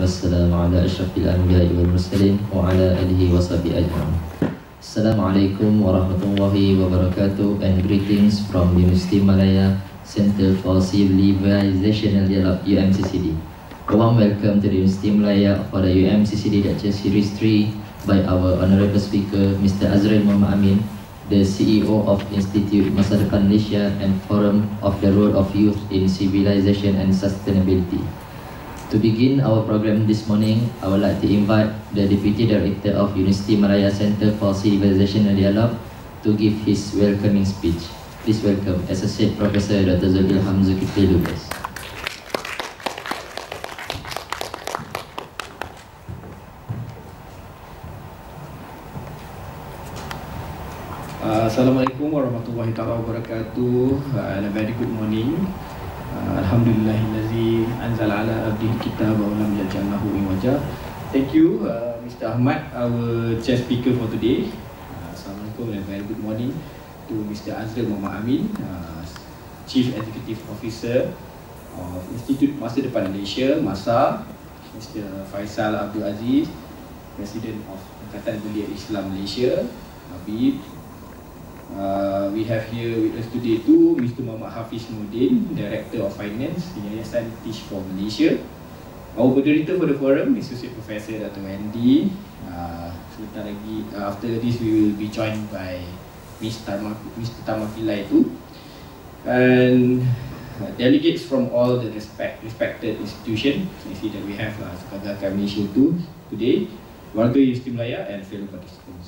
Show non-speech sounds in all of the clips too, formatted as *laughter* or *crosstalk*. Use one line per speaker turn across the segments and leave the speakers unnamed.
والسلام على أشرف الأنبياء والمرسلين وعلى آله وصحبه أجمعين Assalamu alaikum warahmatullahi wabarakatuh and greetings from University Malaya Center for Civilization and Dialogue UMCCD. A warm welcome to the University Malaya for the UMCCD Lecture Series 3 by our Honorable Speaker Mr. Azrael Muhammad Amin, the CEO of Institute Masa Depan Malaysia and Forum of the Role of Youth in Civilization and Sustainability. To begin our program this morning, I would like to invite the Deputy Director of University Malaya Center for Civilization and Dialogue to give his welcoming speech. Please welcome Associate Professor Dr. Zulkifli Zulkifli Lucas.
Uh, Assalamualaikum warahmatullahi wabarakatuh uh, and a very good morning. Alhamdulillahillazi anzala ala abdihi kitab wa lam yaj'alhu iwaja. Thank you uh, Mr. Ahmad our chair speaker for today. Uh, Assalamualaikum and very good morning to Mr. Azril Muhammad Amin uh, Chief Executive Officer of Institute Masa Depan Malaysia MASA Mr. Faisal Abdul Aziz President of Angkatan Belia Islam Malaysia Habib Uh, we have here with us today too Mr. Muhammad Hafiz Nudin, Director of Finance di Yayasan Teach for Malaysia. Our moderator for the forum, Associate Professor Dr. Wendy. Uh, sebentar lagi, uh, after this we will be joined by Mr. Tama, Mr. Tamakilai too. And uh, delegates from all the respect, respected institution. I see that we have uh, Sekadar Malaysia too today. Warga Universiti Melaya and fellow participants.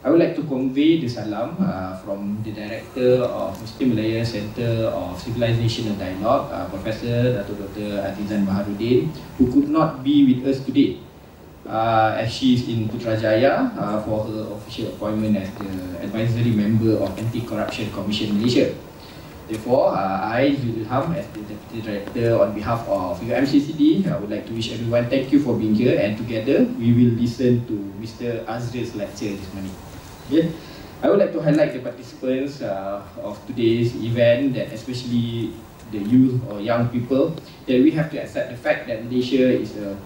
I would like to convey the salam uh, from the director of Muslim Malaya Center of Civilization and Dialogue, uh, Professor Dato Dr. Azizan Baharudin, who could not be with us today, uh, as she is in Putrajaya uh, for her official appointment as the advisory member of Anti-Corruption Commission Malaysia. Therefore, uh, I, Zulham, as the Deputy Director on behalf of UMCCD, I would like to wish everyone thank you for being here and together we will listen to Mr. Azril's lecture this morning. Yeah. I would like to highlight the participants uh, of today's event that especially the youth or young people that we have to accept the fact that Malaysia is a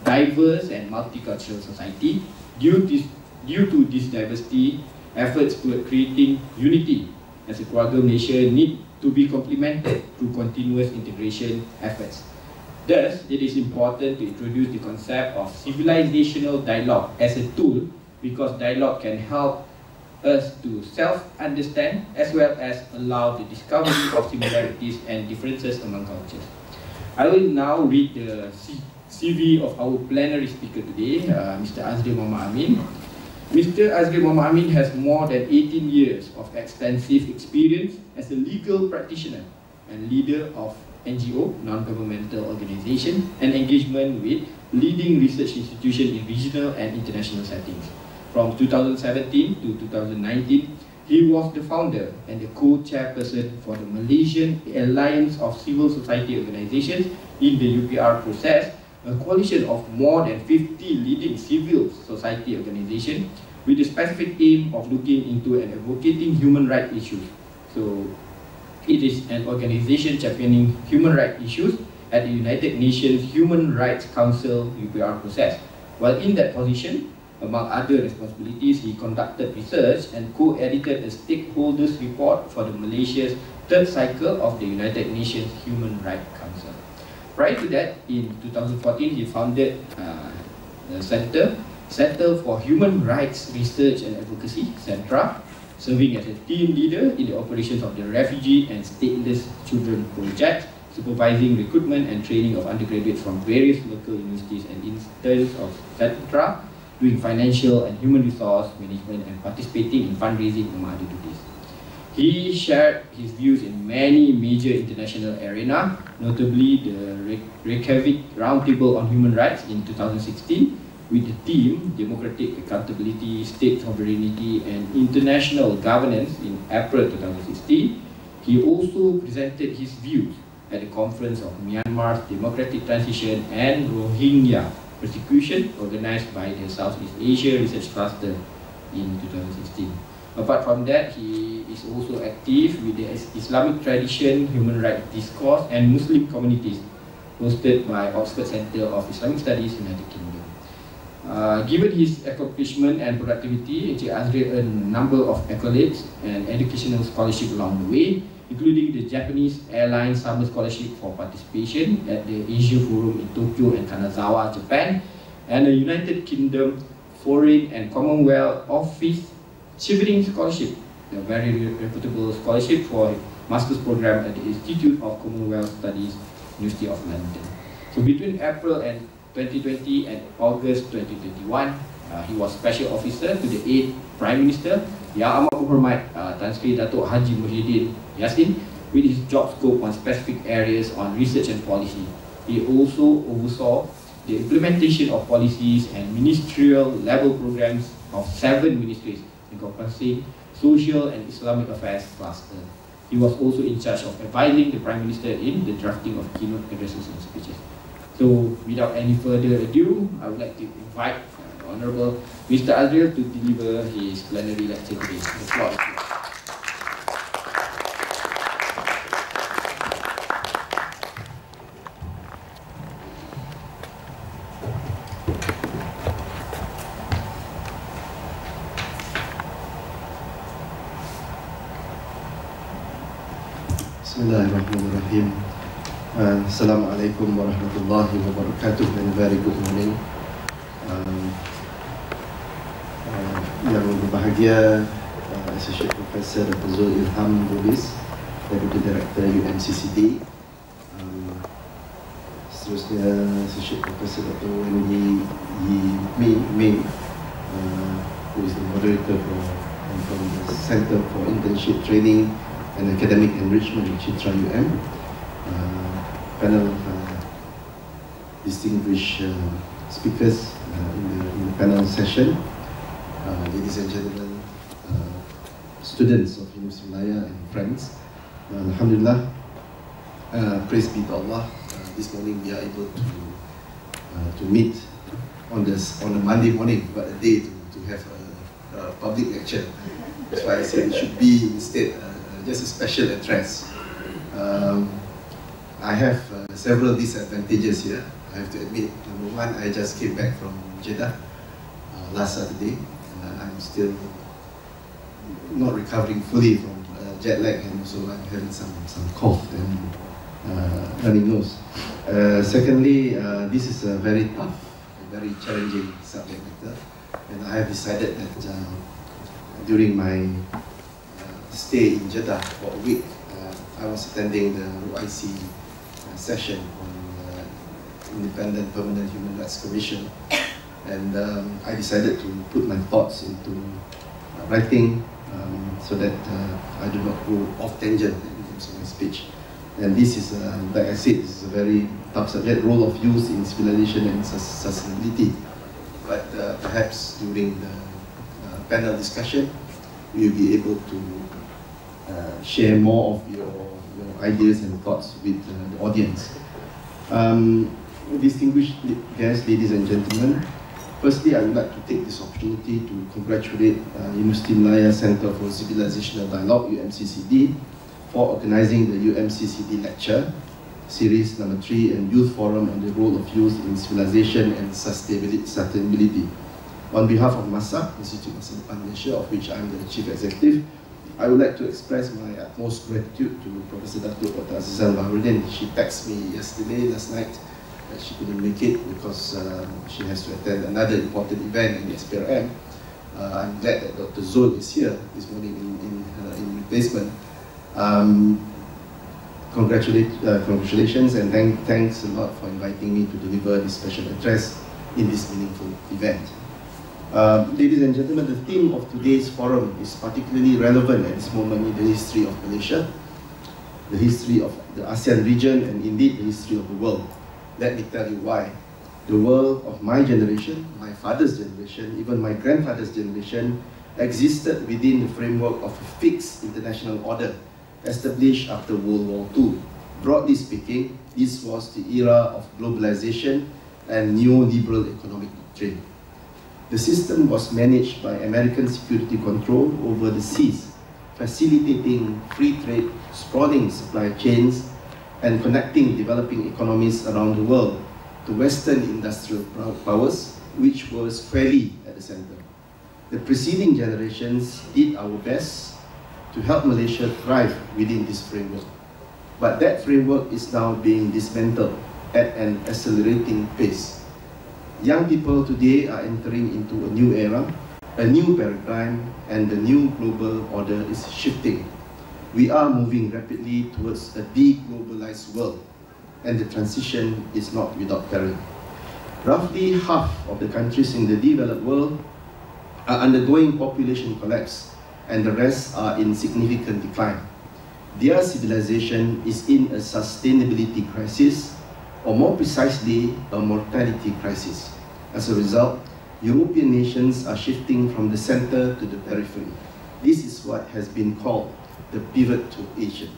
diverse and multicultural society. Due to, due to this diversity, efforts toward creating unity as a keluarga Malaysia need to be complemented through continuous integration efforts. Thus, it is important to introduce the concept of civilizational dialogue as a tool because dialogue can help us to self-understand as well as allow the discovery of similarities and differences among cultures. I will now read the CV of our plenary speaker today, uh, Mr. Azril Muhammad Amin. Mr. Azril Muhammad Amin has more than 18 years of extensive experience as a legal practitioner and leader of NGO, non-governmental organization, and engagement with leading research institutions in regional and international settings. From 2017 to 2019, he was the founder and the co-chairperson for the Malaysian Alliance of Civil Society Organizations in the UPR process, a coalition of more than 50 leading civil society organizations with the specific aim of looking into and advocating human rights issues. So, it is an organization championing human rights issues at the United Nations Human Rights Council UPR process. While in that position, among other responsibilities, he conducted research and co-edited a stakeholders report for the Malaysia's third cycle of the United Nations Human Rights Council. Prior to that, in 2014, he founded uh, the Center, Center for Human Rights Research and Advocacy, CENTHRA, serving as a team leader in the operations of the Refugee and Stateless Children Project, supervising recruitment and training of undergraduates from various local universities and interns of CENTHRA, doing financial and human resource management and participating in fundraising among other duties. He shared his views in many major international arena, notably the Reykjavik Roundtable on Human Rights in 2016, with the theme Democratic Accountability, State Sovereignty and International Governance in April 2016. He also presented his views at the conference of Myanmar's Democratic Transition and Rohingya Persecution organized by the Southeast Asia Research Cluster in 2016. Apart from that, he is also active with the Islamic tradition, human rights discourse and Muslim communities hosted by Oxford Centre of Islamic Studies, United Kingdom. Uh, given his accomplishment and productivity, Encik Azril earned a number of accolades and educational scholarship along the way, including the Japanese Airlines Summer Scholarship for participation at the Asia Forum in Tokyo and Kanazawa, Japan, and the United Kingdom Foreign and Commonwealth Office Chevening Scholarship, a very reputable scholarship for master's program at the Institute of Commonwealth Studies, University of London. So between April and 2020 and August 2021, uh, he was special officer to the 8th Prime Minister Yang Amat Berhormat uh, Tan Sri Datuk Haji Muhyiddin Yassin with his job scope on specific areas on research and policy. He also oversaw the implementation of policies and ministerial level programs of seven ministries encompassing social and Islamic affairs cluster. He was also in charge of advising the Prime Minister in the drafting of keynote addresses and speeches. So, without any further ado, I would like to invite Honorable Mr. Azril to deliver his plenary lecture today. Yours.
Bismillahirrahmanirrahim. Uh, Assalamualaikum warahmatullahi wabarakatuh and very good morning. Um, uh, yang berbahagia uh, Associate Professor Dr. Zul Ilham Bubis Deputy Director UMCCD um, Seterusnya Associate Professor Dr. Wendy Yi Mei, Mei uh, who is the moderator for, from the Center for Internship Training and Academic Enrichment in Citra UM, uh, panel uh, distinguished uh, speakers in, the, in the panel session, uh, ladies and gentlemen, uh, students of University Malaya and friends. Uh, Alhamdulillah, praise be to Allah. This morning we are able to to meet on this on a Monday morning, but a day to, to have a, a public lecture. That's why I said it should be instead. Uh, just a special address. Um, I have uh, several disadvantages here. I have to admit, number one, I just came back from Jeddah uh, last Saturday. I'm still not recovering fully from uh, jet lag and also I'm having some, some cough and uh, running nose. Uh, secondly, this is a very tough, and very challenging subject matter and I have decided that during my stay in Jeddah for a week. I was attending the uh, session on Independent Permanent Human Rights Commission, and um, I decided to put my thoughts into uh, writing um, so that uh, I do not go off tangent in terms of my speech. And this is, uh, like I said, is a very tough subject, role of youth in civilization and sustainability. But perhaps during the panel discussion, we will be able to uh, share more of your, your, ideas and thoughts with uh, the audience. Um, distinguished guests, ladies and gentlemen, firstly I would like to take this opportunity to congratulate uh, University Malaya Center for Civilizational Dialogue, UMCCD, for organizing the UMCCD lecture series number three and youth forum on the role of youth in civilization and sustainability. On behalf of MASA, Institute of Malaysia, of which I'm the chief executive, I would like to express my utmost gratitude to Professor Datuk Dr. Azizan Baharuddin. She texted me yesterday, last night, that she couldn't make it because uh, she has to attend another important event in SPRM. Uh, I'm glad that Dr. Zul is here this morning in, in, uh, in replacement. Um, congratulate, uh, congratulations and thank, thanks a lot for inviting me to deliver this special address in this meaningful event. Uh, ladies and gentlemen, the theme of today's forum is particularly relevant at this moment in the history of Malaysia, the history of the ASEAN region, and indeed the history of the world. Let me tell you why. The world of my generation, my father's generation, even my grandfather's generation, existed within the framework of a fixed international order established after World War II. Broadly speaking, this was the era of globalization and neoliberal economic doctrine. The system was managed by American security control over the seas, facilitating free trade, sprawling supply chains, and connecting developing economies around the world to Western industrial powers, which was squarely at the center. The preceding generations did our best to help Malaysia thrive within this framework. But that framework is now being dismantled at an accelerating pace. Young people today are entering into a new era, a new paradigm, and the new global order is shifting. We are moving rapidly towards a deglobalized world, and the transition is not without peril. Roughly half of the countries in the developed world are undergoing population collapse, and the rest are in significant decline. Their civilization is in a sustainability crisis, or more precisely, a mortality crisis. As a result, European nations are shifting from the center to the periphery. This is what has been called the pivot to Asia.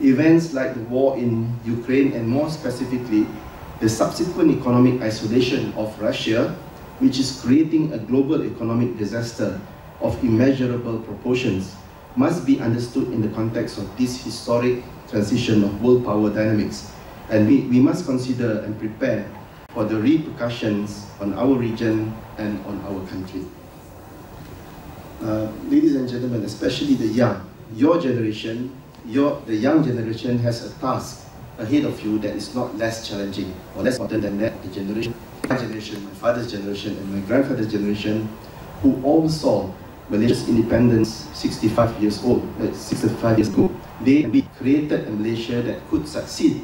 Events like the war in Ukraine and more specifically, the subsequent economic isolation of Russia, which is creating a global economic disaster of immeasurable proportions, must be understood in the context of this historic transition of world power dynamics. And we, we must consider and prepare for the repercussions on our region and on our country. Uh, ladies and gentlemen, especially the young, your generation, your, the young generation has a task ahead of you that is not less challenging or less important than that the generation, my generation, my father's generation, and my grandfather's generation, who all saw Malaysia's independence 65 years old, uh, 65 years ago. They created a Malaysia that could succeed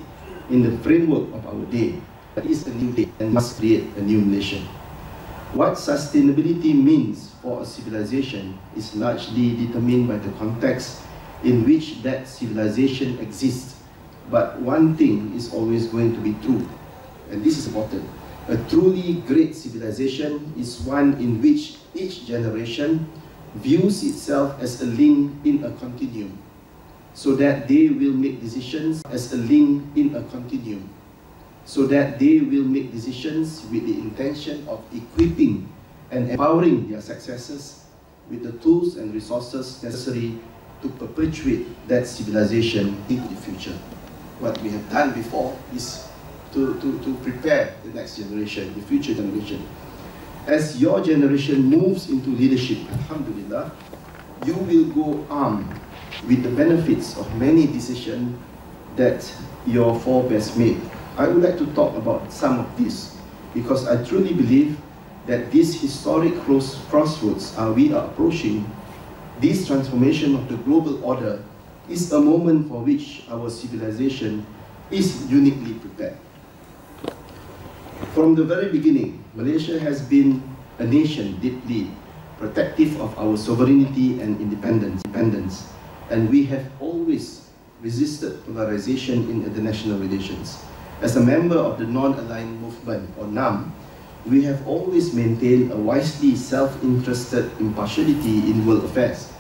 in the framework of our day it is a new day and must create a new nation. What sustainability means for a civilization is largely determined by the context in which that civilization exists. But one thing is always going to be true, and this is important. A truly great civilization is one in which each generation views itself as a link in a continuum, so that they will make decisions as a link in a continuum so that they will make decisions with the intention of equipping and empowering their successors with the tools and resources necessary to perpetuate that civilization into the future. What we have done before is to, to, to prepare the next generation, the future generation. As your generation moves into leadership, Alhamdulillah, you will go armed with the benefits of many decisions that your forebears made I would like to talk about some of these because I truly believe that this historic cross crossroads we are approaching, this transformation of the global order is a moment for which our civilization is uniquely prepared. From the very beginning, Malaysia has been a nation deeply protective of our sovereignty and independence, independence and we have always resisted polarization in international relations. As a member of the Non-Aligned Movement, or NAM, we have always maintained a wisely self-interested impartiality in world affairs,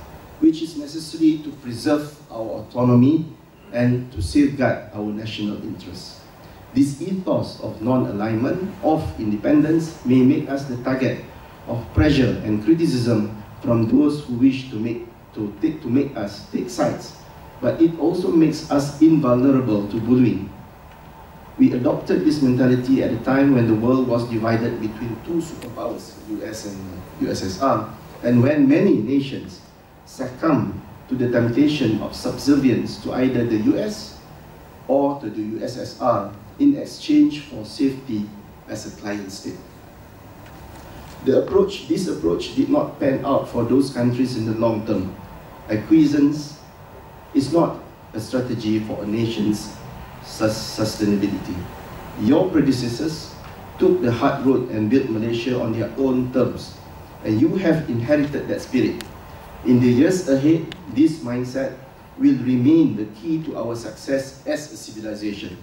which is necessary to preserve our autonomy and to safeguard our national interests. This ethos of non-alignment, of independence, may make us the target of pressure and criticism from those who wish to make, to take, to make us take sides, but it also makes us invulnerable to bullying we adopted this mentality at a time when the world was divided between two superpowers, US and USSR, and when many nations succumbed to the temptation of subservience to either the US or to the USSR in exchange for safety as a client state. The approach, this approach did not pan out for those countries in the long term. Acquiescence is not a strategy for a nation's sustainability. Your predecessors took the hard road and built Malaysia on their own terms, and you have inherited that spirit. In the years ahead, this mindset will remain the key to our success as a civilization,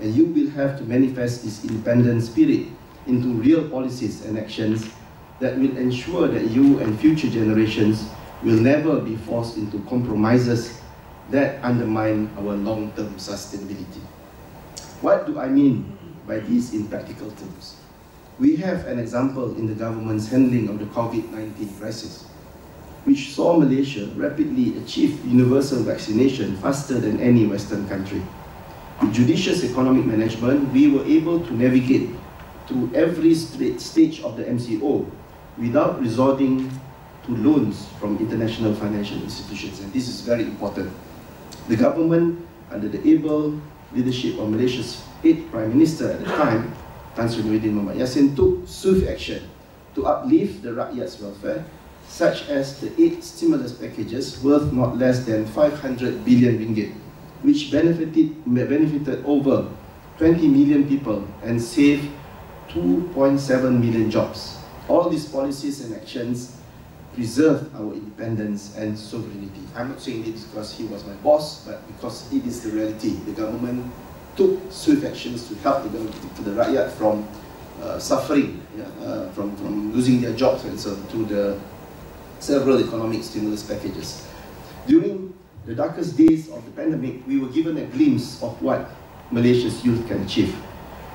and you will have to manifest this independent spirit into real policies and actions that will ensure that you and future generations will never be forced into compromises that undermine our long-term sustainability. What do I mean by this in practical terms? We have an example in the government's handling of the COVID-19 crisis, which saw Malaysia rapidly achieve universal vaccination faster than any Western country. With judicious economic management, we were able to navigate through every stage of the MCO without resorting to loans from international financial institutions. And this is very important. The government, under the able leadership of Malaysia's eighth Prime Minister at the time, Tan Sri Muhyiddin Mohamed Yassin, took swift action to uplift the rakyat's welfare, such as the eight stimulus packages worth not less than 500 billion ringgit, which benefited, benefited over 20 million people and saved 2.7 million jobs. All these policies and actions preserved our independence and sovereignty. I'm not saying this because he was my boss, but because it is the reality. The government took swift actions to help the, the Rakyat from uh, suffering, yeah, uh, from, from losing their jobs and so through the several economic stimulus packages. During the darkest days of the pandemic, we were given a glimpse of what Malaysia's youth can achieve.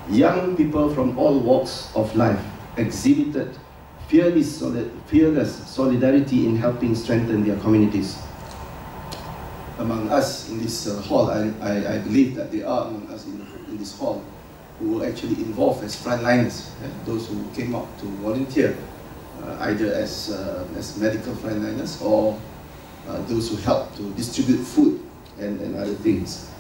Young people from all walks of life exhibited fearless, solid, fearless solidarity in helping strengthen their communities. Among us in this uh, hall, I, I, I, believe that there are among us in, in this hall who were actually involved as frontliners, uh, those who came up to volunteer, uh, either as, uh, as medical frontliners or uh, those who helped to distribute food and, and other things.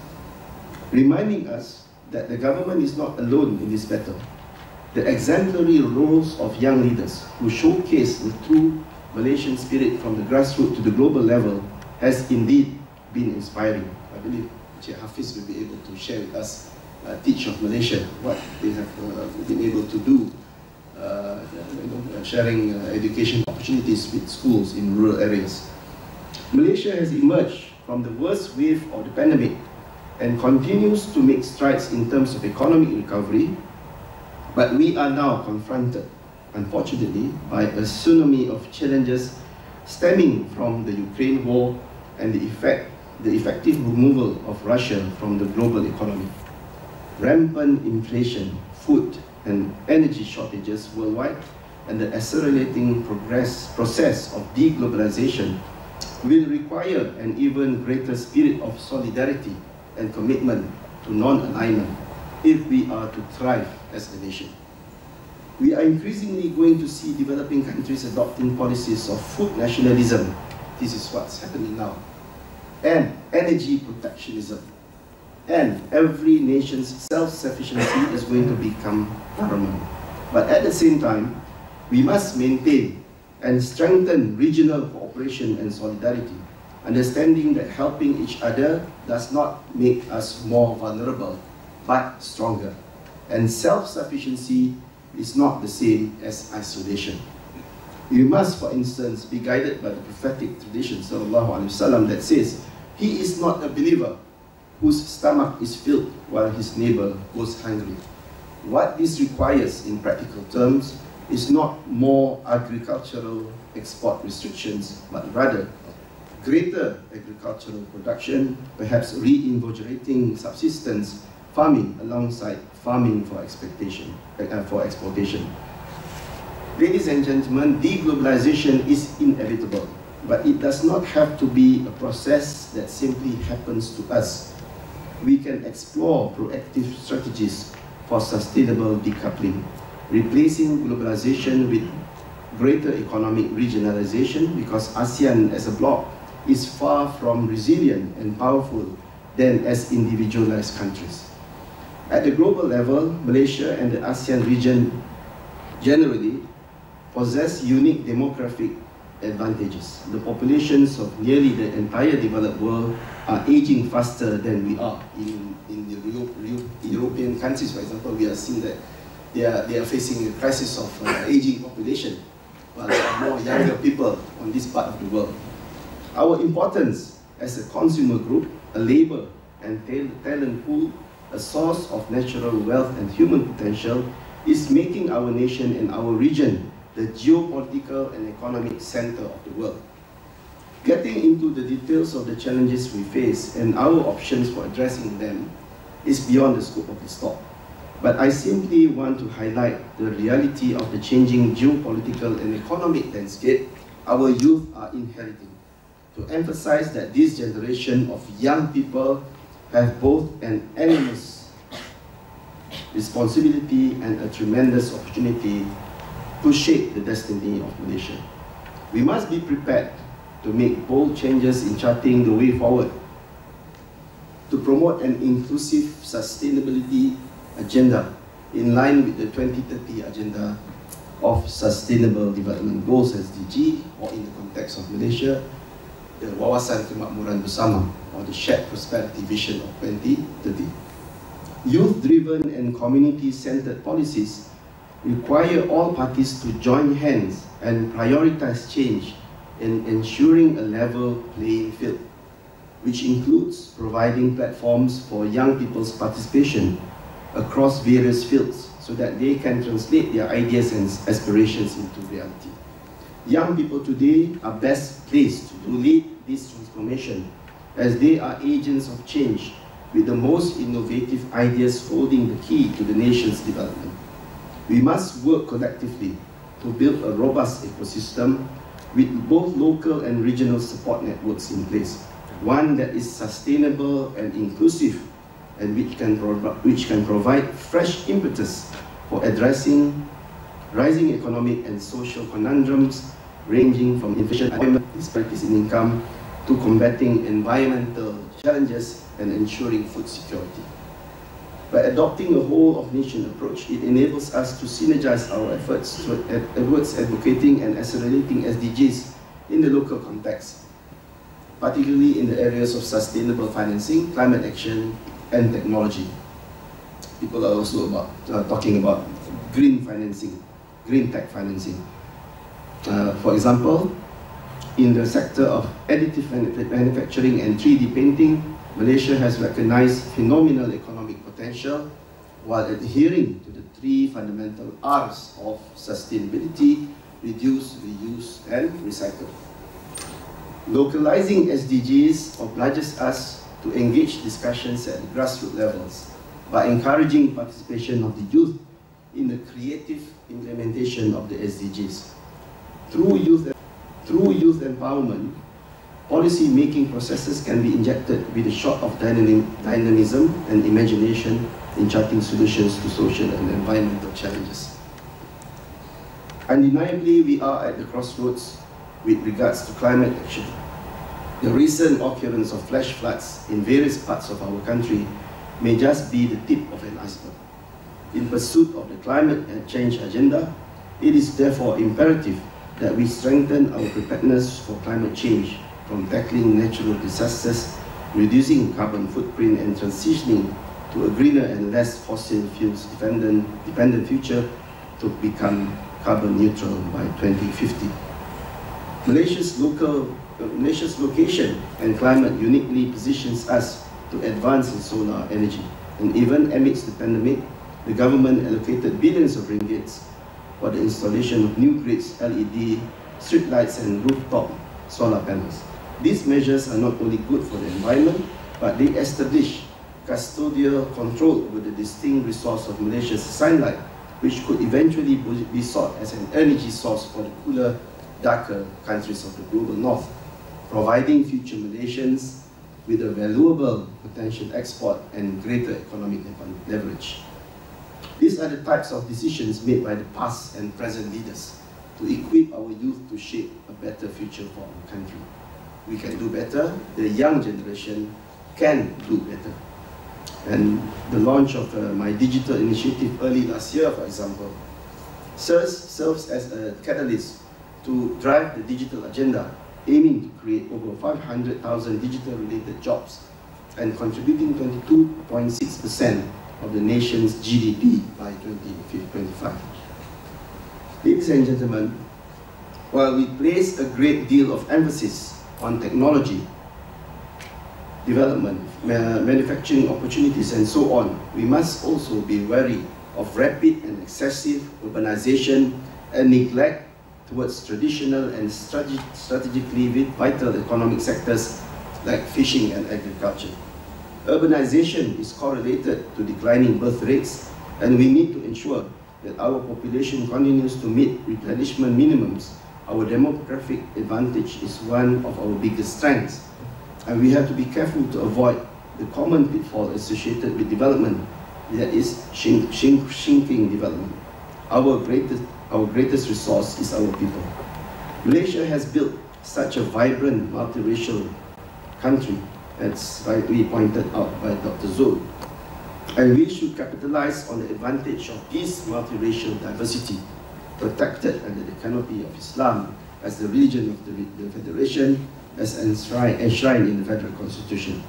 Reminding us that the government is not alone in this battle the exemplary roles of young leaders who showcase the true Malaysian spirit from the grassroots to the global level has indeed been inspiring. I believe Cik Hafiz will be able to share with us, uh, teach of Malaysia, what they have uh, been able to do, uh, you know, uh, sharing uh, education opportunities with schools in rural areas. Malaysia has emerged from the worst wave of the pandemic and continues to make strides in terms of economic recovery but we are now confronted, unfortunately, by a tsunami of challenges stemming from the Ukraine war and the, effect, the effective removal of Russia from the global economy. Rampant inflation, food and energy shortages worldwide, and the accelerating progress, process of deglobalization will require an even greater spirit of solidarity and commitment to non-alignment if we are to thrive as a nation. We are increasingly going to see developing countries adopting policies of food nationalism. This is what's happening now. And energy protectionism. And every nation's self-sufficiency is going to become paramount. But at the same time, we must maintain and strengthen regional cooperation and solidarity, understanding that helping each other does not make us more vulnerable, but stronger and self-sufficiency is not the same as isolation. You must, for instance, be guided by the prophetic tradition وسلم, that says, He is not a believer whose stomach is filled while his neighbor goes hungry. What this requires in practical terms is not more agricultural export restrictions, but rather greater agricultural production, perhaps reinvigorating subsistence farming alongside farming for expectation, uh, for exportation. Ladies and gentlemen, deglobalization is inevitable, but it does not have to be a process that simply happens to us. We can explore proactive strategies for sustainable decoupling, replacing globalization with greater economic regionalization because ASEAN as a bloc is far from resilient and powerful than as individualized countries. At the global level, Malaysia and the ASEAN region generally possess unique demographic advantages. The populations of nearly the entire developed world are aging faster than we are. In, in the European countries, for example, we are seeing that they are, they are facing a crisis of uh, aging population, while there are more younger people on this part of the world. Our importance as a consumer group, a labor and talent pool a source of natural wealth and human potential, is making our nation and our region the geopolitical and economic center of the world. Getting into the details of the challenges we face and our options for addressing them is beyond the scope of this talk. But I simply want to highlight the reality of the changing geopolitical and economic landscape our youth are inheriting. To emphasize that this generation of young people have both an enormous responsibility and a tremendous opportunity to shape the destiny of Malaysia. We must be prepared to make bold changes in charting the way forward to promote an inclusive sustainability agenda in line with the 2030 agenda of Sustainable Development Goals SDG or in the context of Malaysia, the Wawasan Kemakmuran Bersama or the Shared Prosperity Vision of 2030. Youth-driven and community-centered policies require all parties to join hands and prioritize change in ensuring a level playing field, which includes providing platforms for young people's participation across various fields so that they can translate their ideas and aspirations into reality. Young people today are best placed to lead this transformation as they are agents of change with the most innovative ideas holding the key to the nation's development. We must work collectively to build a robust ecosystem with both local and regional support networks in place, one that is sustainable and inclusive and which can, which can provide fresh impetus for addressing rising economic and social conundrums ranging from inflation, disparities in income, to combating environmental challenges and ensuring food security. By adopting a whole-of-nation approach, it enables us to synergize our efforts towards advocating and accelerating SDGs in the local context, particularly in the areas of sustainable financing, climate action, and technology. People are also about, uh, talking about green financing, green tech financing. Uh, for example, in the sector of additive manufacturing and 3D printing, Malaysia has recognized phenomenal economic potential while adhering to the three fundamental R's of sustainability, reduce, reuse, and recycle. Localizing SDGs obliges us to engage discussions at grassroots levels by encouraging participation of the youth in the creative implementation of the SDGs. Through youth, through youth empowerment, policy making processes can be injected with a shot of dynamism and imagination in charting solutions to social and environmental challenges. Undeniably, we are at the crossroads with regards to climate action. The recent occurrence of flash floods in various parts of our country may just be the tip of an iceberg. In pursuit of the climate change agenda, it is therefore imperative that we strengthen our preparedness for climate change from tackling natural disasters, reducing carbon footprint and transitioning to a greener and less fossil fuels dependent, dependent future to become carbon neutral by 2050. Malaysia's local uh, Malaysia's location and climate uniquely positions us to advance in solar energy. And even amidst the pandemic, the government allocated billions of ringgits for the installation of new grids, LED, streetlights and rooftop solar panels. These measures are not only good for the environment, but they establish custodial control over the distinct resource of Malaysia's sunlight, which could eventually be sought as an energy source for the cooler, darker countries of the global north providing future Malaysians with a valuable potential export and greater economic leverage. These are the types of decisions made by the past and present leaders to equip our youth to shape a better future for our country. We can do better, the young generation can do better. And the launch of uh, MyDIGITAL initiative early last year, for example, serves, serves as a catalyst to drive the digital agenda aiming to create over 500,000 digital-related jobs and contributing 22.6% of the nation's GDP by 2025. Ladies and gentlemen, while we place a great deal of emphasis on technology, development, manufacturing opportunities, and so on, we must also be wary of rapid and excessive urbanization and neglect towards traditional and strategically vital economic sectors like fishing and agriculture. Urbanization is correlated to declining birth rates and we need to ensure that our population continues to meet replenishment minimums. Our demographic advantage is one of our biggest strengths and we have to be careful to avoid the common pitfall associated with development, that is shink, shink, shrinking development. Our greatest, our greatest resource is our people. Malaysia has built such a vibrant multiracial country, as rightly pointed out by Dr. Zul. And we should capitalize on the advantage of this multiracial diversity, protected under the canopy of Islam as the religion of the, the Federation, as enshrined, enshrined in the Federal Constitution.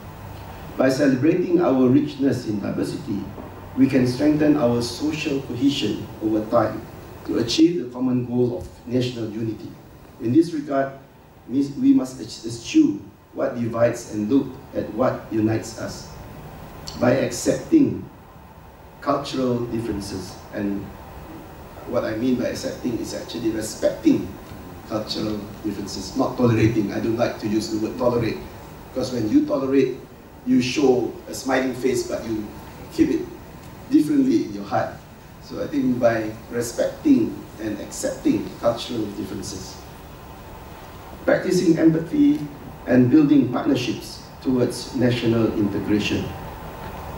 By celebrating our richness in diversity, we can strengthen our social cohesion over time to achieve the common goal of national unity. In this regard, we must eschew what divides and look at what unites us. By accepting cultural differences, and what I mean by accepting is actually respecting cultural differences, not tolerating. I don't like to use the word tolerate, because when you tolerate, you show a smiling face, but you keep it differently in your heart. So I think by respecting and accepting cultural differences, practicing empathy and building partnerships towards national integration.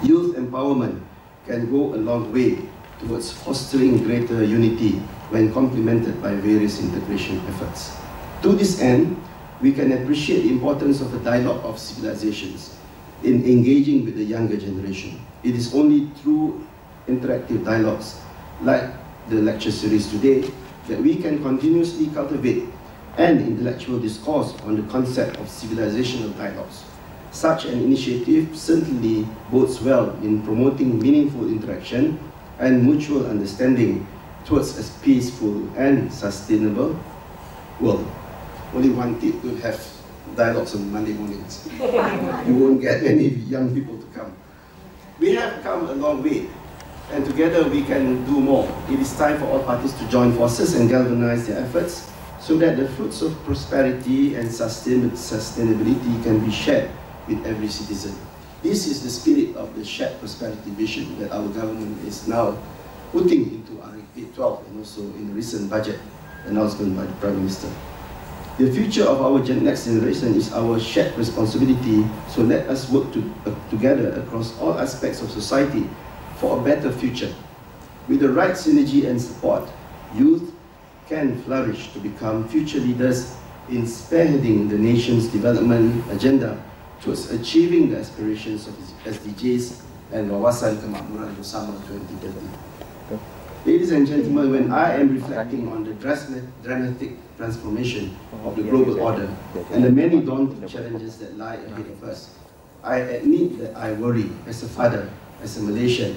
Youth empowerment can go a long way towards fostering greater unity when complemented by various integration efforts. To this end, we can appreciate the importance of the dialogue of civilizations in engaging with the younger generation. It is only through interactive dialogues like the lecture series today that we can continuously cultivate and intellectual discourse on the concept of civilizational dialogues. Such an initiative certainly bodes well in promoting meaningful interaction and mutual understanding towards a peaceful and sustainable world. Only one tip to have dialogues on Monday mornings. *laughs* you won't get many young people to come. We have come a long way, and together we can do more. It is time for all parties to join forces and galvanize their efforts so that the fruits of prosperity and sustainability can be shared with every citizen. This is the spirit of the shared prosperity vision that our government is now putting into our 12 and also in the recent budget announcement by the Prime Minister. The future of our next generation is our shared responsibility, so let us work to, uh, together across all aspects of society for a better future. With the right synergy and support, youth, can flourish to become future leaders in spearheading the nation's development agenda towards achieving the aspirations of SDGs and Wawasan Kemakmuran Bersama 2030. Ladies and gentlemen, when I am reflecting on the dramatic transformation of the global order and the many daunting challenges that lie ahead of us, I admit that I worry as a father, as a Malaysian,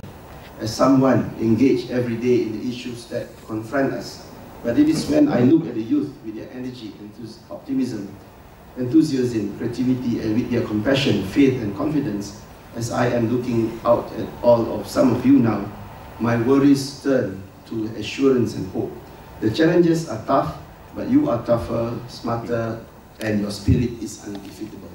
as someone engaged every day in the issues that confront us but it is when I look at the youth with their energy, optimism, enthusiasm, creativity, and with their compassion, faith, and confidence, as I am looking out at all of some of you now, my worries turn to assurance and hope. The challenges are tough, but you are tougher, smarter, and your spirit is undefeatable.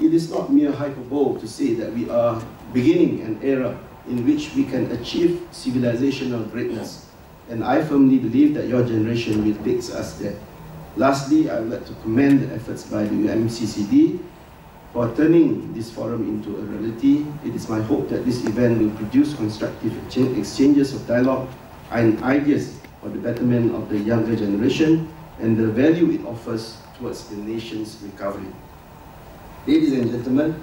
It is not mere hyperbole to say that we are beginning an era in which we can achieve civilizational greatness and I firmly believe that your generation will take us there. Lastly, I would like to commend the efforts by the UMCCD for turning this forum into a reality. It is my hope that this event will produce constructive exchanges of dialogue and ideas for the betterment of the younger generation and the value it offers towards the nation's recovery. Ladies and gentlemen,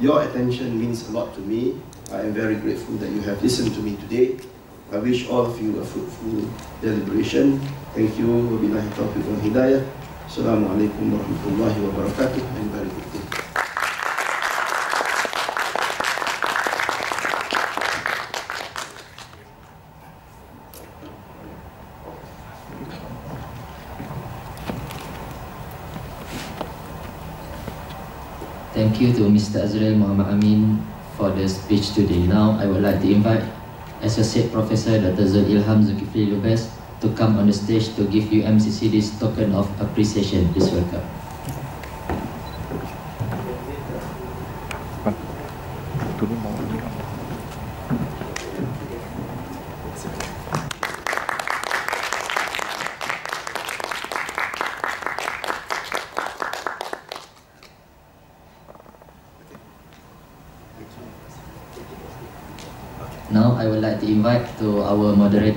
your attention means a lot to me. I am very grateful that you have listened to me today. I wish all of you a fruitful deliberation. Thank you. Wabillahi taufiq wa hidayah. Assalamualaikum warahmatullahi wabarakatuh. And very good day.
Thank you to Mr. Azril Muhammad Amin for the speech today. Now, I would like to invite Associate Professor Dr. Zul Ilham Zulkifli Lubis to come on the stage to give you MCC this token of appreciation. Please welcome.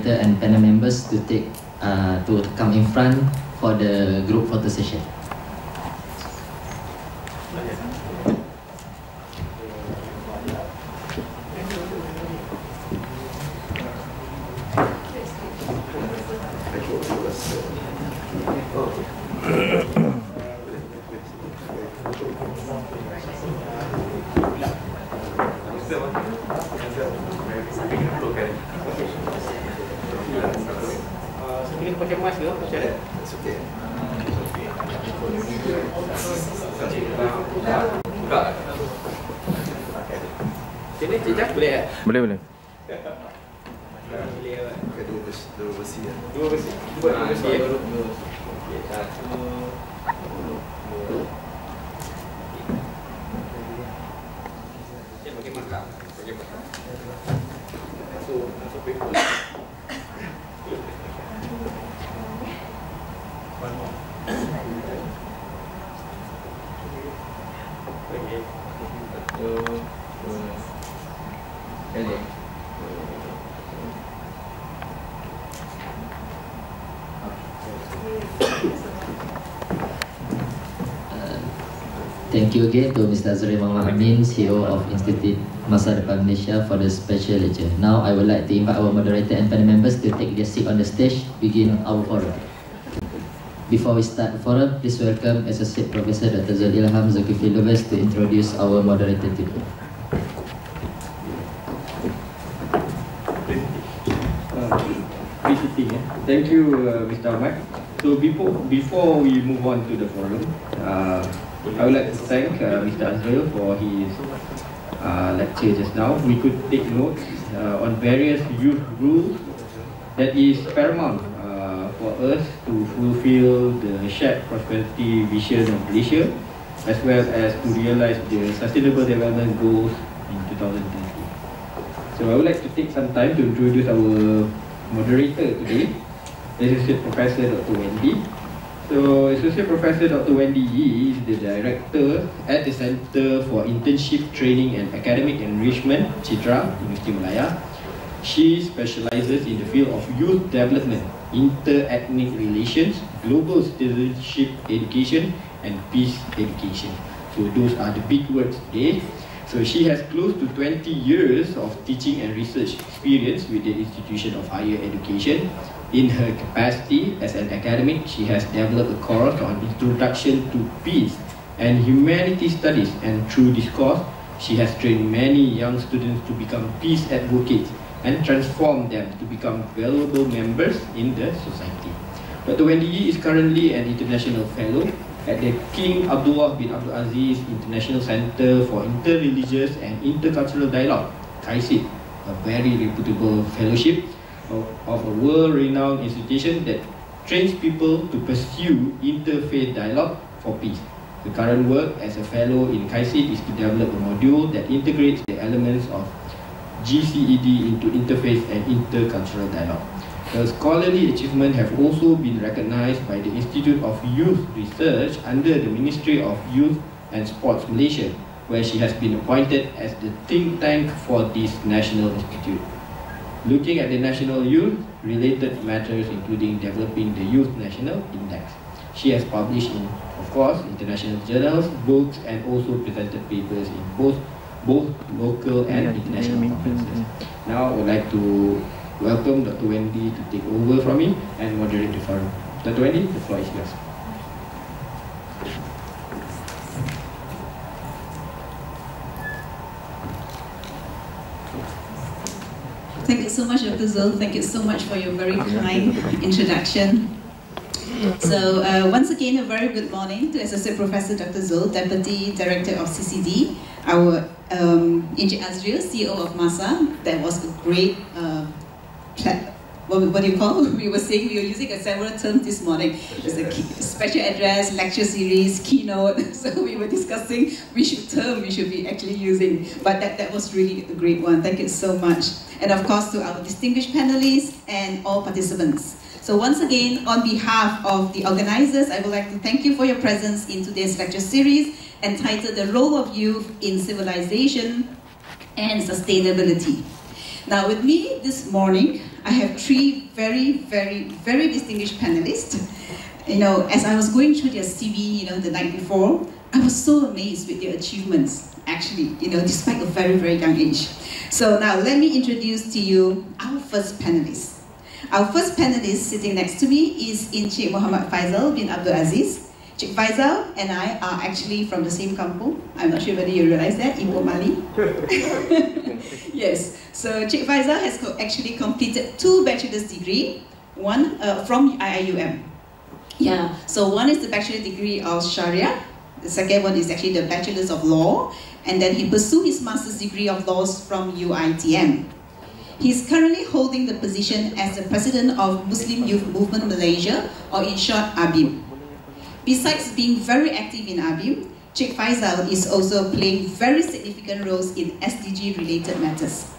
Moderator and panel members to take uh, to come in front for the group photo session. Again to Mr. Azril Muhammad Amin, CEO of Institute Masa Depan Malaysia for the special lecture. Now I would like to invite our moderator and panel members to take their seat on the stage, begin our forum. Before we start the forum, please welcome Associate Professor Dr. Zul Ilham Zulkifli to introduce our moderator today.
Thank you uh, Mr. Ahmad. So before before we move on to the forum, uh, I would like to thank uh, Mr. Azrael for his uh, lecture just now. We could take notes uh, on various youth rules that is paramount uh, for us to fulfill the shared prosperity vision of Malaysia as well as to realize the sustainable development goals in 2030. So I would like to take some time to introduce our moderator today, Associate Professor Dr. Wendy. So Associate Professor Dr. Wendy Yee is the Director at the Center for Internship Training and Academic Enrichment, CITRA, University Malaya. She specializes in the field of youth development, inter-ethnic relations, global citizenship education, and peace education. So those are the big words today. So she has close to 20 years of teaching and research experience with the institution of higher education. In her capacity as an academic, she has developed a course on introduction to peace and humanity studies and through this course, she has trained many young students to become peace advocates and transform them to become valuable members in the society. Dr. Wendy Yee is currently an international fellow at the King Abdullah bin Abdul Aziz International Center for Interreligious and Intercultural Dialogue, KAICIID, a very reputable fellowship of, a world-renowned institution that trains people to pursue interfaith dialogue for peace. The current work as a fellow in KAICIID is to develop a module that integrates the elements of GCED into interfaith and intercultural dialogue. Her scholarly achievements have also been recognized by the Institute of Youth Research under the Ministry of Youth and Sports Malaysia, where she has been appointed as the think tank for this national institute. Looking at the national youth related matters including developing the Youth National Index. She has published in, of course, international journals, books, and also presented papers in both both local and international conferences. Now I would like to welcome Dr. Wendy to take over from me and moderate the forum. Dr. Wendy, the floor is yours.
Thank you so much, Dr. Zul. Thank you so much for your very kind introduction. So uh, once again, a very good morning to Associate Professor Dr. Zul, Deputy Director of CCD, our um, Encik Azril, CEO of MASA. That was a great, uh, what, what do you call? *laughs* We were saying we were using a several terms this morning. There's a special address, lecture series, keynote. *laughs* So we were discussing which term we should be actually using. But that, that was really a great one. Thank you so much. And of course to our distinguished panelists and all participants. So once again, on behalf of the organizers, I would like to thank you for your presence in today's lecture series entitled The Role of Youth in Civilization and Sustainability. Now with me this morning, I have three very, very, very distinguished panelists. You know, as I was going through their CV, you know, the night before, I was so amazed with their achievements, actually, you know, *laughs* despite a very, very young age. So now let me introduce to you our first panelist. Our first panelist sitting next to me is Encik Muhammad Faisal bin Abdul Aziz. Encik Faisal and I are actually from the same kampung. I'm not sure whether you realize that, Ibu Mali. *laughs* yes, so Encik Faisal has co actually completed two bachelor's degree, one uh, from IIUM. Yeah, so one is the bachelor degree of Sharia, the second one is actually the bachelor's of law, and then he pursued his master's degree of laws from UITM. He is currently holding the position as the president of Muslim Youth Movement Malaysia, or in short, ABIM. Besides being very active in ABIM, Sheikh Faisal is also playing very significant roles in SDG-related matters.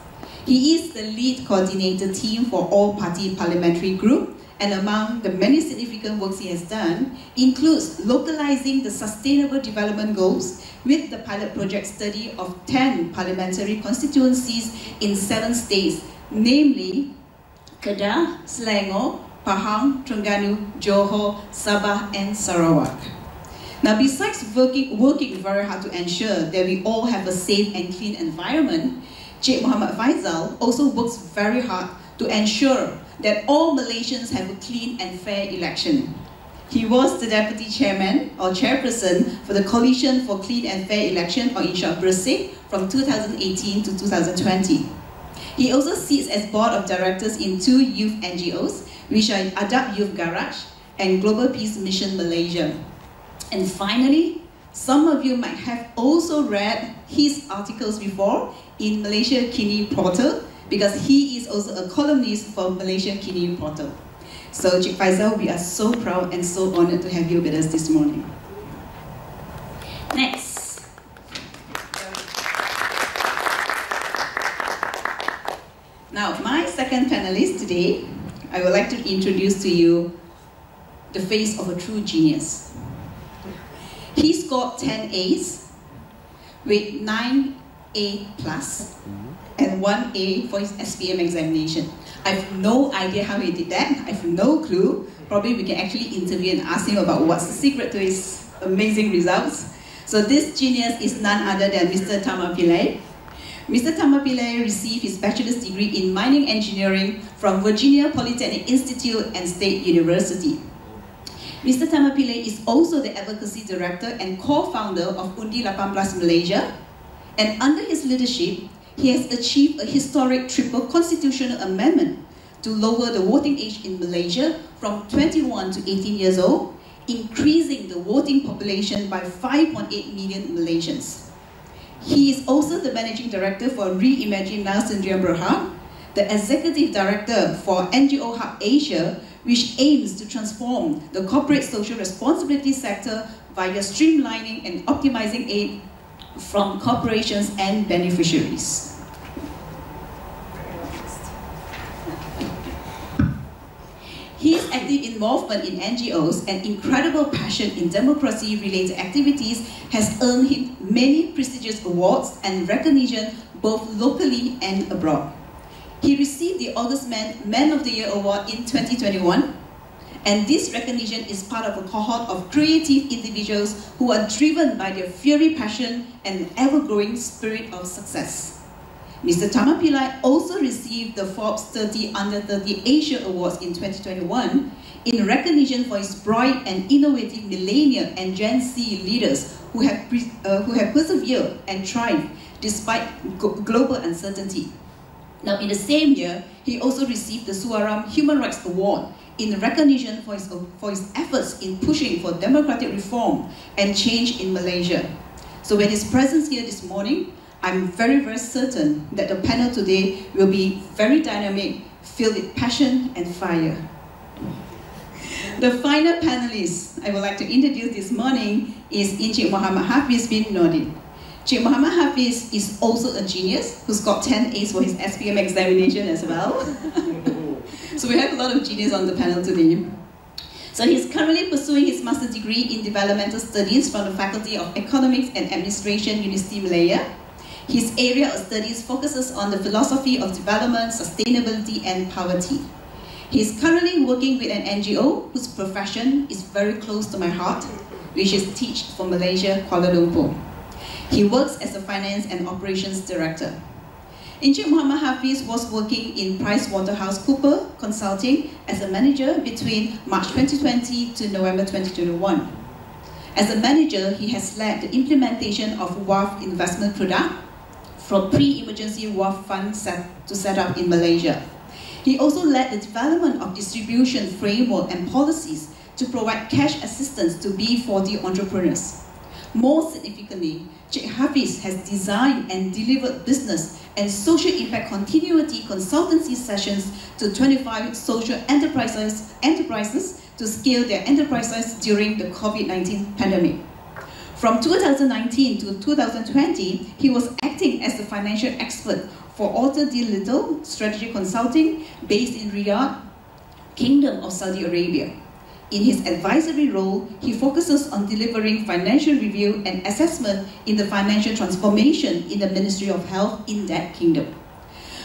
He is the lead coordinator team for all party parliamentary group, and among the many significant works he has done includes localizing the sustainable development goals with the pilot project study of 10 parliamentary constituencies in seven states, namely Kedah, Selangor, Pahang, Terengganu, Johor, Sabah, and Sarawak. Now, besides working, working very hard to ensure that we all have a safe and clean environment, Sheikh Muhammad Faisal also works very hard to ensure that all Malaysians have a clean and fair election. He was the deputy chairman or chairperson for the Coalition for Clean and Fair Election, or in short, BERSIH, from 2018 to 2020. He also sits as board of directors in two youth NGOs, which are Adab Youth Garage and Global Peace Mission Malaysia. And finally, some of you might have also read his articles before in Malaysiakini Portal because he is also a columnist for Malaysiakini Portal. So Cik Faisal, we are so proud and so honored to have you with us this morning. Next. Now, my second panelist today I would like to introduce to you the face of a true genius. He scored 10 A's with 9 A plus and 1 A for his SPM examination. I have no idea how he did that. I have no clue. Probably we can actually interview and ask him about what's the secret to his amazing results. So this genius is none other than Mr. Tharma Pillai. Mr. Tharma Pillai received his bachelor's degree in mining engineering from Virginia Polytechnic Institute and State University. Mr. Tharma Pillai is also the advocacy director and co-founder of Undi 18 Malaysia, and under his leadership, he has achieved a historic triple constitutional amendment to lower the voting age in Malaysia from 21 to 18 years old, increasing the voting population by 5.8 million Malaysians. He is also the managing director for Reimagine Sdn Berhad, the executive director for NGO Hub Asia, which aims to transform the corporate social responsibility sector via streamlining and optimizing aid from corporations and beneficiaries. His active involvement in NGOs and incredible passion in democracy-related activities has earned him many prestigious awards and recognition both locally and abroad. He received the Augustman, Man of the Year Award in 2021, and this recognition is part of a cohort of creative individuals who are driven by their fiery passion and ever-growing spirit of success. Mr. Tharma Pillai also received the Forbes 30 Under 30 Asia Awards in 2021 in recognition for his bright and innovative millennial and Gen Z leaders who have, uh, who have persevered and thrived despite global uncertainty. Now, in the same year, he also received the Suaram Human Rights Award in recognition for his, for his efforts in pushing for democratic reform and change in Malaysia. So with his presence here this morning, I'm very, very certain that the panel today will be very dynamic, filled with passion and fire. The final panelist I would like to introduce this morning is Encik Muhammad Hafiz bin Nordin. Encik Muhammad Hafiz is also a genius who's got 10 A's for his SPM examination as well. *laughs* so we have a lot of genius on the panel today. So he's currently pursuing his master's degree in developmental studies from the Faculty of Economics and Administration, Universiti Malaya. His area of studies focuses on the philosophy of development, sustainability, and poverty. He's currently working with an NGO whose profession is very close to my heart, which is Teach for Malaysia, Kuala Lumpur. He works as a finance and operations director. Encik Muhammad Hafiz was working in PricewaterhouseCoopers Consulting as a manager between March 2020 to November 2021. As a manager, he has led the implementation of waqf investment product from pre-emergency waqf fund set to set up in Malaysia. He also led the development of distribution framework and policies to provide cash assistance to B40 entrepreneurs. More significantly, Sheikh Hafiz has designed and delivered business and social impact continuity consultancy sessions to 25 social enterprises, enterprises to scale their enterprises during the COVID-19 pandemic. From 2019 to 2020, he was acting as the financial expert for Arthur D. Little Strategy Consulting based in Riyadh, Kingdom of Saudi Arabia. In his advisory role, he focuses on delivering financial review and assessment in the financial transformation in the Ministry of Health in that kingdom.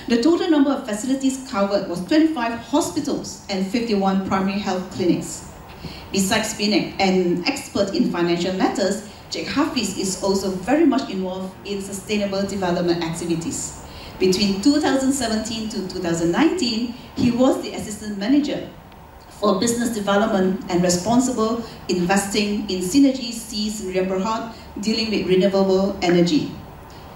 The total number of facilities covered was 25 hospitals and 51 primary health clinics. Besides being an expert in financial matters, Jack Hafiz is also very much involved in sustainable development activities. Between 2017 to 2019, he was the assistant manager for business development and responsible investing in Synergy Seas Berhad dealing with renewable energy.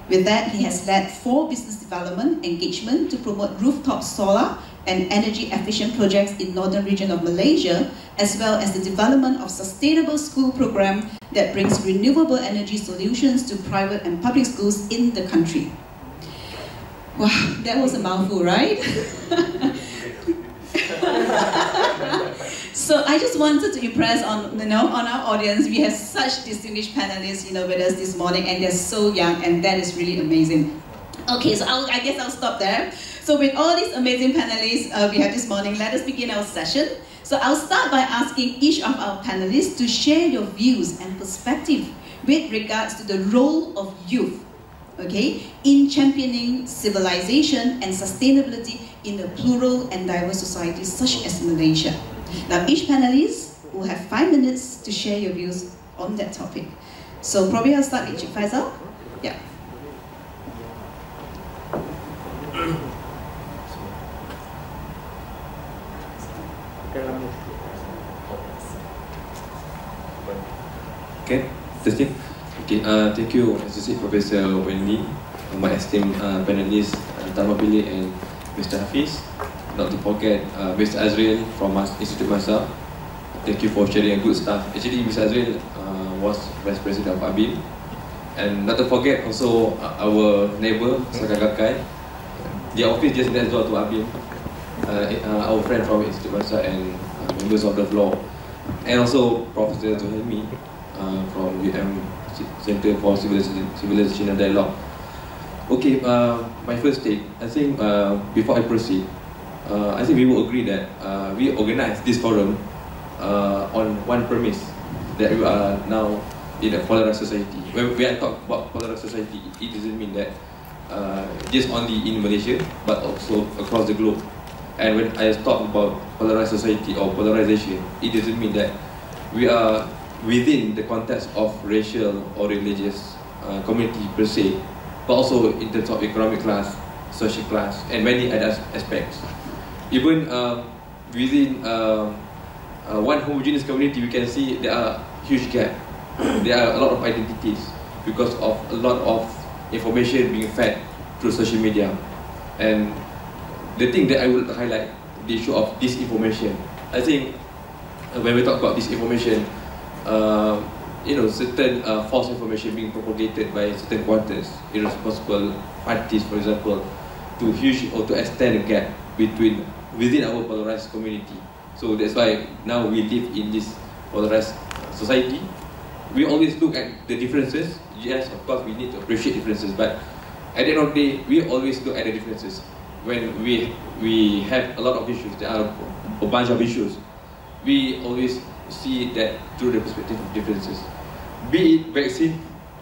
With that, he has led four business development engagement to promote rooftop solar and energy efficient projects in northern region of Malaysia, as well as the development of sustainable school program that brings renewable energy solutions to private and public schools in the country. Wow, that was a mouthful, right? *laughs* *laughs* so I just wanted to impress on you know on our audience. We have such distinguished panelists, you know, with us this morning, and they're so young, and that is really amazing. Okay, so I'll, i guess I'll stop there. So with all these amazing panelists uh, we have this morning, let us begin our session. So I'll start by asking each of our panelists to share your views and perspective with regards to the role of youth okay, in championing civilization and sustainability in a plural and diverse society such as Malaysia. Now, each panelist will have five minutes to share your views on that topic. So probably I'll start with Faisal. Yeah.
Okay, testing. Okay, uh, thank you, Associate Professor Wendy, my esteemed uh, panelists, uh, Tharma Pillai and Mr. Hafiz. Not to forget uh, Mr. Azril from Institute Masa. Thank you for sharing good stuff. Actually, Mr. Azril uh, was Vice President of ABIM. And not to forget also uh, our neighbor, Soka Gakkai. Their office just next door to ABIM. Uh, uh, our friend from Institute Masa and uh, members of the floor. And also Professor Zul Ilham uh, from UM Center for Civilization, Civilization and Dialogue. Okay, uh, my first take, I think uh, before I proceed, uh, I think we will agree that uh, we organize this forum uh, on one premise that we are now in a polarized society. When we are talk about polarized society, it doesn't mean that uh, just only in Malaysia, but also across the globe. And when I talk about polarized society or polarization, it doesn't mean that we are within the context of racial or religious uh, community per se, but also in terms of economic class, social class, and many other aspects. Even um, within um, uh, one homogeneous community, we can see there are huge gap. *coughs* there are a lot of identities because of a lot of information being fed through social media. And the thing that I would highlight, the issue of disinformation. I think uh, when we talk about disinformation, uh, you know, certain uh, false information being propagated by certain quarters, irresponsible parties, for example, to huge or to extend a gap between within our polarized community. So that's why now we live in this polarized society. We always look at the differences. Yes, of course, we need to appreciate differences, but at the end of the day, we always look at the differences. When we we have a lot of issues, there are a bunch of issues. We always see that through the perspective of differences. Be it vaccine,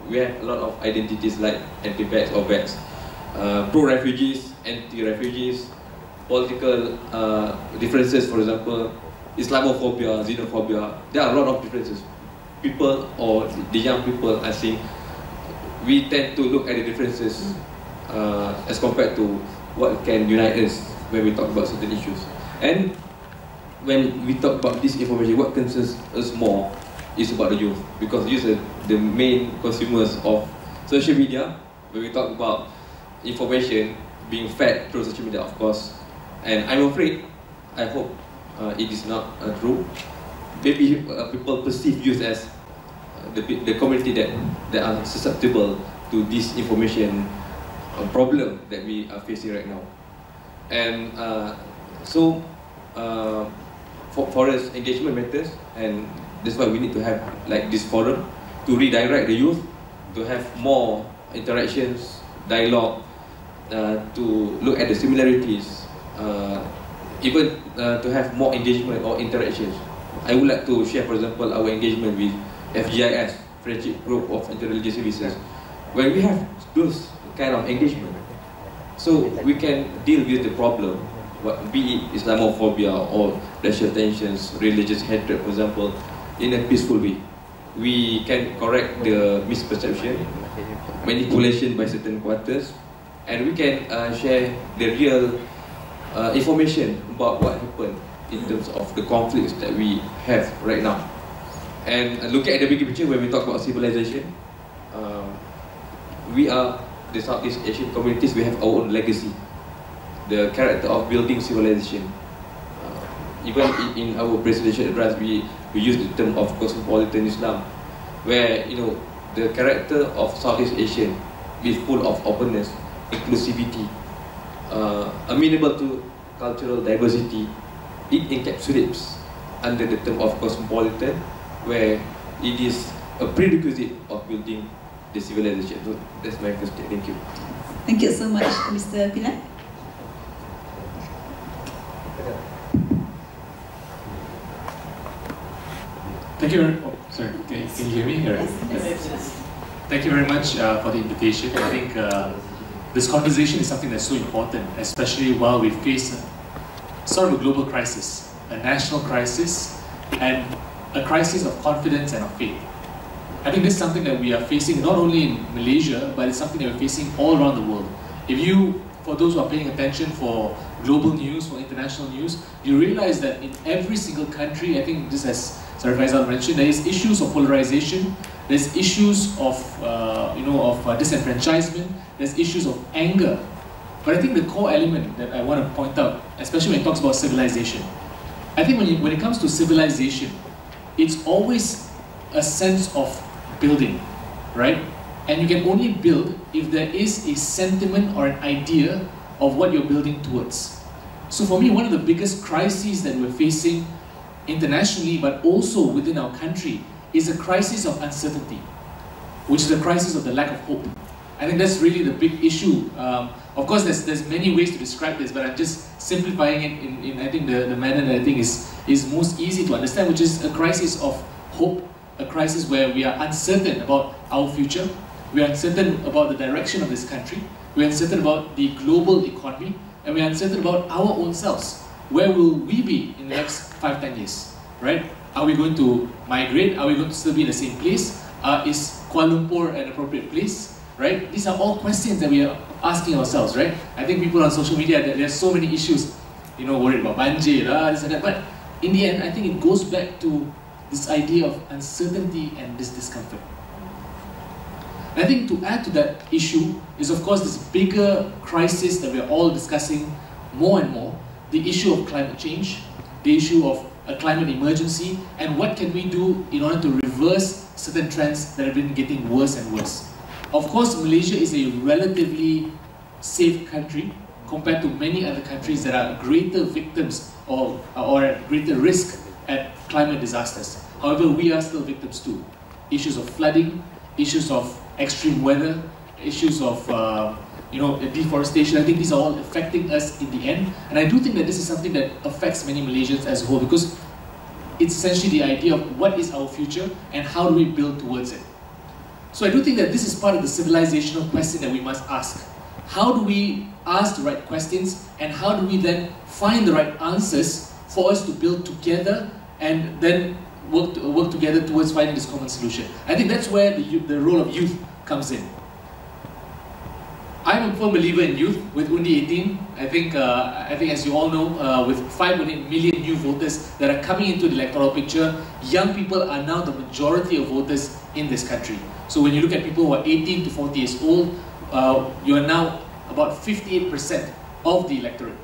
we have a lot of identities like anti-vax or vax, uh, pro-refugees, anti-refugees, political uh, differences, for example, Islamophobia, xenophobia. There are a lot of differences. People or the young people, I think, we tend to look at the differences uh, as compared to what can unite us when we talk about certain issues. And when we talk about this information, what concerns us more is about the youth because youth are the main consumers of social media. When we talk about information being fed through social media, of course, and I'm afraid, I hope uh, it is not uh, true. Maybe uh, people perceive youth as uh, the, the community that, that are susceptible to this information uh, problem that we are facing right now. And uh, so, for, for us, engagement matters, and that's why we need to have like this forum to redirect the youth, to have more interactions, dialogue, uh, to look at the similarities, uh, even uh, to have more engagement or interactions. I would like to share, for example, our engagement with FGIS, Friendship Group of Interreligious Services. When we have those kind of engagement, so we can deal with the problem, be it Islamophobia or racial tensions, religious hatred, for example, in a peaceful way. We can correct the misperception, manipulation by certain quarters, and we can uh, share the real uh, information about what happened in terms of the conflicts that we have right now. And uh, looking at the bigger picture, when we talk about civilization, uh, we are the Southeast Asian communities, we have our own legacy. The character of building civilization. Uh, even in, our presidential address, we we use the term of cosmopolitan Islam, where you know the character of Southeast Asian is full of openness, inclusivity, uh, amenable to cultural diversity. It encapsulates under the term of cosmopolitan, where it is a prerequisite of building the civilization. So that's my first Thank you.
Thank you so much, Mr. Pillai.
Thank you very oh, sorry, can, can you hear me? Yes. Thank you very much uh, for the invitation. I think uh, this conversation is something that's so important, especially while we face a, sort of a global crisis, a national crisis, and a crisis of confidence and of faith. I think this is something that we are facing not only in Malaysia, but it's something that we're facing all around the world. If you, for those who are paying attention for global news, for international news, you realize that in every single country, I think this has Sir Faisal mentioned, there is issues of polarization, there's issues of, uh, you know, of uh, disenfranchisement, there's issues of anger. But I think the core element that I want to point out, especially when it talks about civilization, I think when, you, when it comes to civilization, it's always a sense of building, right? And you can only build if there is a sentiment or an idea of what you're building towards. So for me, one of the biggest crises that we're facing internationally, but also within our country, is a crisis of uncertainty, which is a crisis of the lack of hope. I think that's really the big issue. Um, of course, there's, there's many ways to describe this, but I'm just simplifying it in, in I think the, the manner that I think is, is most easy to understand, which is a crisis of hope, a crisis where we are uncertain about our future, we are uncertain about the direction of this country, we are uncertain about the global economy, and we are uncertain about our own selves where will we be in the next five, ten years, right? Are we going to migrate? Are we going to still be in the same place? Uh, is Kuala Lumpur an appropriate place, right? These are all questions that we are asking ourselves, right? I think people on social media, that there's so many issues, you know, worried about banjir, uh, this and that, but in the end, I think it goes back to this idea of uncertainty and this discomfort. I think to add to that issue is of course this bigger crisis that we're all discussing more and more, the issue of climate change, the issue of a climate emergency, and what can we do in order to reverse certain trends that have been getting worse and worse. Of course, Malaysia is a relatively safe country compared to many other countries that are greater victims or, or at greater risk at climate disasters. However, we are still victims too. Issues of flooding, issues of extreme weather, issues of uh, you know, deforestation, I think these are all affecting us in the end. And I do think that this is something that affects many Malaysians as a whole because it's essentially the idea of what is our future and how do we build towards it. So I do think that this is part of the civilizational question that we must ask. How do we ask the right questions and how do we then find the right answers for us to build together and then work, to, work together towards finding this common solution. I think that's where the, the role of youth comes in. I'm a firm believer in youth with Undi 18. I think, uh, I think as you all know, uh, with 5.8 million new voters that are coming into the electoral picture, young people are now the majority of voters in this country. So when you look at people who are 18 to 40 years old, uh, you are now about 58% of the electorate.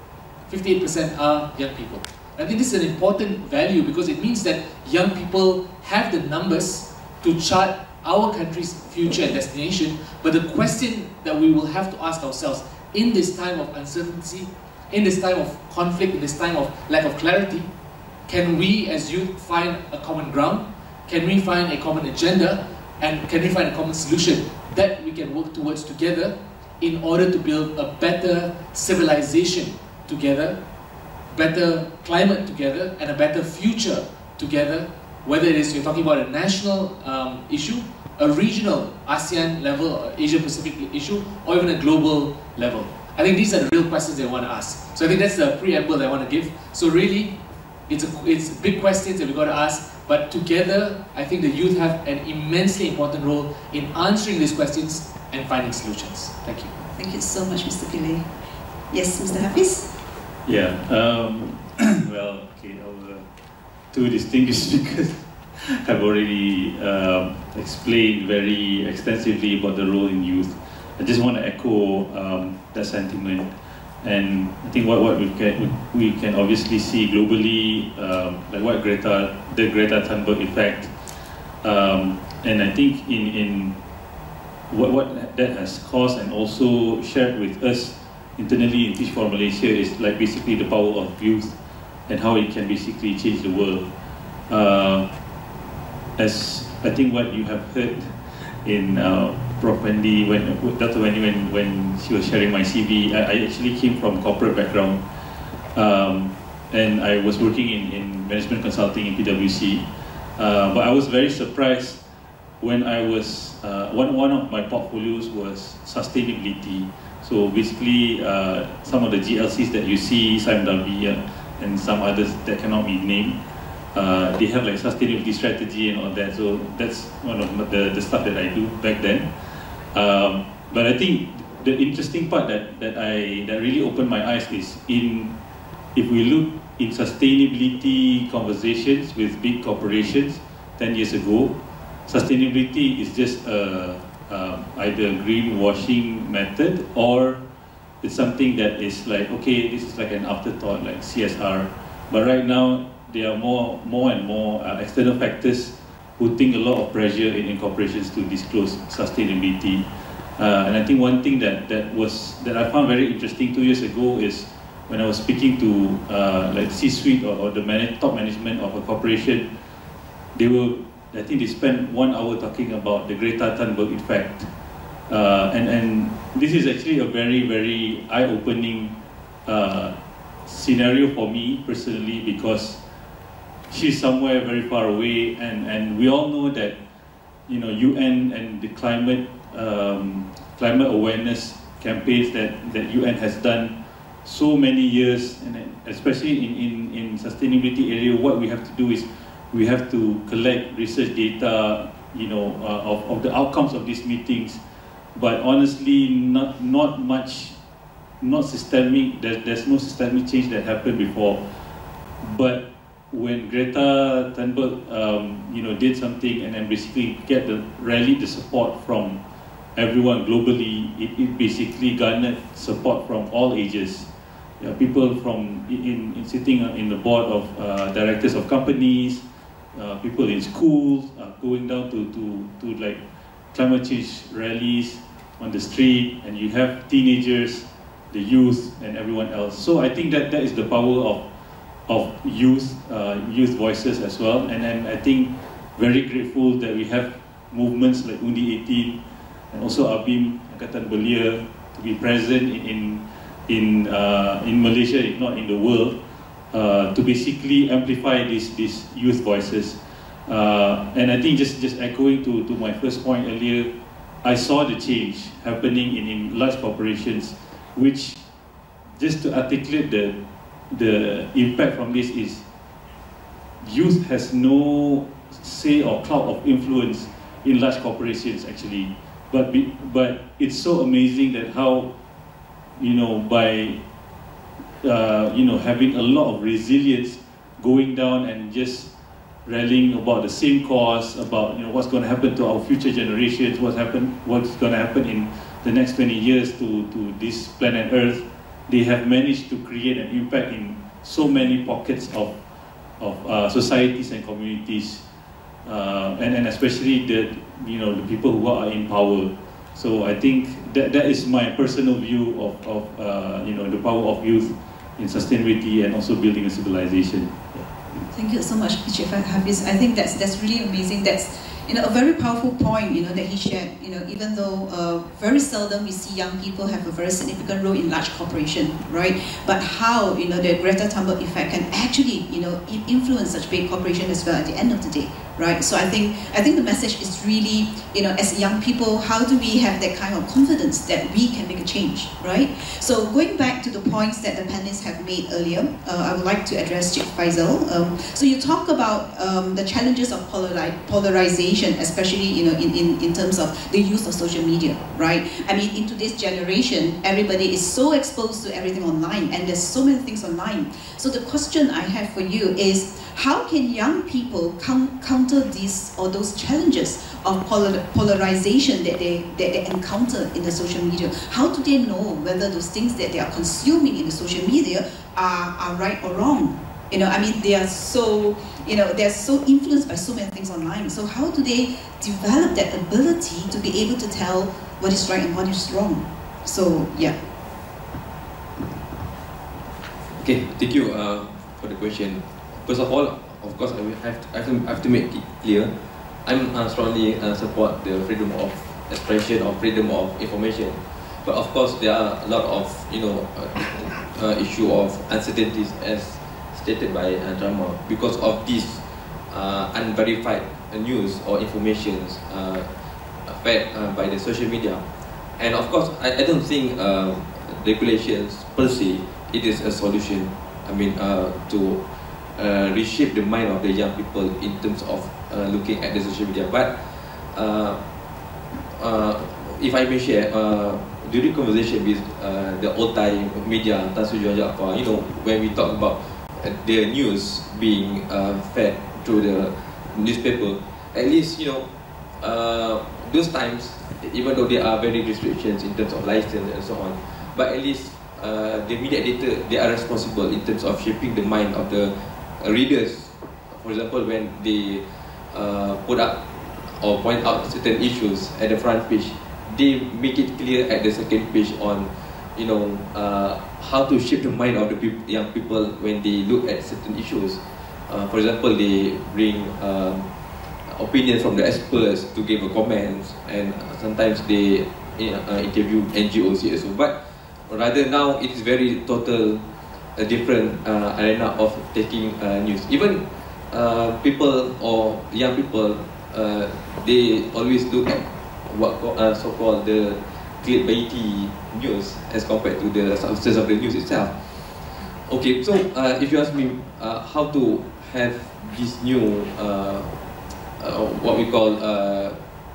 58% are young people. I think this is an important value because it means that young people have the numbers to chart our country's future and destination, but the question that we will have to ask ourselves in this time of uncertainty, in this time of conflict, in this time of lack of clarity, can we as youth find a common ground? Can we find a common agenda? And can we find a common solution that we can work towards together in order to build a better civilization together better climate together and a better future together, whether it is you're talking about a national um, issue, a regional ASEAN level, Asia Pacific issue, or even a global level. I think these are the real questions they want to ask. So I think that's the preamble I want to give. So really, it's, a, it's big questions that we've got to ask, but together, I think the youth have an immensely important role in answering these questions and finding solutions. Thank you.
Thank you so much, Mr. Pillai. Yes, Mr. Hafiz?
Yeah, um, *coughs* well, okay, our two distinguished *laughs* speakers *laughs* have already um, explained very extensively about the role in youth. I just want to echo um, that sentiment. And I think what, what we can we can obviously see globally, um, like what Greta, the Greta Thunberg effect, um, and I think in in what what that has caused and also shared with us internally in Teach for Malaysia is like basically the power of youth and how it can basically change the world. Uh, as I think what you have heard in uh, Prof. Wendy, when Dr. Wendy, when, when she was sharing my CV, I, I actually came from corporate background um, and I was working in, in management consulting in PwC. Uh, but I was very surprised when I was, uh, one, one of my portfolios was sustainability. So basically, uh, some of the GLCs that you see, Sime and some others that cannot be named, uh, they have like sustainability strategy and all that. So that's one of the, the stuff that I do back then. Um, but I think the interesting part that, that I that really opened my eyes is in if we look in sustainability conversations with big corporations 10 years ago, sustainability is just a um, either greenwashing method or it's something that is like, okay, this is like an afterthought, like CSR. But right now, there are more, more and more uh, external factors putting a lot of pressure in, in corporations to disclose sustainability. Uh, and I think one thing that, that was that I found very interesting two years ago is when I was speaking to uh, like C-suite or, or the man top management of a corporation, they were I think they spent one hour talking about the Greta Thunberg effect. Uh, and, and this is actually a very, very eye-opening uh, scenario for me personally because she's somewhere very far away and, and we all know that you know UN and the climate um, climate awareness campaigns that, that UN has done so many years and especially in, in, in sustainability area what we have to do is we have to collect research data, you know, uh, of, of the outcomes of these meetings. But honestly, not, not much, not systemic, there, there's no systemic change that happened before. But when Greta Thunberg, um, you know, did something and then basically get the, rallied the support from everyone globally, it, it basically garnered support from all ages. Yeah, people from in, in, sitting in the board of uh, directors of companies, uh, people in schools uh, going down to, to, to like climate change rallies on the street and you have teenagers, the youth and everyone else. So I think that that is the power of, of youth, uh, youth voices as well. And then I think very grateful that we have movements like Undi 18 and also ABIM, Angkatan Belia to be present in, in, uh, in Malaysia, if not in the world, uh, to basically amplify these, these youth voices. Uh, and I think just, just echoing to, to my first point earlier, I saw the change happening in, in large corporations, which just to articulate the, the impact from this is youth has no say or cloud of influence in large corporations actually. But, be, but it's so amazing that how, you know, by, uh, you know, having a lot of resilience going down and just rallying about the same cause, about you know what's going to happen to our future generations, what's happen, what's going to happen in the next 20 years to, to this planet Earth. They have managed to create an impact in so many pockets of, of uh, societies and communities, uh, and, and especially the you know the people who are in power. So I think that, that is my personal view of, of uh, you know the power of youth in sustainability and also building a civilization.
Thank you so much, Chief Hafiz. I think that's that's really amazing. That's you know a very powerful point you know that he shared. You know, even though uh, very seldom we see young people have a very significant role in large corporation, right? But how you know the Greta Thunberg effect can actually you know influence such big corporation as well at the end of the day, right? So I think I think the message is really you know as young people, how do we have that kind of confidence that we can make a change, right? So going back to the points that the panelists have made earlier, uh, I would like to address Chief Faisal. Um, so you talk about um, the challenges of polarization, especially you know in, in, in terms of the use of social media, right? I mean, in today's generation, everybody is so exposed to everything online, and there's so many things online. So the question I have for you is, how can young people counter these or those challenges of polar polarization that they, that they encounter in the social media? How do they know whether those things that they are consuming in the social media are, are right or wrong? You know, I mean, they are so, you know, they're so influenced by so many things online. So how do they develop that ability to be able to tell what is right and what is wrong? So, yeah.
Okay, thank you uh, for the question. First of all, of course, I have to, I have to, I have to make it clear. I'm uh, strongly uh, support the freedom of expression or freedom of information. But of course, there are a lot of you know uh, uh, issue of uncertainties as stated by uh, Tharma because of this uh, unverified news or information uh, fed uh, by the social media. And of course, I, I don't think uh, regulations per se it is a solution. I mean, uh, to uh, reshape the mind of the young people in terms of uh, looking at the social media. But uh, uh, if I may share, uh, during conversation with the old time media, Tan Sri you know, when we talk about the news being fed through the newspaper, at least, you know, those times, even though there are very restrictions in terms of license and so on, but at least uh, the media editor, they are responsible in terms of shaping the mind of the readers. For example, when they uh, put up or point out certain issues at the front page, they make it clear at the second page on, you know, uh, how to shape the mind of the pe young people when they look at certain issues. Uh, for example, they bring um, opinions from the experts to give a comments, and sometimes they uh, interview NGOs also. But rather now it is very total a different uh, arena of taking uh, news. Even uh, people or young people, uh, they always look at what uh, so-called the clickbaity news as compared to the substance of the news itself. Okay, so uh, if you ask me uh, how to have this new uh, uh, what we call uh,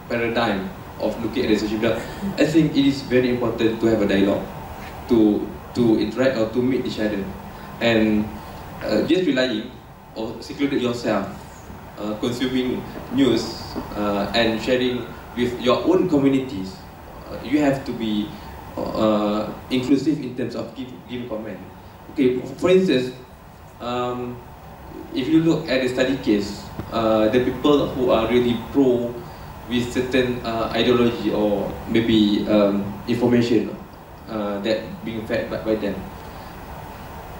paradigm of looking at the social media, I think it is very important to have a dialogue to to interact or to meet each other. And uh, just relying or secluded yourself uh, consuming news uh, and sharing with your own communities. Uh, you have to be uh, inclusive in terms of give, giving comment. Okay for instance um, if you look at the study case uh, the people who are really pro with certain ideology or maybe um, information uh, that being fed by, by them.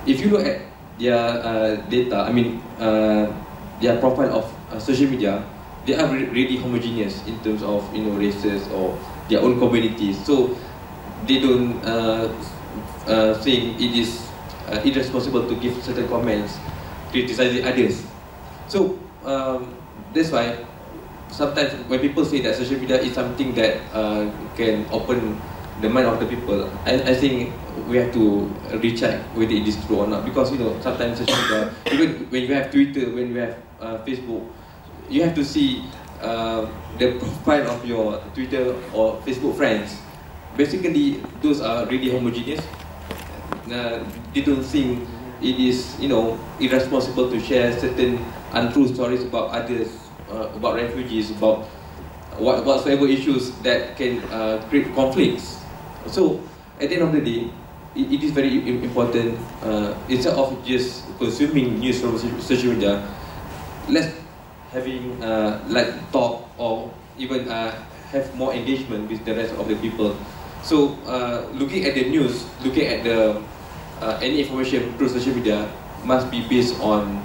If you look at their uh, data, I mean uh, their profile of uh, social media, they are re really homogeneous in terms of you know races or their own communities. So they don't uh, think it is irresponsible to give certain comments criticizing others. So um, that's why sometimes when people say that social media is something that uh, can open the mind of the people, I, I think we have to recheck whether it is true or not. Because you know sometimes social media, even when you have Twitter, when you have uh, Facebook, you have to see uh, the profile of your Twitter or Facebook friends. Basically, those are really homogeneous. Uh, they don't think it is you know irresponsible to share certain untrue stories about others, uh, about refugees, about what, whatsoever issues that can uh, create conflicts. So at the end of the day, it, is very important. Uh, instead of just consuming news from social media, let's having uh, like talk or even uh, have more engagement with the rest of the people. So uh, looking at the news, looking at the uh, any information through social media must be based on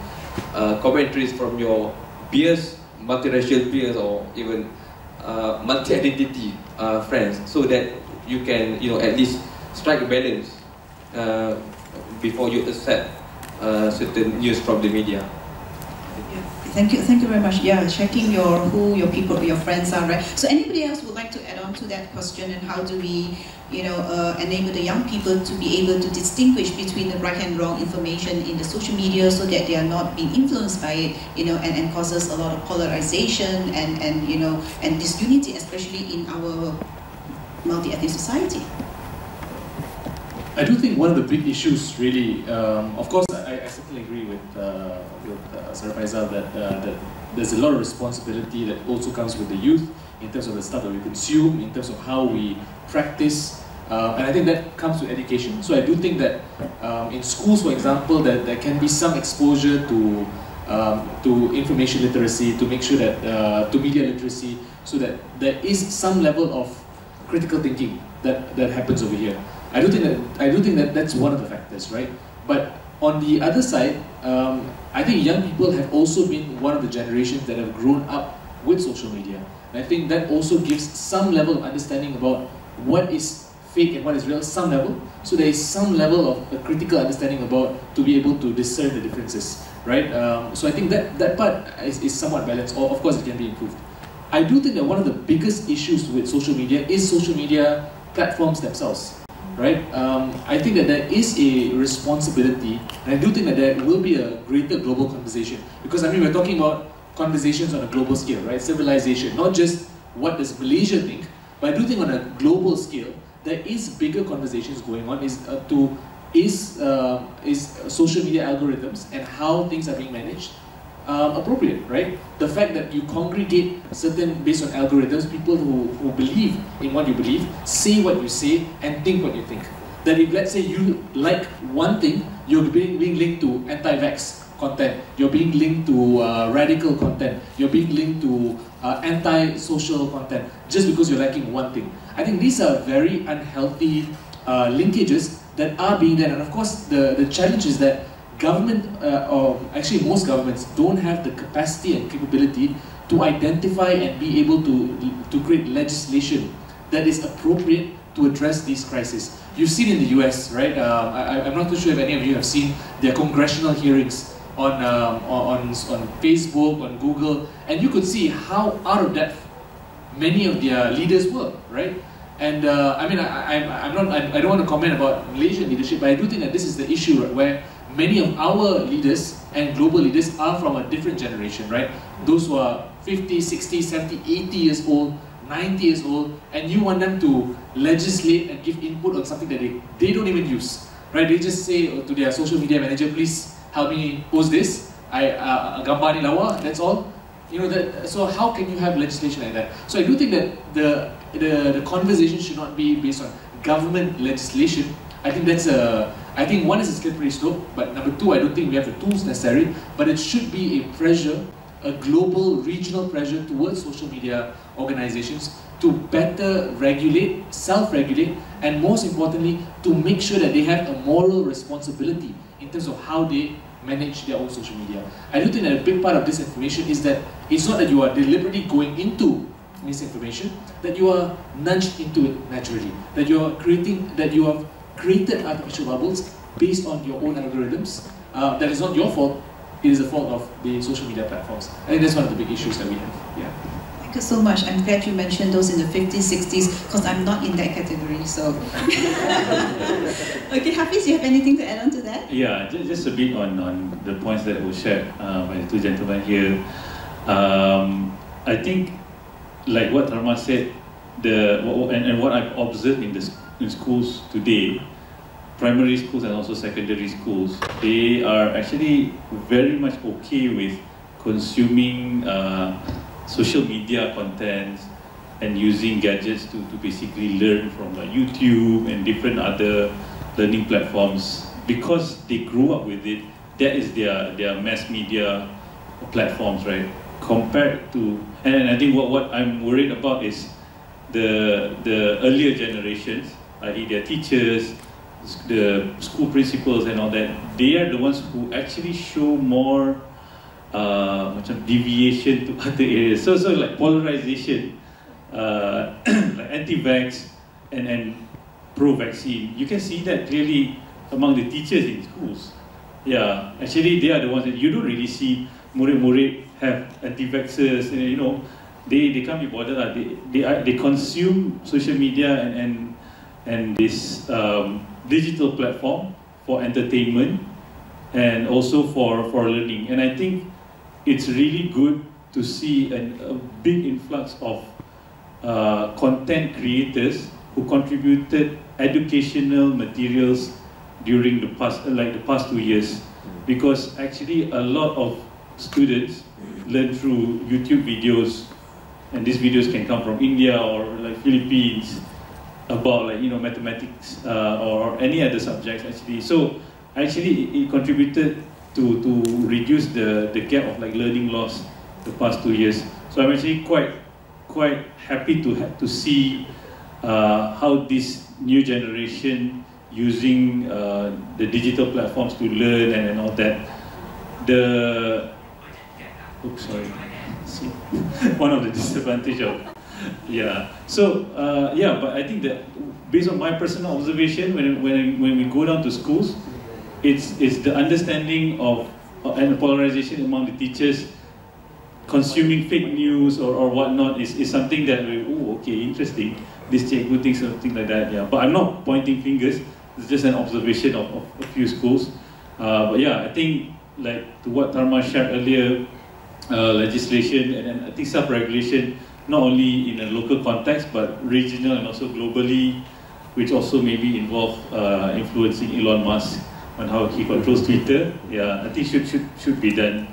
uh, commentaries from your peers, multiracial peers, or even uh, multi-identity uh, friends, so that you can, you know, at least strike a balance uh, before you accept uh, certain news from the media. Yeah.
Thank you, thank you very much. Yeah, checking your who your people, your friends are, right? So anybody else would like to add on to that question and how do we, you know, uh, enable the young people to be able to distinguish between the right and wrong information in the social media so that they are not being influenced by it, you know, and, and causes a lot of polarization and, and you know, and disunity, especially in our multi-ethnic society.
I do think one of the big issues, really, um, of course, I, I, certainly agree with uh, with uh, Sarah Faisal that uh, that there's a lot of responsibility that also comes with the youth in terms of the stuff that we consume, in terms of how we practice, uh, and I think that comes with education. So I do think that um, in schools, for example, that there can be some exposure to um, to information literacy, to make sure that uh, to media literacy, so that there is some level of critical thinking that that happens over here. I do think that I do think that that's one of the factors, right? But on the other side, um, I think young people have also been one of the generations that have grown up with social media. And I think that also gives some level of understanding about what is fake and what is real, some level. So there is some level of a critical understanding about to be able to discern the differences, right? Um, so I think that that part is, is somewhat balanced, or of course it can be improved. I do think that one of the biggest issues with social media is social media platforms themselves right? Um, I think that there is a responsibility, and I do think that there will be a greater global conversation. Because I mean, we're talking about conversations on a global scale, right? Civilization, not just what does Malaysia think, but I do think on a global scale, there is bigger conversations going on. Is uh, to is uh, is social media algorithms and how things are being managed um, appropriate, right? The fact that you congregate certain, based on algorithms, people who, who believe in what you believe, say what you say, and think what you think. That if, let's say, you like one thing, you're being, being linked to anti-vax content, you're being linked to uh, radical content, you're being linked to uh, anti-social content, just because you're liking one thing. I think these are very unhealthy uh, linkages that are being done. And of course, the, the challenge is that government, uh, or actually most governments, don't have the capacity and capability to identify and be able to, to create legislation that is appropriate to address these crises. You've seen in the US, right? Um, I, am not too sure if any of you have seen their congressional hearings on, um, on, on Facebook, on Google, and you could see how out of depth many of their leaders were, right? And uh, I mean, I, I, I'm not, I, I don't want to comment about Malaysian leadership, but I do think that this is the issue where many of our leaders and global leaders are from a different generation, right? Those who are 50, 60, 70, 80 years old, 90 years old, and you want them to legislate and give input on something that they, they don't even use, right? They just say to their social media manager, please help me post this, I uh, lawa, that's all. You know that. So how can you have legislation like that? So I do think that the the, the conversation should not be based on government legislation. I think that's a I think one is a slippery slope, but number two, I don't think we have the tools necessary, but it should be a pressure, a global, regional pressure towards social media organizations to better regulate, self-regulate, and most importantly, to make sure that they have a moral responsibility in terms of how they manage their own social media. I do think that a big part of this information is that it's not that you are deliberately going into misinformation, that you are nudged into it naturally, that you are creating, that you have created artificial bubbles based on your own algorithms. Uh, that is not your fault. it is the fault of the social media platforms. I think that's one of the big issues that we have. Yeah.
Thank you so much. I'm glad you mentioned those in the 50s, 60s, because I'm not in that category. So, *laughs* okay, Hafiz, do you have anything to add on to that?
Yeah, just, just a bit on, on the points that were shared uh, by the two gentlemen here. Um, I think, like what Tharma said, the and, and what I've observed in the in schools today, primary schools and also secondary schools, they are actually very much okay with consuming uh, social media content and using gadgets to, to basically learn from like YouTube and different other learning platforms because they grew up with it. That is their their mass media platforms, right? Compared to, and I think what, what I'm worried about is the the earlier generations, i.e., their teachers, the school principals, and all that. They are the ones who actually show more uh, macam deviation to *laughs* other areas. So so like polarization, uh, *clears throat* like anti-vax and and pro-vaccine. You can see that clearly among the teachers in schools. Yeah, actually they are the ones that you don't really see murid-murid have anti-vaxxers, you know, they, they can't be bothered. Uh, they, they, uh, they consume social media and, and, and this um, digital platform for entertainment and also for, for learning. And I think it's really good to see an, a big influx of uh, content creators who contributed educational materials during the past, like the past two years, because actually a lot of students learn through YouTube videos, and these videos can come from India or like Philippines about like you know mathematics uh, or any other subjects actually. So actually it, contributed to to reduce the the gap of like learning loss the past two years. So I'm actually quite quite happy to have to see uh, how this new generation using uh, the digital platforms to learn and, and all that. The oops, sorry. *laughs* One of the disadvantage of *laughs* yeah. So uh, yeah, but I think that based on my personal observation, when when when we go down to schools, it's it's the understanding of uh, and the polarization among the teachers consuming fake news or, or whatnot is, is something that we, oh, okay, interesting. This cikgu something like that, yeah. But I'm not pointing fingers. It's just an observation of, of a few schools. Uh, but yeah, I think like to what Tharma shared earlier, uh, legislation and, and I think self-regulation, not only in a local context, but regional and also globally, which also maybe involve uh, influencing Elon Musk on how he controls Twitter. Yeah, I think should should should be done.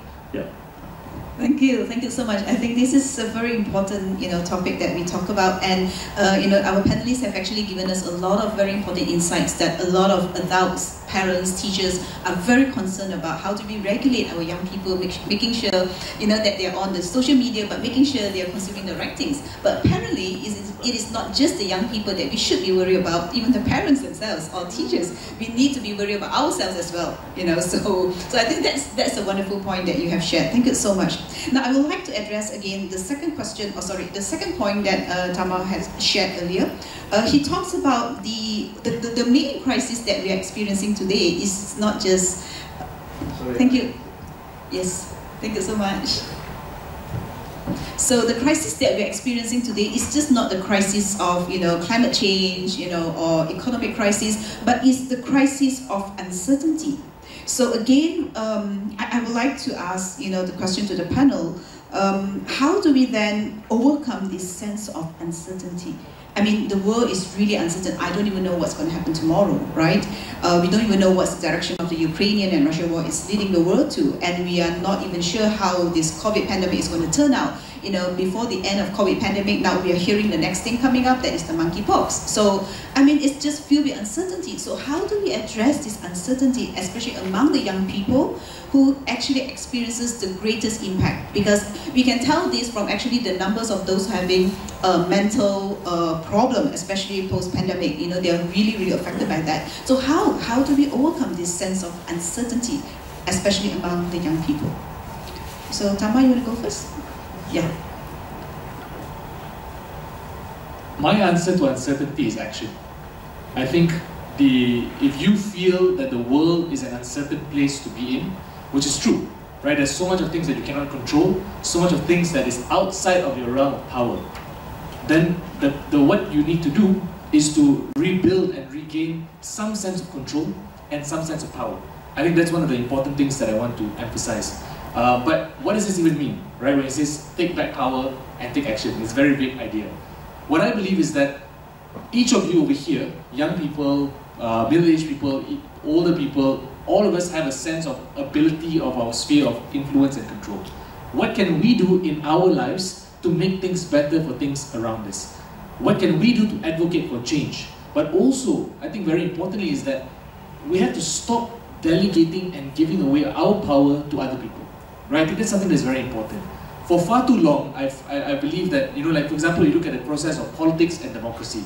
Thank you, thank you so much. I think this is a very important, you know, topic that we talk about, and uh, you know, our panelists have actually given us a lot of very important insights that a lot of adults, parents, teachers are very concerned about. How do we regulate our young people, make, making sure, you know, that they're on the social media, but making sure they're consuming the right things. But apparently, it is, it is not just the young people that we should be worried about. Even the parents themselves or teachers, we need to be worried about ourselves as well. You know, so so I think that's that's a wonderful point that you have shared. Thank you so much. Now, I would like to address again the second question, or sorry, the second point that uh, Tharma has shared earlier. Uh, he talks about the, the, the, the, main crisis that we are experiencing today is not just.
Sorry.
Thank you. Yes, thank you so much. So the crisis that we're experiencing today is just not the crisis of you know climate change, you know, or economic crisis, but it's the crisis of uncertainty. So again, um, I, I, would like to ask, you know, the question to the panel, um, how do we then overcome this sense of uncertainty? I mean, the world is really uncertain. I don't even know what's going to happen tomorrow, right? Uh, we don't even know what's the direction of the Ukrainian and Russian war is leading the world to, and we are not even sure how this COVID pandemic is going to turn out you know, before the end of COVID pandemic, now we are hearing the next thing coming up, that is the monkeypox. So, I mean, it's just filled with uncertainty. So how do we address this uncertainty, especially among the young people who actually experiences the greatest impact? Because we can tell this from actually the numbers of those having a mental uh, problem, especially post-pandemic. You know, they are really, really affected by that. So how, how do we overcome this sense of uncertainty, especially among the young people? So Tharma, you want to go first? Yeah.
My answer to uncertainty is action. I think the if you feel that the world is an uncertain place to be in, which is true, right? There's so much of things that you cannot control, so much of things that is outside of your realm of power. Then the, the what you need to do is to rebuild and regain some sense of control and some sense of power. I think that's one of the important things that I want to emphasize. Uh, but what does this even mean, right? When it says take back power and take action, it's a very big idea. What I believe is that each of you over here, young people, uh, middle-aged people, older people, all of us have a sense of ability of our sphere of influence and control. What can we do in our lives to make things better for things around us? What can we do to advocate for change? But also, I think very importantly is that we have to stop delegating and giving away our power to other people. Right? Think that's something that's very important. For far too long, I've, I, I believe that, you know, like for example, you look at the process of politics and democracy.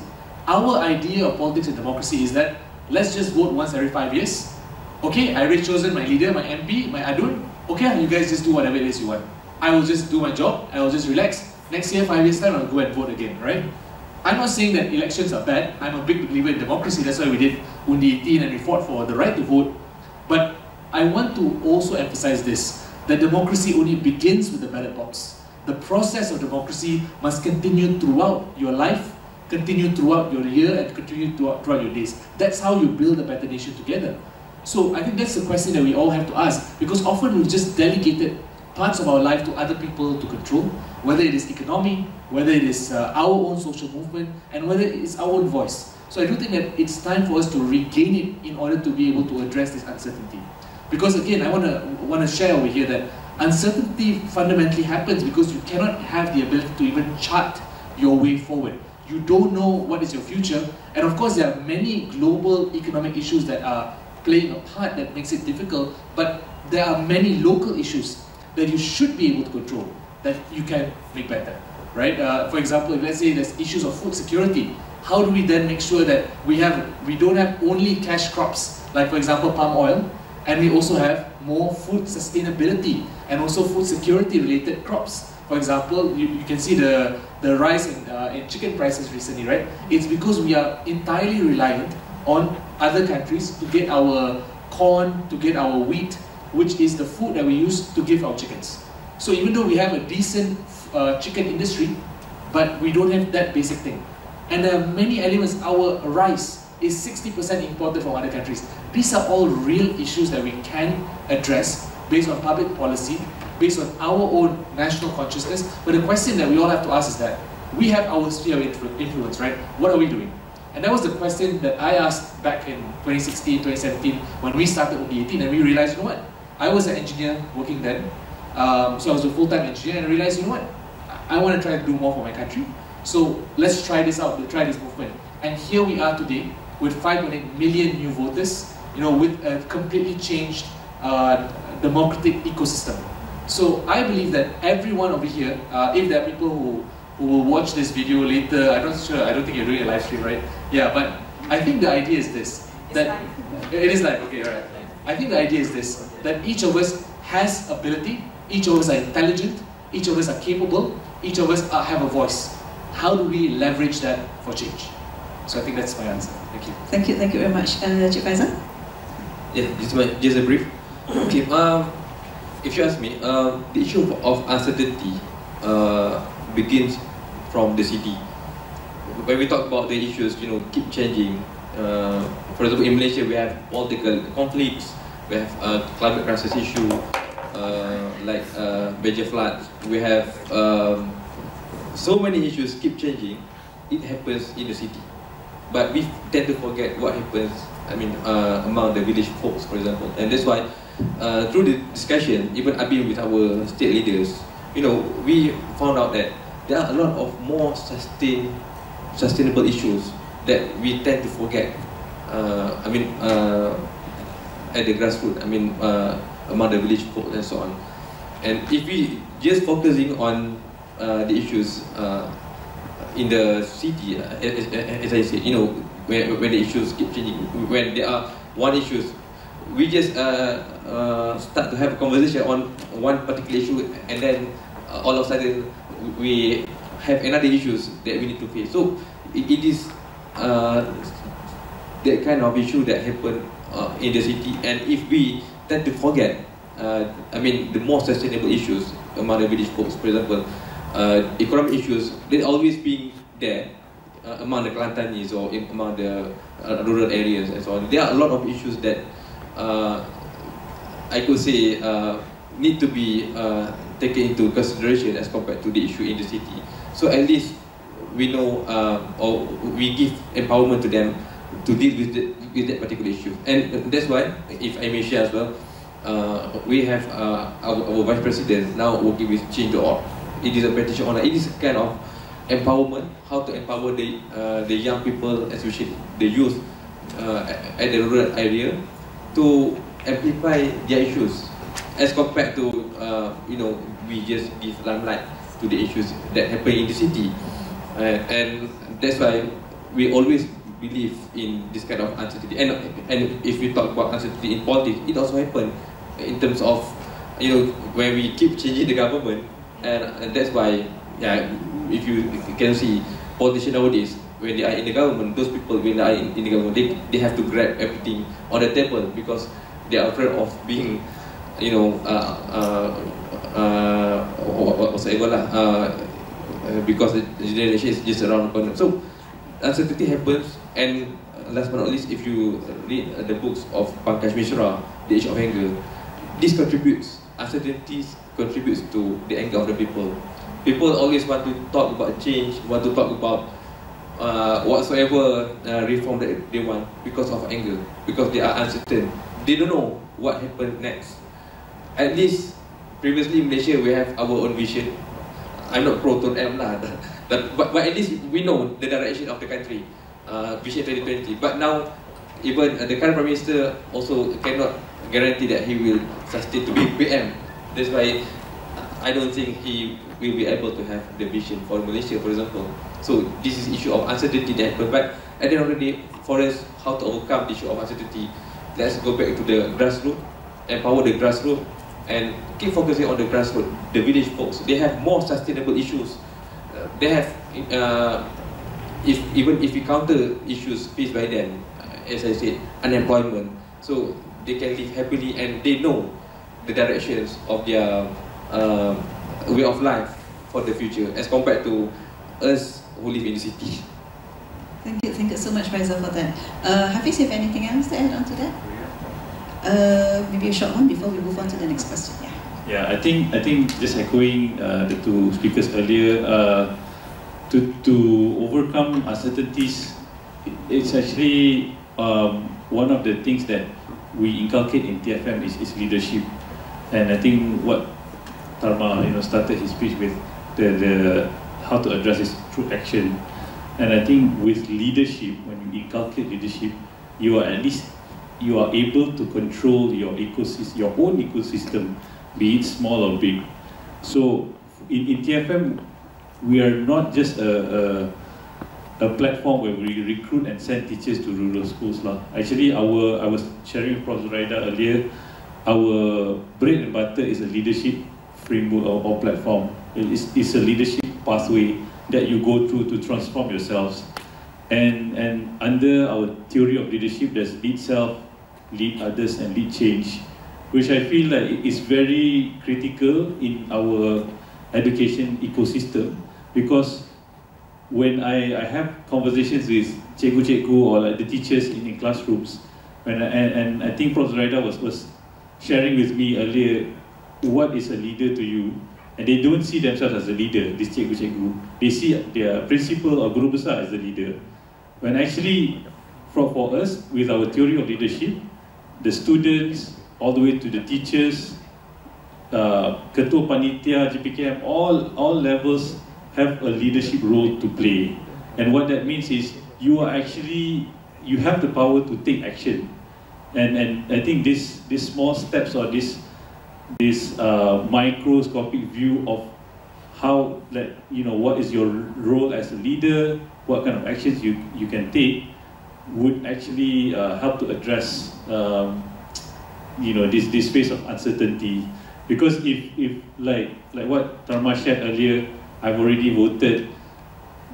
Our idea of politics and democracy is that let's just vote once every five years. Okay, I already chosen my leader, my MP, my adun. Okay, you guys just do whatever it is you want. I will just do my job, I will just relax. Next year, five years time, I'll go and vote again, right? I'm not saying that elections are bad. I'm a big believer in democracy. That's why we did Undi 18 and we fought for the right to vote. But I want to also emphasize this, that democracy only begins with the ballot box. The process of democracy must continue throughout your life, continue throughout your year, and continue throughout, throughout your days. That's how you build a better nation together. So I think that's the question that we all have to ask, because often we've just delegated parts of our life to other people to control, whether it is economy, whether it is uh, our own social movement, and whether it is our own voice. So I do think that it's time for us to regain it in order to be able to address this uncertainty. Because again, I want to want to share over here that uncertainty fundamentally happens because you cannot have the ability to even chart your way forward. You don't know what is your future, and of course there are many global economic issues that are playing a part that makes it difficult, but there are many local issues that you should be able to control, that you can make better, right? Uh, for example, if let's say there's issues of food security, how do we then make sure that we have we don't have only cash crops like for example palm oil and we also have more food sustainability and also food security related crops. For example you, you can see the the rise in, uh, in chicken prices recently right? It's because we are entirely reliant on other countries to get our corn to get our wheat which is the food that we use to give our chickens. So even though we have a decent uh, chicken industry but we don't have that basic thing. And there are many elements. Our rice is 60% imported from other countries. These are all real issues that we can address based on public policy, based on our own national consciousness. But the question that we all have to ask is that we have our sphere of influence, right? What are we doing? And that was the question that I asked back in 2016, 2017, when we started Undi 18, and we realized, you know what? I was an engineer working then, um, so I was a full-time engineer, and I realized, you know what? I want to try to do more for my country. So let's try this out, let's try this movement. And here we are today with 5.8 million new voters, you know, with a completely changed uh, democratic ecosystem. So I believe that everyone over here, uh, if there are people who, who will watch this video later, I'm not sure, I don't think you're doing a live stream, right? Yeah, but I think the idea is this, that *laughs* it is like, okay, alright. I think the idea is this, that each of us has ability, each of us are intelligent, each of us are capable, each of us are, have a voice how do we leverage that for change? So I think that's my answer. Thank you.
Thank you, thank you very much. Uh, Cik Faizal?
Yeah, just, my, just a brief. Okay, um, if you ask me, uh, the issue of, of uncertainty uh, begins from the city. When we talk about the issues, you know, keep changing. Uh, for example, in Malaysia, we have political conflicts, we have uh, climate crisis issue, uh, like uh, major floods. We have um, so many issues keep changing, it happens in the city. But we tend to forget what happens, I mean, uh, among the village folks, for example. And that's why, uh, through the discussion, even I've been with our state leaders, you know, we found out that there are a lot of more sustain, sustainable issues that we tend to forget. Uh, I mean, uh, at the grassroots, I mean, uh, among the village folks and so on. And if we just focusing on uh, the issues in the city, uh, as, as, I said, you know, when, when the issues keep changing, when there are one issues, we just uh, uh, start to have a conversation on one particular issue, and then uh, all of a sudden we have another issues that we need to face. So it, it is that kind of issue that happen in the city, and if we tend to forget uh, I mean, the more sustainable issues among the village folks, for example, uh, economic issues, they always been there uh, among the Kelantanis or in, among the uh, rural areas and so on. There are a lot of issues that uh, I could say uh, need to be uh, taken into consideration as compared to the issue in the city. So at least we know or we give empowerment to them to deal with, the, with that particular issue. And that's why, if I may share as well, we have our, our vice president now working with Change.org. It is a petition online. It is a kind of empowerment, how to empower the, uh, the young people, especially the youth uh, at the rural area to amplify their issues as compared to, uh, you know, we just give limelight to the issues that happen in the city. Uh, and that's why we always believe in this kind of uncertainty. And, and if we talk about uncertainty in politics, it also happens in terms of, you know, when we keep changing the government, and, that's why, yeah, if you can see politicians nowadays, when they are in the government, those people when they are in, in the government, they, they have to grab everything on the table because they are afraid of being, you know, uh, uh, uh, whatsoever lah, uh, uh, because the generation is just around the corner. So uncertainty happens, and last but not least, if you read the books of Pankaj Mishra, The Age of Anger, this contributes, uncertainties contributes to the anger of the people. People always want to talk about change, want to talk about uh, whatsoever uh, reform that they want because of anger, because they are uncertain. They don't know what happened next. At least previously in Malaysia we have our own vision. I'm not pro Tun M lah, *laughs* but, but, but at least we know the direction of the country, uh, Vision 2020. But now, even uh, the current Prime Minister also cannot guarantee that he will sustain to be PM. That's why I don't think he will be able to have the vision for Malaysia, for example. So this is issue of uncertainty that. But at the end of the day, for us, how to overcome the issue of uncertainty, let's go back to the grassroots, empower the grassroots, and keep focusing on the grassroots, the village folks. They have more sustainable issues. Uh, they have, uh, if even if we counter issues faced by them, uh, as I said, unemployment. So they can live happily and they know the directions of their uh, way of life for the future as compared to us who live in the city.
Thank you, thank you so much, Faisal, for that. Uh, Hafiz, you have anything else to add on to that? Uh, maybe a short one before we move on to the next question. Yeah.
Yeah, I think I think just echoing uh, the two speakers earlier, uh, to to overcome uncertainties, it's actually um, one of the things that we inculcate in TFM is, is leadership, and I think what Tharma you know started his speech with the, the how to address is through action, and I think with leadership when you inculcate leadership, you are at least you are able to control your ecosystem, your own ecosystem, be it small or big. So in, in TFM, we are not just a, a, a platform where we recruit and send teachers to rural schools. Lah. Actually, our I was sharing with Prof. Raida earlier, our bread and butter is a leadership framework or, or platform. It's, it's a leadership pathway that you go through to transform yourselves. And, and under our theory of leadership, there's lead self, lead others, and lead change, which I feel like is very critical in our education ecosystem because when I, I have conversations with cikgu-cikgu or like the teachers in, in classrooms, when I, and, and I think Prof. Raida was, was sharing with me earlier what is a leader to you, and they don't see themselves as a leader, this cikgu-cikgu. They see their principal or guru besar as the leader. When actually, for, for us, with our theory of leadership, the students, all the way to the teachers, uh, ketua panitia, GPKM, all, all levels have a leadership role to play. And what that means is you are actually, you have the power to take action. And, and I think this, this small steps or this, this uh, microscopic view of how, that, you know, what is your role as a leader, what kind of actions you, you can take, would actually uh, help to address um, you know this this space of uncertainty. Because if if like like what Tharma shared earlier I've already voted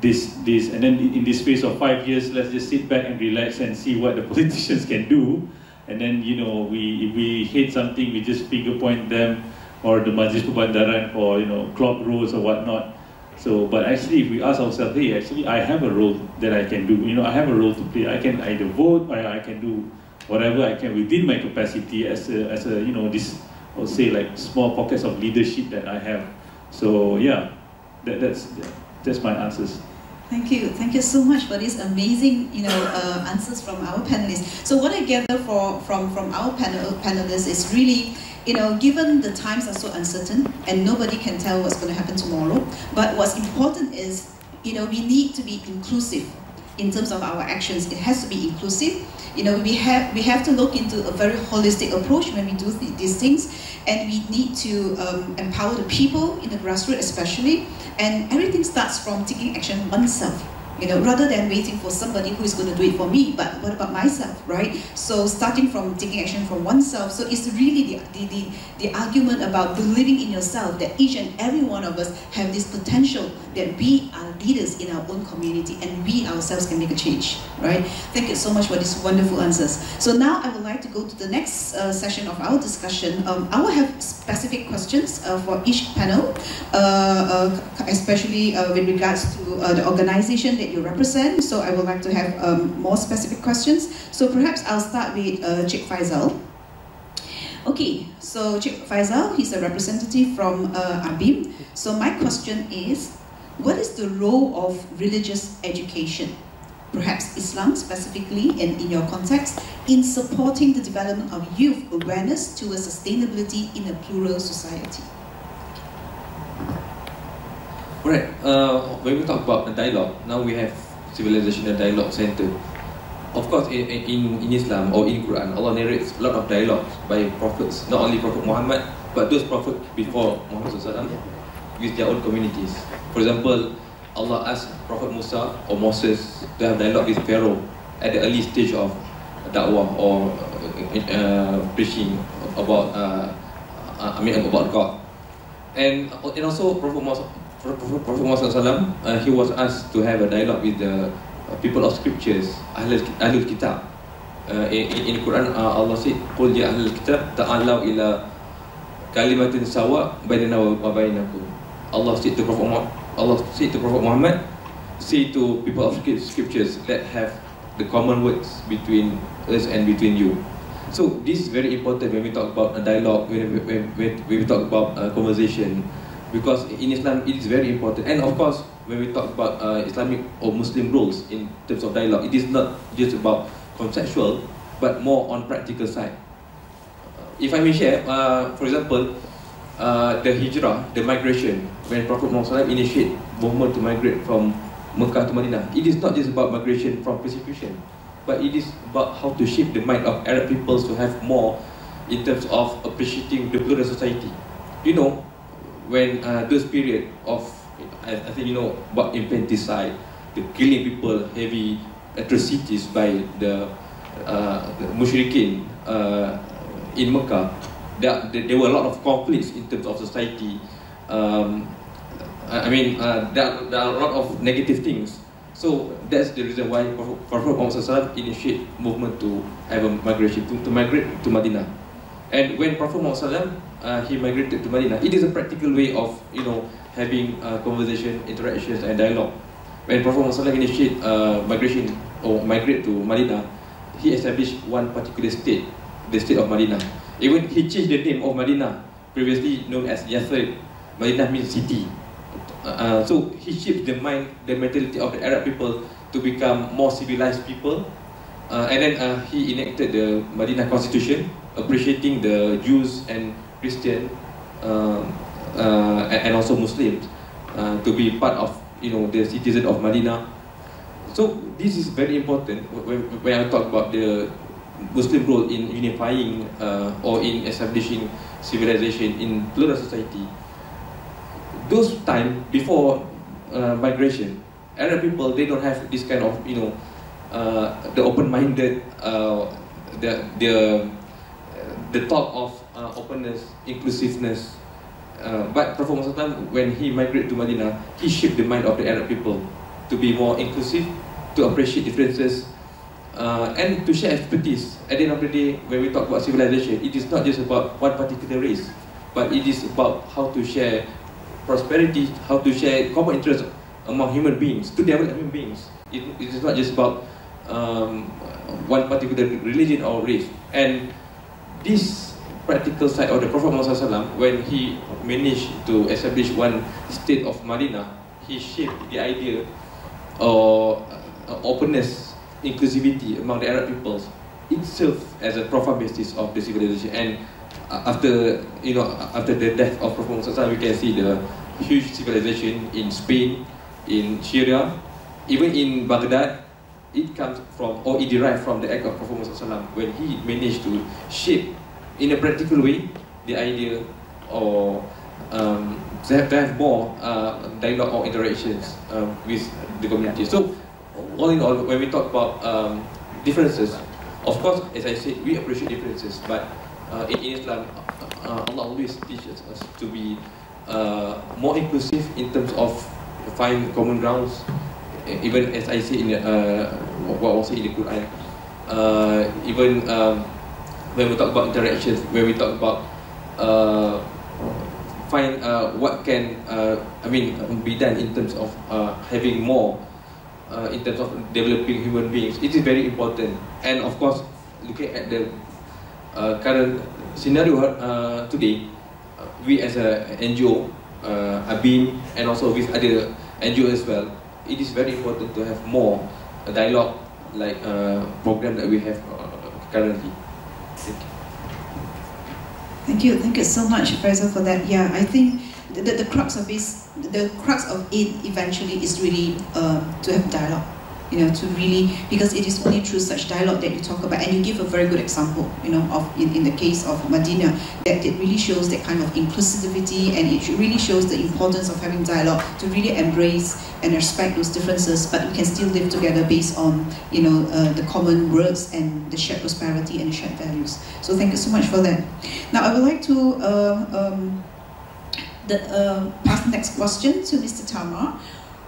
this this and then in this space of five years let's just sit back and relax and see what the *laughs* politicians can do and then you know we if we hate something, we just finger point them or the Majlis Perbandaran for you know clock rules or whatnot. So, but actually, if we ask ourselves, hey, actually, I have a role that I can do. You know, I have a role to play. I can either vote or I can do whatever I can within my capacity as a, as a you know this I would say like small pockets of leadership that I have. So yeah, that, that's that's my answers.
Thank you. Thank you so much for these amazing, you know, uh, answers from our panelists. So what I gather for, from, from our panel, panelists is really, you know, given the times are so uncertain and nobody can tell what's going to happen tomorrow, but what's important is, you know, we need to be inclusive in terms of our actions. It has to be inclusive. You know, we have, we have to look into a very holistic approach when we do th these things and we need to um, empower the people in the grassroots especially. And everything starts from taking action oneself you know, rather than waiting for somebody who is going to do it for me, but what about myself, right? So starting from taking action from oneself, so it's really the, the, the, the argument about believing in yourself that each and every one of us have this potential that we are leaders in our own community and we ourselves can make a change, right? Thank you so much for these wonderful answers. So now I would like to go to the next uh, session of our discussion. Um, I will have specific questions uh, for each panel, uh, uh especially uh, with regards to uh, the organization that you represent. So I would like to have um, more specific questions. So perhaps I'll start with uh, Cik Faisal. Okay, so Cik Faisal, he's a representative from uh, ABIM. So my question is, what is the role of religious education, perhaps Islam specifically and in your context, in supporting the development of youth awareness towards sustainability in a plural society?
Right. Uh, when we talk about the dialogue, now we have civilization and dialogue center. Of course, in, in, in Islam or in Quran, Allah narrates a lot of dialogues by prophets, not only Prophet Muhammad, but those prophets before Muhammad SAW with their own communities. For example, Allah asked Prophet Musa or Moses to have dialogue with Pharaoh at the early stage of da'wah or uh, preaching about uh, I mean about God. And, and also Prophet Musa, Prophet, Muhammad uh, he was asked to have a dialogue with the people of scriptures, Ahlul, Ahlul Kitab. Uh, in, in Quran, uh, Allah said, ya Ahlul Kitab, ta'alaw ila kalimatin sawa bainana wa bainakum. Allah said to Prophet Muhammad, Allah said to Prophet Muhammad, say to people of scriptures that have the common words between us and between you. So this is very important when we talk about a dialogue, when, when, when, when we talk about a conversation, because in Islam it is very important. And of course, when we talk about uh, Islamic or Muslim rules in terms of dialogue, it is not just about conceptual, but more on practical side. If I may share, uh, for example, uh, the hijrah, the migration, when Prophet Muhammad initiated movement to migrate from Mecca to Medina, it is not just about migration from persecution, but it is about how to shape the mind of Arab peoples to have more in terms of appreciating the plural society. You know, when uh, those period of I, I think you know about infanticide, the killing people, heavy atrocities by the, uh, the mushrikin uh, in Mecca, there, there were a lot of conflicts in terms of society. Um, I mean, uh, there, there are a lot of negative things. So that's the reason why Prophet Muhammad initiate movement to have a migration, to, to migrate to Medina. And when Prophet Muhammad uh, he migrated to Medina. It is a practical way of you know having uh, conversation, interactions, and dialogue. When Prophet Muhammad initiated uh, migration or migrate to Medina, he established one particular state, the state of Medina. Even he changed the name of Medina, previously known as Yathrib. Medina means city. Uh, so he shaped the mind, the mentality of the Arab people to become more civilized people. Uh, and then uh, he enacted the Medina Constitution, appreciating the Jews and Christian uh, uh, and also Muslims uh, to be part of you know the citizen of Medina. So this is very important when, when I talk about the Muslim role in unifying uh, or in establishing civilization in plural society. Those time before uh, migration, Arab people they don't have this kind of you know uh, the open-minded the the the thought of uh, openness, inclusiveness. Uh, but Prophet Muhammad, when he migrated to Medina, he shaped the mind of the Arab people to be more inclusive, to appreciate differences, uh, and to share expertise. At the end of the day, when we talk about civilization, it is not just about one particular race, but it is about how to share prosperity, how to share common interests among human beings, to develop human beings. It, it is not just about um, one particular religion or race. And this practical side of the Prophet Muhammad when he managed to establish one state of Madinah, he shaped the idea of uh, openness, inclusivity among the Arab peoples itself as a profound basis of the civilization. And uh, after you know after the death of Prophet Muhammad we can see the huge civilization in Spain, in Syria, even in Baghdad. It comes from or it derived from the act of Prophet Muhammad when he managed to shape in a practical way the idea or um, to, have, to have more uh, dialogue or interactions um, with the community. So all in all, when we talk about um, differences, of course, as I said, we appreciate differences, but uh, in, Islam, uh, Allah always teaches us to be uh, more inclusive in terms of find common grounds. Even as I say in uh, what was in the Quran, uh, even um, when we talk about interactions, when we talk about uh, find uh, what can uh, I mean be done in terms of uh, having more uh, in terms of developing human beings. It is very important, and of course, looking at the uh, current scenario today, we as a NGO, uh, ABIM, and also with other NGO as well, it is very important to have more dialogue like program that we have currently. Thank you.
Thank you, so much, Faisal, for that. Yeah, I think the, the, crux of this, the crux of it eventually is really uh, to have dialogue. You know, to really because it is only through such dialogue that you talk about, and you give a very good example. You know, of in, in the case of Medina, that it really shows that kind of inclusivity, and it really shows the importance of having dialogue to really embrace and respect those differences, but we can still live together based on you know uh, the common words and the shared prosperity and the shared values. So thank you so much for that. Now I would like to uh, um, the, uh, pass the next question to Mr. Tharma.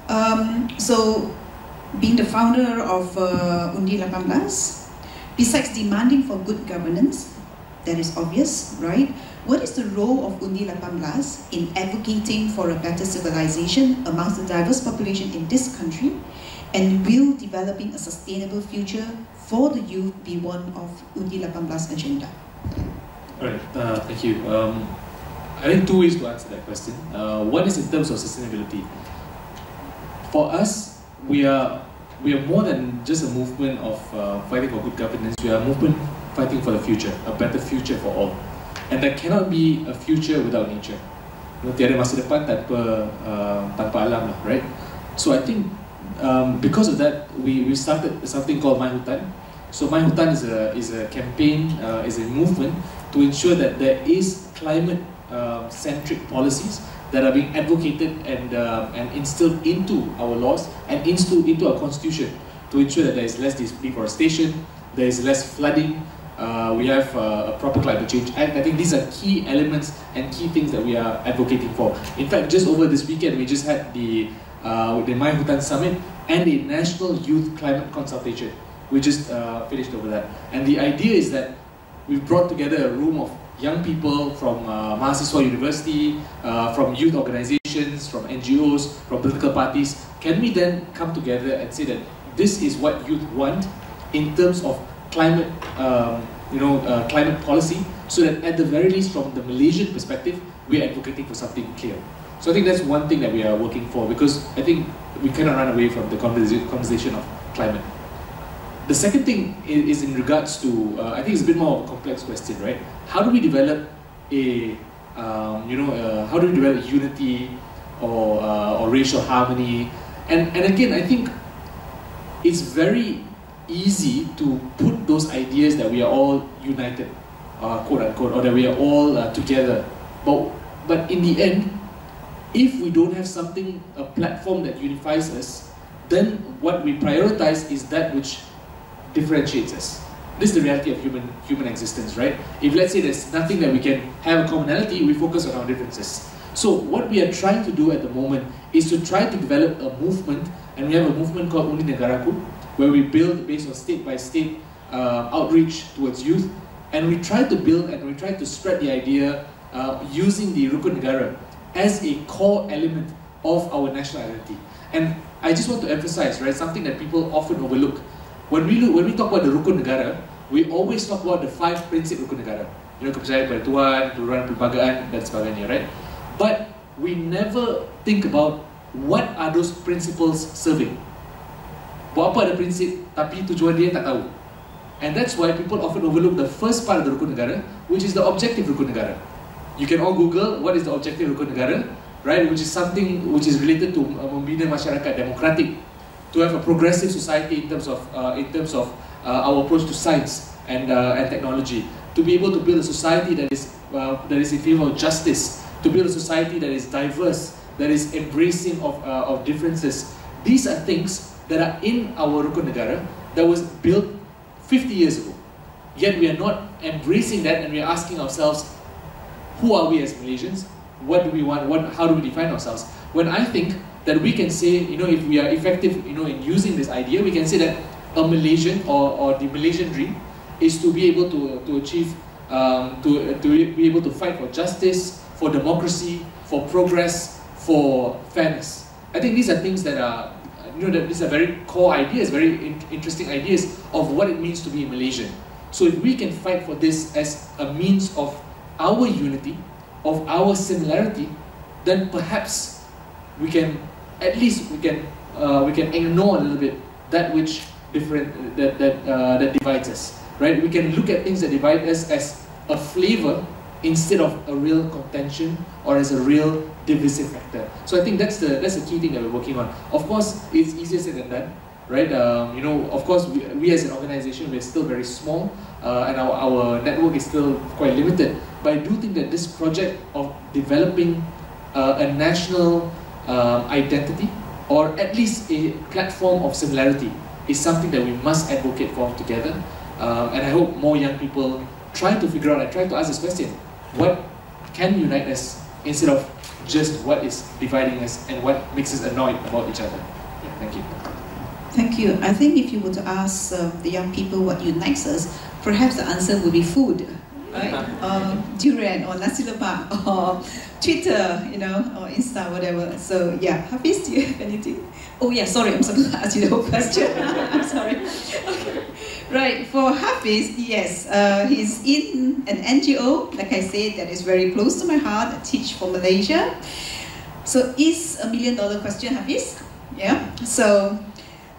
Um, so, being the founder of uh, Undi 18, besides demanding for good governance, that is obvious, right? What is the role of Undi 18 in advocating for a better civilization amongst the diverse population in this country? And will developing a sustainable future for the youth be one of Undi 18 agenda?
All right, uh, thank you. Um, I think two ways to answer that question. Uh, one is in terms of sustainability. For us, we are we are more than just a movement of uh, fighting for good governance. We are a movement fighting for the future, a better future for all. And there cannot be a future without nature. Tiada masa depan tanpa uh, tanpa alam lah, right? So I think um, because of that, we, we started something called My Hutan. So My Hutan is a is a campaign, uh, is a movement to ensure that there is climate uh, centric policies that are being advocated and, uh, and instilled into our laws and instilled into our constitution to ensure that there is less deforestation, there is less flooding, uh, we have uh, a proper climate change. I think these are key elements and key things that we are advocating for. In fact, just over this weekend, we just had the, uh, the My Hutan Summit and the National Youth Climate Consultation. We just uh, finished over that. And the idea is that we've brought together a room of young people from uh, Mahasiswa University, uh, from youth organizations, from NGOs, from political parties. Can we then come together and say that this is what youth want in terms of climate, um, you know, uh, climate policy, so that at the very least, from the Malaysian perspective, we're advocating for something clear. So I think that's one thing that we are working for because I think we cannot run away from the conversation of climate. The second thing is, in regards to, uh, I think it's a bit more of a complex question, right? How do we develop a, um, you know, uh, how do we develop unity or, uh, or racial harmony? And, and again, I think it's very easy to put those ideas that we are all united, uh, quote unquote, or that we are all uh, together. But, but in the end, if we don't have something, a platform that unifies us, then what we prioritize is that which differentiates us. This is the reality of human human existence, right? If let's say there's nothing that we can have a commonality, we focus on our differences. So what we are trying to do at the moment is to try to develop a movement, and we have a movement called Undi Negaraku, where we build based on state by state uh, outreach towards youth, and we try to build and we try to spread the idea uh, using the Rukun Negara as a core element of our national identity. And I just want to emphasize, right, something that people often overlook. When we look, when we talk about the Rukun Negara, we always talk about the five principles Rukun Negara. You know, kepercayaan pada Tuhan, peluruhan perlembagaan, dan sebagainya, right? But we never think about what are those principles serving. Buat apa ada prinsip, tapi tujuan dia tak tahu. And that's why people often overlook the first part of the Rukun Negara, which is the objective Rukun Negara. You can all Google what is the objective Rukun Negara, right? Which is something which is related to uh, membina masyarakat demokratik, to have a progressive society in terms of uh, in terms of uh, our approach to science and uh, and technology, to be able to build a society that is that is in favor of justice, to build a society that is diverse, that is embracing of uh, of differences. These are things that are in our Rukun Negara that was built 50 years ago. Yet we are not embracing that and we are asking ourselves, who are we as Malaysians? What do we want? What, how do we define ourselves? When I think that we can say, you know, if we are effective, you know, in using this idea, we can say that a Malaysian or, or the Malaysian dream is to be able to, to achieve, um, to, to be able to fight for justice, for democracy, for progress, for fairness. I think these are things that are, you know, that these are very core ideas, very in interesting ideas of what it means to be a Malaysian. So if we can fight for this as a means of our unity, of our similarity, then perhaps we can, at least we can, uh, we can ignore a little bit that which different that that uh, that divides us, right? We can look at things that divide us as a flavor instead of a real contention or as a real divisive factor. So I think that's the that's the key thing that we're working on. Of course, it's easier said than done, right? Um, you know, of course, we, we as an organization we're still very small, uh, and our, our network is still quite limited. But I do think that this project of developing uh, a national um, identity, or at least a platform of similarity, is something that we must advocate for together. Um, and I hope more young people try to figure out and try to ask this question: What can unite us instead of just what is dividing us and what makes us annoyed about each other? Yeah, thank you.
Thank you. I think if you were to ask uh, the young people what unites us, perhaps the answer would be food, right? or durian, or nasi lemak, *laughs* or Twitter, you know, or Insta, whatever. So yeah, Hafiz, do you have anything? Oh yeah, sorry, I'm supposed to *laughs* ask you the whole question. *laughs* I'm sorry. Okay. Right, for Hafiz, yes, uh, he's in an NGO, like I said, that is very close to my heart, Teach for Malaysia. So is a million dollar question, Hafiz? Yeah. So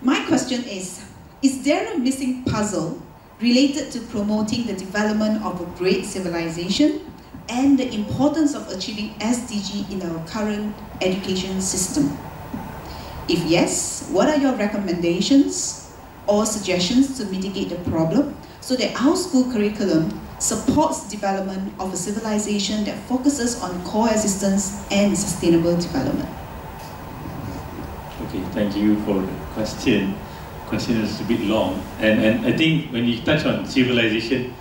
my question is, is there a missing puzzle related to promoting the development of a great civilization and the importance of achieving SDG in our current education system? If yes, what are your recommendations or suggestions to mitigate the problem so that our school curriculum supports development of a civilization that focuses on coexistence and sustainable development?
Okay, thank you for the question. Question is a bit long, and and I think when you touch on civilization,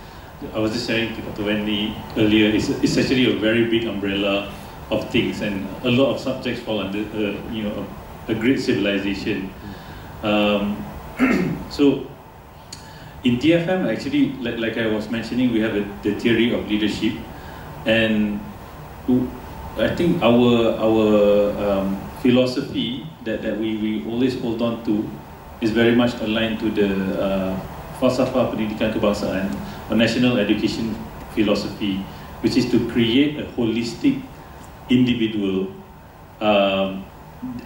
I was just sharing to. Wendy earlier. It's, it's actually a very big umbrella of things, and a lot of subjects fall under uh, you know a, a great civilization. Um, *clears throat* so in TFM, actually, like, like I was mentioning, we have a, the theory of leadership, and I think our our um, philosophy that, that we, we always hold on to is very much aligned to the uh, pendidikan kebangsaan or national education philosophy, which is to create a holistic individual um,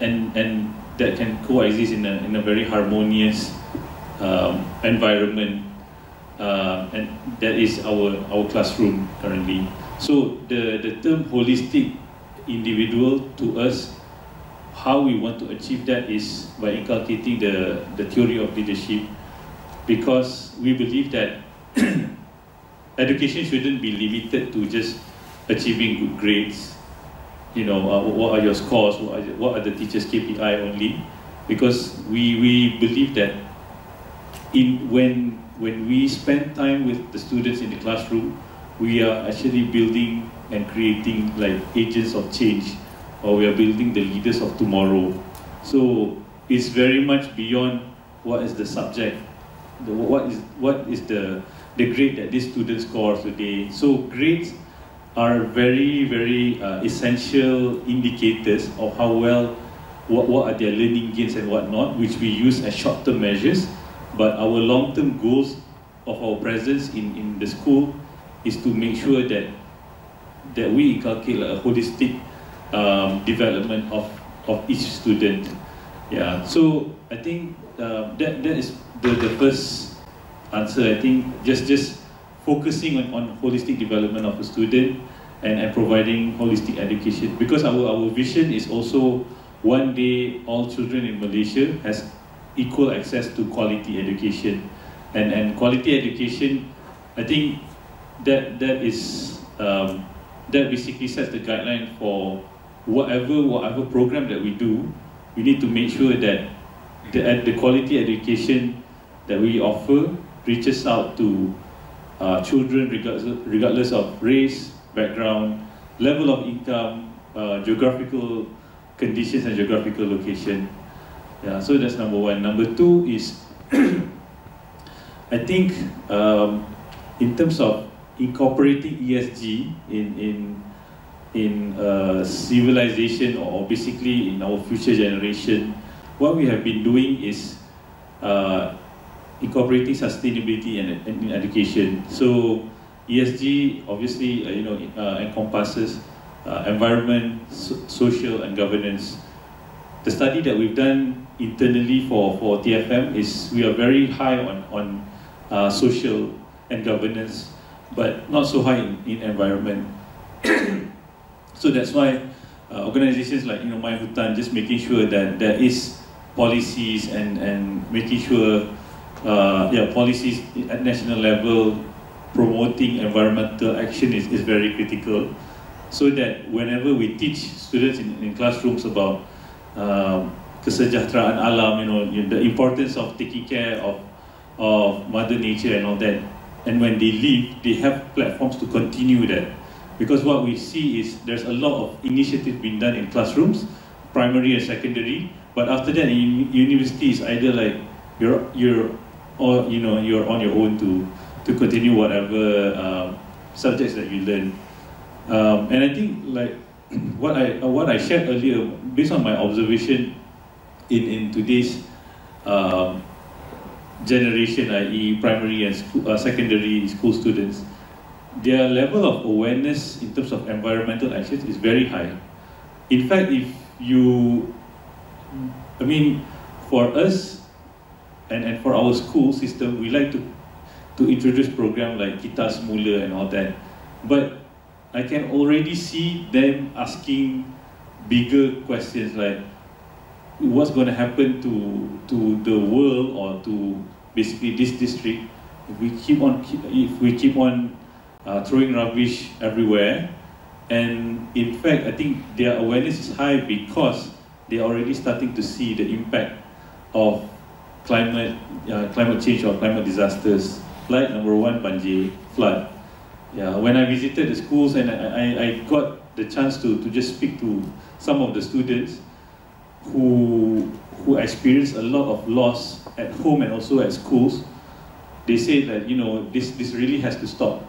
and and that can coexist in a, in a very harmonious um, environment uh, and that is our our classroom currently. So the the term holistic individual to us how we want to achieve that is by inculcating the the theory of leadership. Because we believe that *coughs* education shouldn't be limited to just achieving good grades. You know, uh, what are your scores, what are, what are the teachers' KPI only, because we, we believe that in when when we spend time with the students in the classroom, we are actually building and creating like agents of change, or we are building the leaders of tomorrow. So it's very much beyond what is the subject, the, what is what is the the grade that these students score today. So grades are very very uh, essential indicators of how well what, what are their learning gains and whatnot, which we use as short-term measures. But our long-term goals of our presence in, in the school is to make sure that that we inculcate a holistic um, development of, of each student. Yeah, so I think uh, that, that is the, the first answer. I think just just focusing on, on holistic development of a student and, and providing holistic education because our, our vision is also one day all children in Malaysia has equal access to quality education and, and quality education I think that that is um, that basically sets the guideline for whatever whatever program that we do we need to make sure that the, the quality education that we offer reaches out to uh, children regardless, regardless of race, background, level of income, uh, geographical conditions and geographical location. Yeah, so that's number one. Number two is, *clears throat* I think, um, in terms of incorporating ESG in in in uh, civilization or basically in our future generation, what we have been doing is uh, incorporating sustainability and, in education. So ESG obviously uh, you know uh, encompasses uh, environment, so social and governance. The study that we've done internally for, for TFM is we are very high on, on uh, social and governance, but not so high in, in environment. So that's why uh, organizations like you know My Hutan just making sure that there is policies and, and making sure uh, yeah, policies at national level promoting environmental action is, is very critical so that whenever we teach students in, in classrooms about um, kesejahteraan alam, you know, the importance of taking care of, of mother nature and all that, and when they leave, they have platforms to continue that. Because what we see is there's a lot of initiative being done in classrooms, primary and secondary, but after that in university is either like you're, you're or you know you're on your own to to continue whatever um, subjects that you learn. Um, and I think like *clears throat* what I uh, what I shared earlier, based on my observation in in today's um, generation, i.e., primary and school, uh, secondary school students, their level of awareness in terms of environmental actions is very high. In fact, if you, I mean, for us and, and for our school system, we like to, to introduce programs like Kitar Semula and all that. But I can already see them asking bigger questions like what's going to happen to, to the world or to basically this district if we keep on if we keep on uh, throwing rubbish everywhere and in fact I think their awareness is high because they're already starting to see the impact of climate, uh, climate change or climate disasters, like number one, banjir, flood. Yeah, when I visited the schools and I, I, I got the chance to, to just speak to some of the students who, who experienced a lot of loss at home and also at schools, they say that, you know, this, this really has to stop.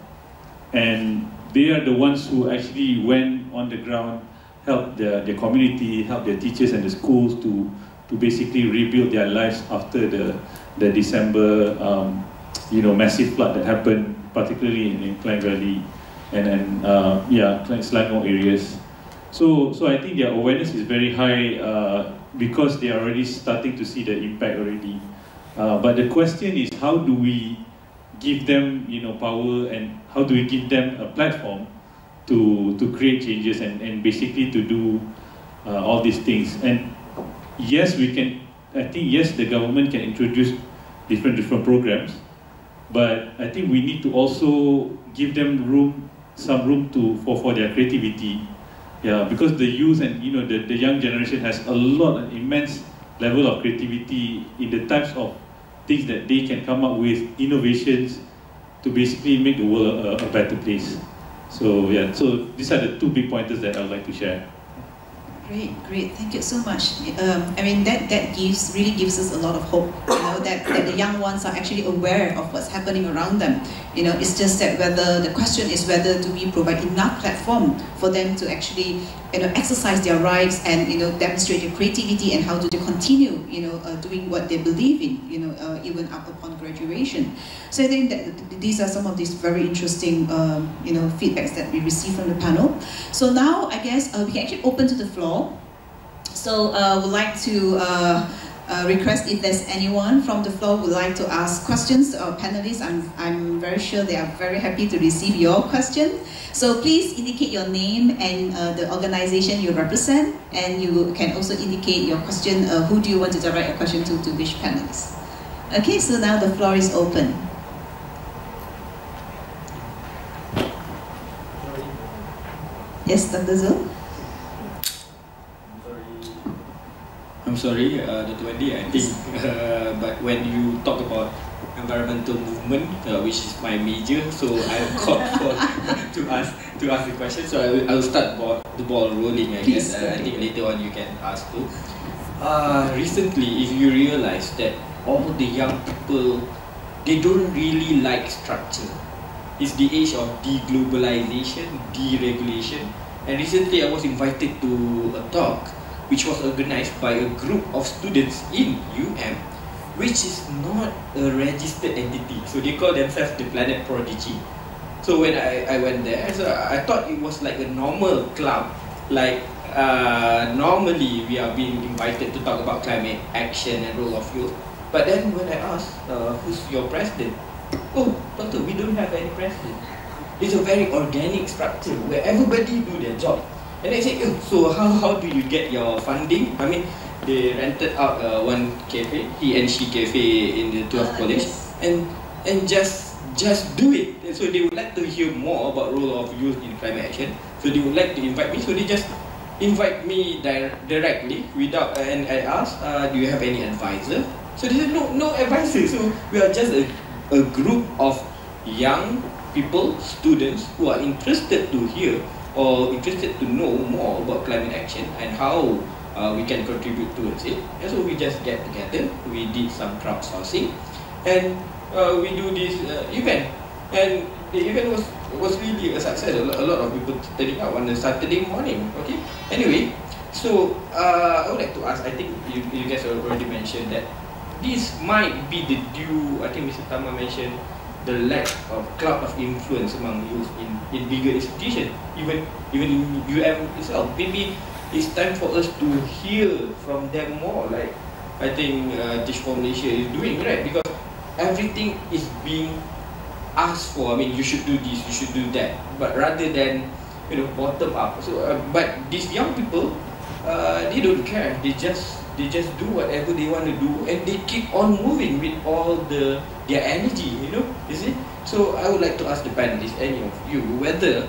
And they are the ones who actually went on the ground, helped their, their community, helped their teachers and the schools to, to basically rebuild their lives after the, the December um, you know, massive flood that happened, particularly in, in Klang Valley and then, uh, yeah, Selangor areas. So, so I think their awareness is very high uh, because they are already starting to see the impact already. Uh, but the question is, how do we give them, you know, power and how do we give them a platform to to create changes and, and basically to do uh, all these things? And yes, we can, I think yes, the government can introduce different different programs, but I think we need to also give them room, some room to for, for their creativity. Yeah, because the youth and you know the, the young generation has a lot, an immense level of creativity in the types of things that they can come up with, innovations to basically make the world a, a better place. So yeah, so these are the two big pointers that I would like to share.
Great, great. Thank you so much. Um, I mean, that, that gives really gives us a lot of hope. You know, that, that the young ones are actually aware of what's happening around them. You know, it's just that whether, the question is whether do we provide enough platform for them to actually, you know, exercise their rights and, you know, demonstrate their creativity and how do they continue, you know, uh, doing what they believe in, you know, uh, even up upon graduation. So I think that these are some of these very interesting, um, you know, feedbacks that we receive from the panel. So now I guess uh, we can actually open to the floor. So uh, we'd like to uh, uh, request if there's anyone from the floor would like to ask questions our panelists. I'm, I'm very sure they are very happy to receive your question. So please indicate your name and uh, the organization you represent, and you can also indicate your question, uh, who do you want to direct your question to, to which panelists. Okay, so now the floor is open. Yes, Dr. Zul?
I'm sorry, uh, Dr. Wendy, I think, *laughs* uh, but when you talk about environmental movement, uh, which is my major, so I'm called *laughs* for to ask to ask the question. So I will, I will start ball, the ball rolling. I guess. Uh, I think later on you can ask too. Uh, recently, if you realize that all the young people, they don't really like structure. It's the age of deglobalization, deregulation, and recently I was invited to a talk which was organized by a group of students in UM, which is not a registered entity. So they call themselves the Planet Prodigy. So when I, I went there, so I thought it was like a normal club. Like uh, normally we are being invited to talk about climate action and role of youth. But then when I asked, uh, who's your president? Oh, doctor, we don't have any president. It's a very organic structure where everybody do their job. And I said, oh, so how, how do you get your funding? I mean, they rented out uh, one cafe, he and she cafe in the 12th college, and and just just do it. And so they would like to hear more about role of youth in climate action. So they would like to invite me. So they just invite me di- directly without, and I asked, uh, do you have any advisor? So they said, no, no advisor. So we are just a, a group of young people, students who are interested to hear or interested to know more about climate action and how uh, we can contribute towards it. And so we just get together, we did some crowdsourcing, and uh, we do this uh, event. And the event was was really a success. A lot, of people turning out on a Saturday morning. Okay. Anyway, so uh, I would like to ask. I think you, you guys already mentioned that this might be the due. I think Mr. Tharma mentioned the lack of cloud of influence among youth in, in bigger institutions, even even in UM itself. Maybe it's time for us to hear from them more, like I think uh, Teach for Malaysia is doing, right? Because everything is being asked for. I mean, you should do this, you should do that, but rather than you know bottom up. So, uh, but these young people, uh, they don't care. They just they just do whatever they want to do and they keep on moving with all the their energy you know you see so i would like to ask the panelists any of you whether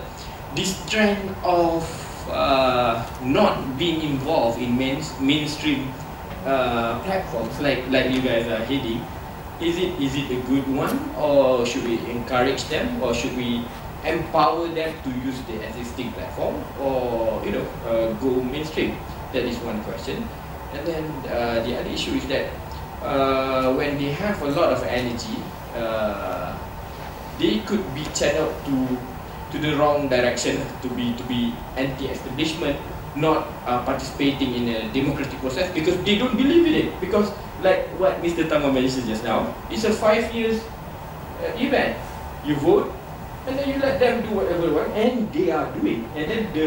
this trend of uh, not being involved in main, mainstream uh, platforms like like you guys are heading is it is it a good one or should we encourage them or should we empower them to use the existing platform or you know uh, go mainstream? That is one question. And then uh, the other issue is that uh, when they have a lot of energy, uh, they could be channeled to to the wrong direction, to be to be anti-establishment, not uh, participating in a democratic process because they don't believe in it. Because like what Mr. Tama mentioned just now, it's a five years uh, event. You vote, and then you let them do whatever they want, and they are doing. And then the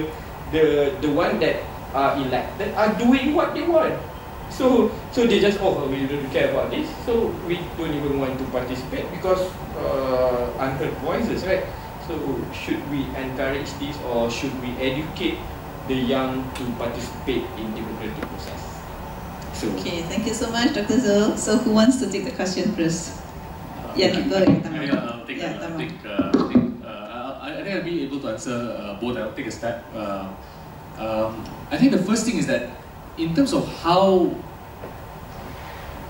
the the one that are elected are doing what they want. So so they just oh we don't care about this, so we don't even want to participate because uh, unheard voices, right? So should we encourage this or should we educate the young to participate in democratic process? So
Okay, thank you so much, Dr. Zul. So who wants to take the question first? Yeah, go ahead, Tharma.
Yeah, I'll take,
Yeah,
uh,
Tharma.
I think, uh, I, think uh, I, I think I'll be able to answer uh, both. I'll take a step. Uh, um, I think the first thing is that in terms of how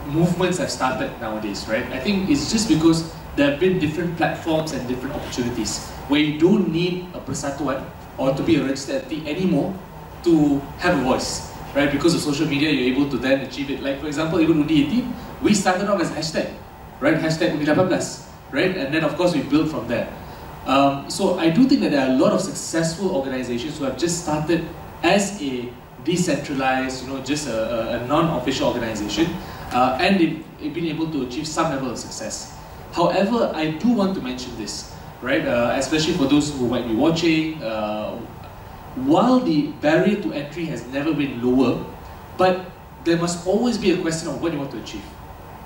movements have started nowadays, right? I think it's just because there have been different platforms and different opportunities where you don't need a persatuan or to be a registered entity anymore to have a voice. right? Because of social media, you're able to then achieve it. Like for example, even Undi 18, we started off as hashtag, right? Hashtag Undi 18, right? And then of course we built from there. Um, so I do think that there are a lot of successful organizations who have just started as a decentralized, you know, just a, a, non-official organization, uh, and they've been able to achieve some level of success. However, I do want to mention this, right? Uh, especially for those who might be watching. Uh, while the barrier to entry has never been lower, but there must always be a question of what you want to achieve.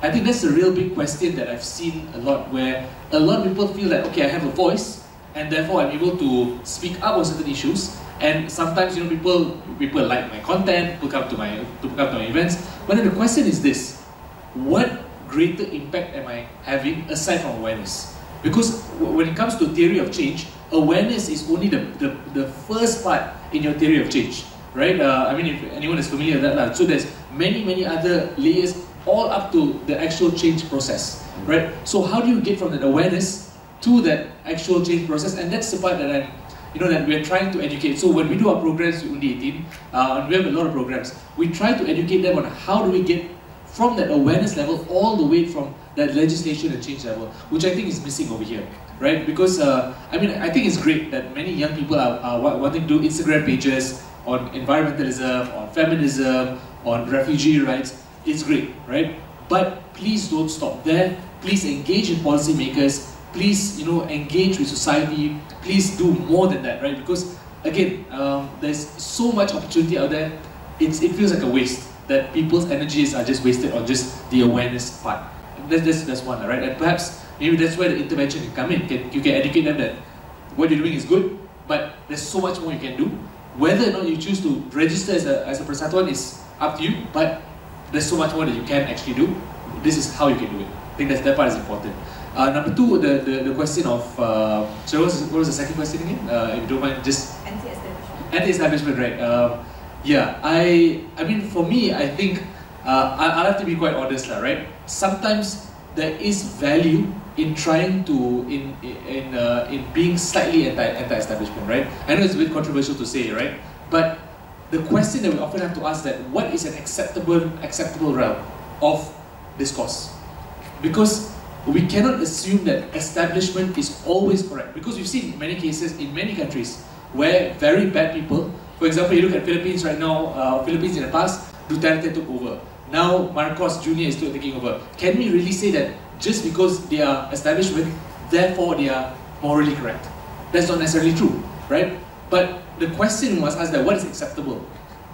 I think that's a real big question that I've seen a lot where a lot of people feel that, okay, I have a voice, and therefore I'm able to speak up on certain issues, and sometimes you know people people like my content, people come to my to come to my events. But then the question is this: What greater impact am I having aside from awareness? Because when it comes to theory of change, awareness is only the, the, the first part in your theory of change, right? Uh, I mean, if anyone is familiar with that, uh, so there's many, many other layers all up to the actual change process, right? So how do you get from that awareness to that actual change process? And that's the part that I'm, you know, that we're trying to educate. So when we do our programs with Undi 18, uh, we have a lot of programs, we try to educate them on how do we get from that awareness level all the way from that legislation and change level, which I think is missing over here, right? Because, uh, I mean, I think it's great that many young people are, are wanting to do Instagram pages on environmentalism, on feminism, on refugee rights. It's great, right? But please don't stop there. Please engage in policymakers. Please, you know, engage with society. Please do more than that, right? Because, again, um, there's so much opportunity out there. It's, it feels like a waste that people's energies are just wasted on just the awareness part that's, that's, that's one, right? And perhaps maybe that's where the intervention can come in. Can, you can educate them that what you're doing is good, but there's so much more you can do. Whether or not you choose to register as a, as a Persatuan is up to you, but there's so much more that you can actually do. This is how you can do it. I think that's, that part is important. Uh, number two, the, the, the question of, uh, so what was, what was the second question again? Uh, if you don't mind, just...
Anti-establishment.
Anti-establishment, right. Um, yeah, I, I mean, for me, I think uh, I'll have to be quite honest, lah, right? Sometimes there is value in trying to in in uh, in being slightly anti anti-establishment, right? I know it's a bit controversial to say, right? But the question that we often have to ask that what is an acceptable acceptable realm of discourse? Because we cannot assume that establishment is always correct. Because we've seen many cases in many countries where very bad people, for example, you look at Philippines right now, uh, Philippines in the past, Duterte took over. Now Marcos Jr. is still taking over. Can we really say that just because they are establishment, therefore they are morally correct? That's not necessarily true, right? But the question was asked that what is acceptable?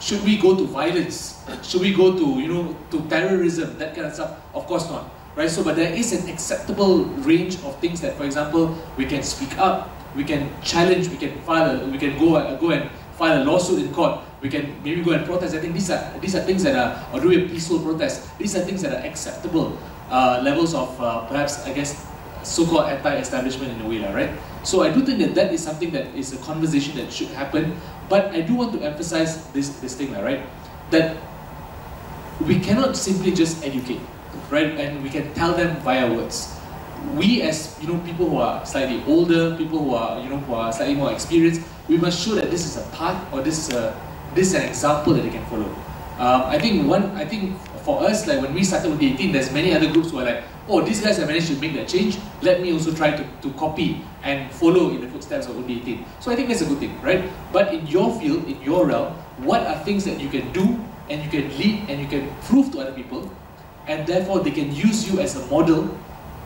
Should we go to violence? Should we go to you know to terrorism? That kind of stuff? Of course not, right? So, but there is an acceptable range of things that, for example, we can speak up, we can challenge, we can file, a, we can go uh, go and file a lawsuit in court we can maybe go and protest. I think these are these are things that are, or do a peaceful protest. These are things that are acceptable uh, levels of uh, perhaps I guess so-called anti-establishment in a way, right? So I do think that that is something that is a conversation that should happen. But I do want to emphasize this this thing, right? That we cannot simply just educate, right? And we can tell them via words. We as you know people who are slightly older, people who are you know who are slightly more experienced, we must show that this is a path or this is a this is an example that they can follow. Um, I think one, I think for us, like when we started with the 18, there's many other groups who are like, oh, these guys have managed to make that change. Let me also try to, to copy and follow in the footsteps of Undi 18. So I think that's a good thing, right? But in your field, in your realm, what are things that you can do and you can lead and you can prove to other people, and therefore they can use you as a model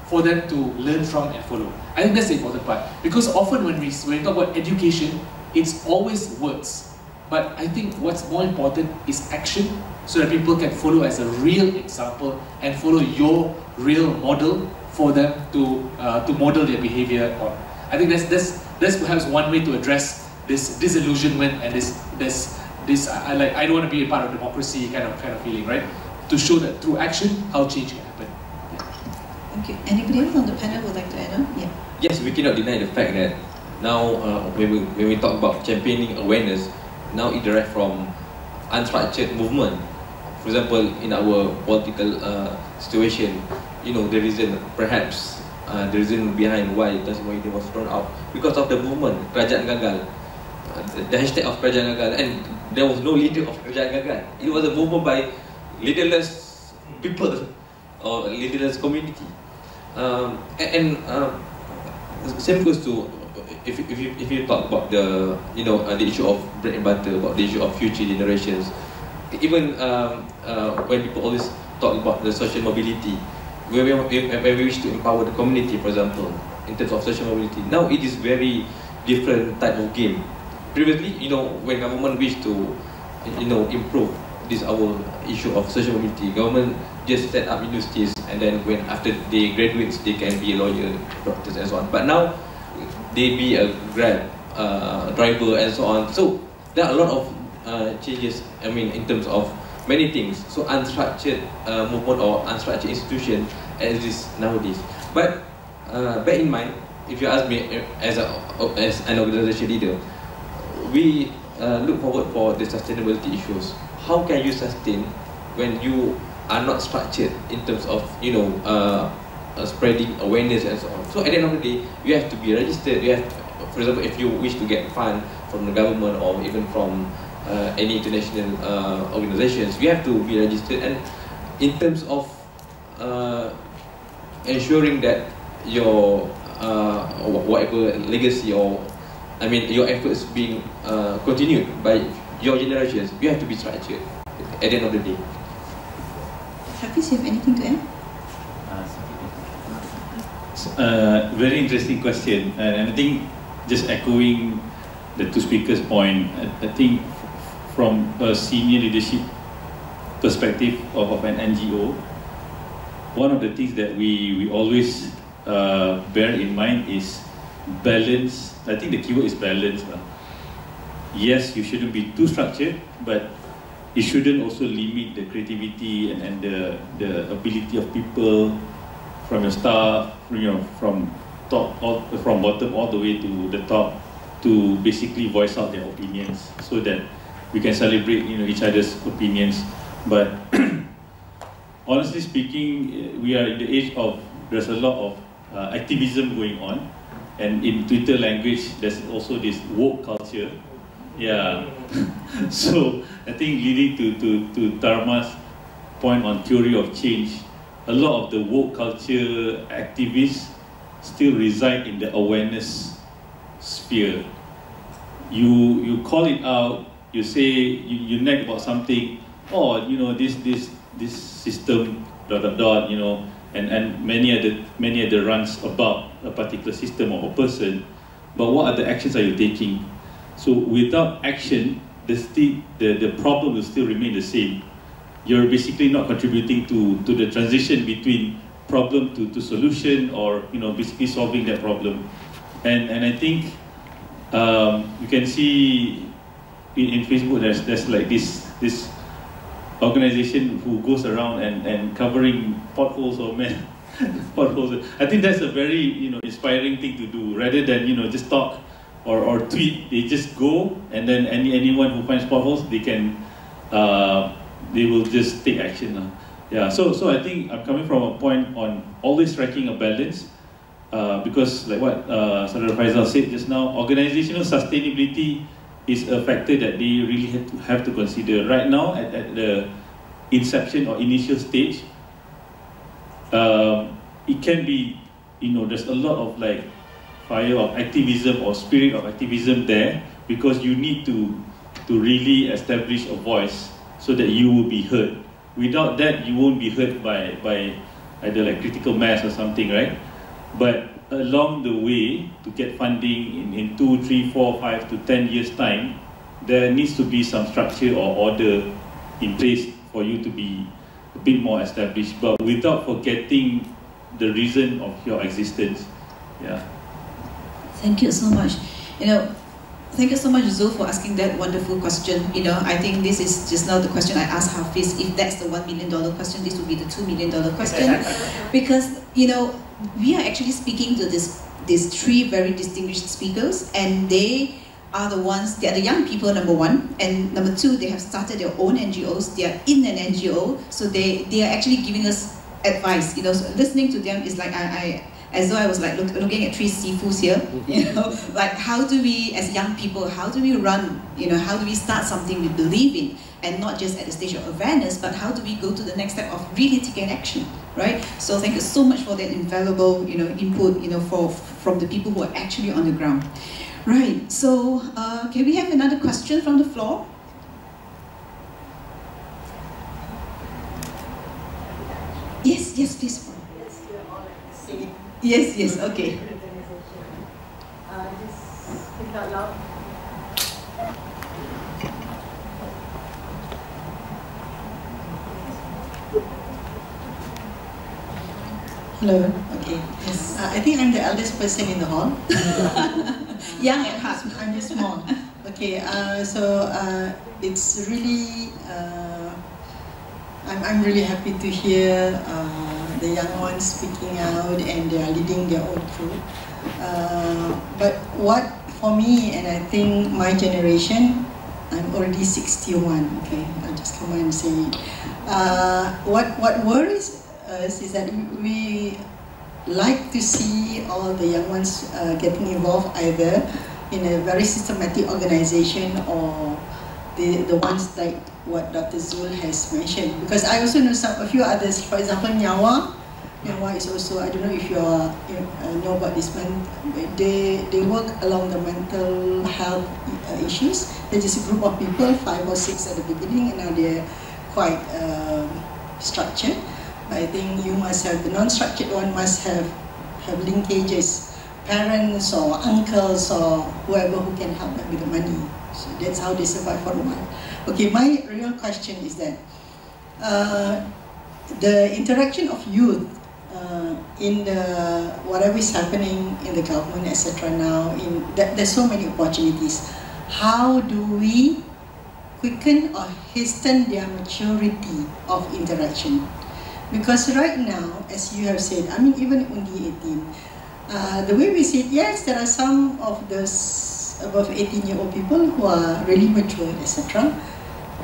for them to learn from and follow. I think that's the important part because often when we when we talk about education, it's always words but I think what's more important is action so that people can follow as a real example and follow your real model for them to, uh, to model their behavior on. I think that's, that's, that's perhaps one way to address this disillusionment and this, this, this I, like, I don't want to be a part of democracy kind of, kind of feeling, right? To show that through action, how change can happen.
Thank you. Anybody else on the panel would like to add on? Yeah.
Yes, we cannot deny the fact that now uh, when, we, when we talk about championing awareness, now it derived from unstructured movement. For example, in our political uh, situation, you know, the reason perhaps uh, the reason behind why Tan Sri was thrown out because of the movement Kerajaan Gagal, uh, the hashtag of Kerajaan Gagal, and there was no leader of Kerajaan Gagal. It was a movement by leaderless people or leaderless community. Um, and and um, same goes to if, if, you, if you talk about the you know uh, the issue of bread and butter, about the issue of future generations, even um, uh, when people always talk about the social mobility, when we, we wish to empower the community, for example, in terms of social mobility, now it is very different type of game. Previously, you know, when government wish to, you know, improve this our issue of social mobility, government just set up universities and then when after they graduate, they can be a lawyer, doctors and so on. But now, they be a grab uh, driver and so on. So there are a lot of uh, changes, I mean, in terms of many things. So unstructured uh, movement or unstructured institution exists nowadays. But uh, bear in mind, if you ask me uh, as, a, as an organization leader, we uh, look forward for the sustainability issues. How can you sustain when you are not structured in terms of, you know, uh, uh, spreading awareness and so on. So at the end of the day, you have to be registered. You have, to, for example, if you wish to get fund from the government or even from uh, any international uh, organizations, you have to be registered. And in terms of uh, ensuring that your uh, whatever legacy or I mean your efforts being uh, continued by your generations, you have to be structured at the end of the day.
Hafiz, you have anything to add?
Uh, very interesting question, and I think just echoing the two speakers' point, I, I think from a senior leadership perspective of, of an NGO, one of the things that we, we always uh, bear in mind is balance. I think the keyword is balance. Uh. Yes, you shouldn't be too structured, but it shouldn't also limit the creativity and, and the, the ability of people from your staff, you know, from top, all, from bottom all the way to the top, to basically voice out their opinions, so that we can celebrate, you know, each other's opinions. But *clears throat* honestly speaking, we are in the age of there's a lot of uh, activism going on, and in Twitter language, there's also this woke culture. Yeah. *laughs* so I think leading to to to Tharma's point on theory of change a lot of the woke culture activists still reside in the awareness sphere. You you call it out, you say you, you nag about something, oh you know this this this system dot dot dot you know and, and many other many other runs about a particular system or a person, but what are the actions are you taking? So without action, the, sti- the, the problem will still remain the same. You're basically not contributing to, to the transition between problem to, to solution or you know basically solving that problem. And and I think um, you can see in, in Facebook there's there's like this this organization who goes around and, and covering potholes or men *laughs* I think that's a very you know inspiring thing to do rather than you know just talk or, or tweet they just go and then any anyone who finds potholes they can uh, they will just take action. Uh. Yeah, so, so I think I'm coming from a point on always striking a balance uh, because like what uh, Saudara Faisal said just now, organizational sustainability is a factor that they really have to, have to consider. Right now, at, at the inception or initial stage, um, it can be, you know, there's a lot of like fire of activism or spirit of activism there because you need to, to really establish a voice so that you will be heard. Without that, you won't be heard by, by either like critical mass or something, right? But along the way, to get funding in, in two, three, four, five to ten years' time, there needs to be some structure or order in place for you to be a bit more established, but without forgetting the reason of your existence. Yeah.
Thank you so much. You know, Thank you so much, Zul, for asking that wonderful question. You know, I think this is just now the question I asked Hafiz. If that's the one million dollar question, this would be the two million dollar question, *laughs* because you know we are actually speaking to this these three very distinguished speakers, and they are the ones. They are the young people, number one, and number two, they have started their own NGOs. They are in an NGO, so they they are actually giving us advice. You know, so listening to them is like I, I as though I was like look, looking at three Sifus here. *laughs* You know, like how do we, as young people, how do we run? You know, how do we start something we believe in, and not just at the stage of awareness, but how do we go to the next step of really taking action, right? So thank you so much for that invaluable, you know, input, you know, for from the people who are actually on the ground. Right. So uh, can we have another question from the floor? Yes, yes, please. Yes, yes, okay.
Uh, just speak out loud.
Hello. Okay. Yes. Uh, I think I'm the eldest person in the hall. *laughs*
Young at heart.
I'm just small. *laughs* Okay. Uh, so uh, it's really. I'm, I'm really happy to hear uh, the young ones speaking out and they are leading their own crew. Uh, but what for me and I think my generation, I'm already 61. Okay, I'll just come and say. Uh, what what worries us is that we like to see all the young ones uh, getting involved either in a very systematic organization or the, the ones like what Dr. Zul has mentioned. Because I also know some, a few others, for example, Nyawa. Nyawa is also, I don't know if you are, you uh, know about this one, they, they work along the mental health uh, issues. They're just a group of people, five or six at the beginning, and now they're quite um, structured. I think you must have, the non-structured one must have, have linkages, parents or uncles or whoever who can help them with the money. So that's how they survive for a while. Okay, my real question is that uh, the interaction of youth uh, in the whatever is happening in the government, etc. Now, in that, there's so many opportunities. How do we quicken or hasten their maturity of interaction? Because right now, as you have said, I mean, even Undi 18, uh, the way we see it, yes, there are some of those above 18 year old people who are really mature, etc.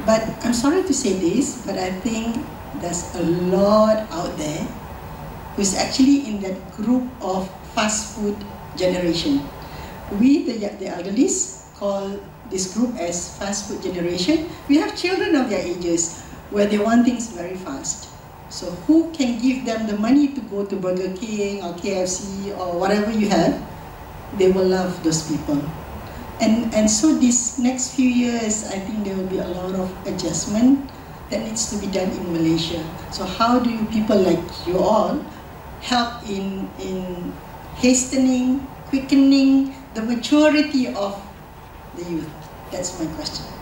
But I'm sorry to say this, but I think there's a lot out there who's actually in that group of fast food generation. We, the, the elderlies, call this group as fast food generation. We have children of their ages where they want things very fast. So who can give them the money to go to Burger King or KFC or whatever you have? They will love those people. And, and so these next few years, I think there will be a lot of adjustment that needs to be done in Malaysia. So how do people like you all help in, in hastening, quickening the maturity of the youth? That's my question.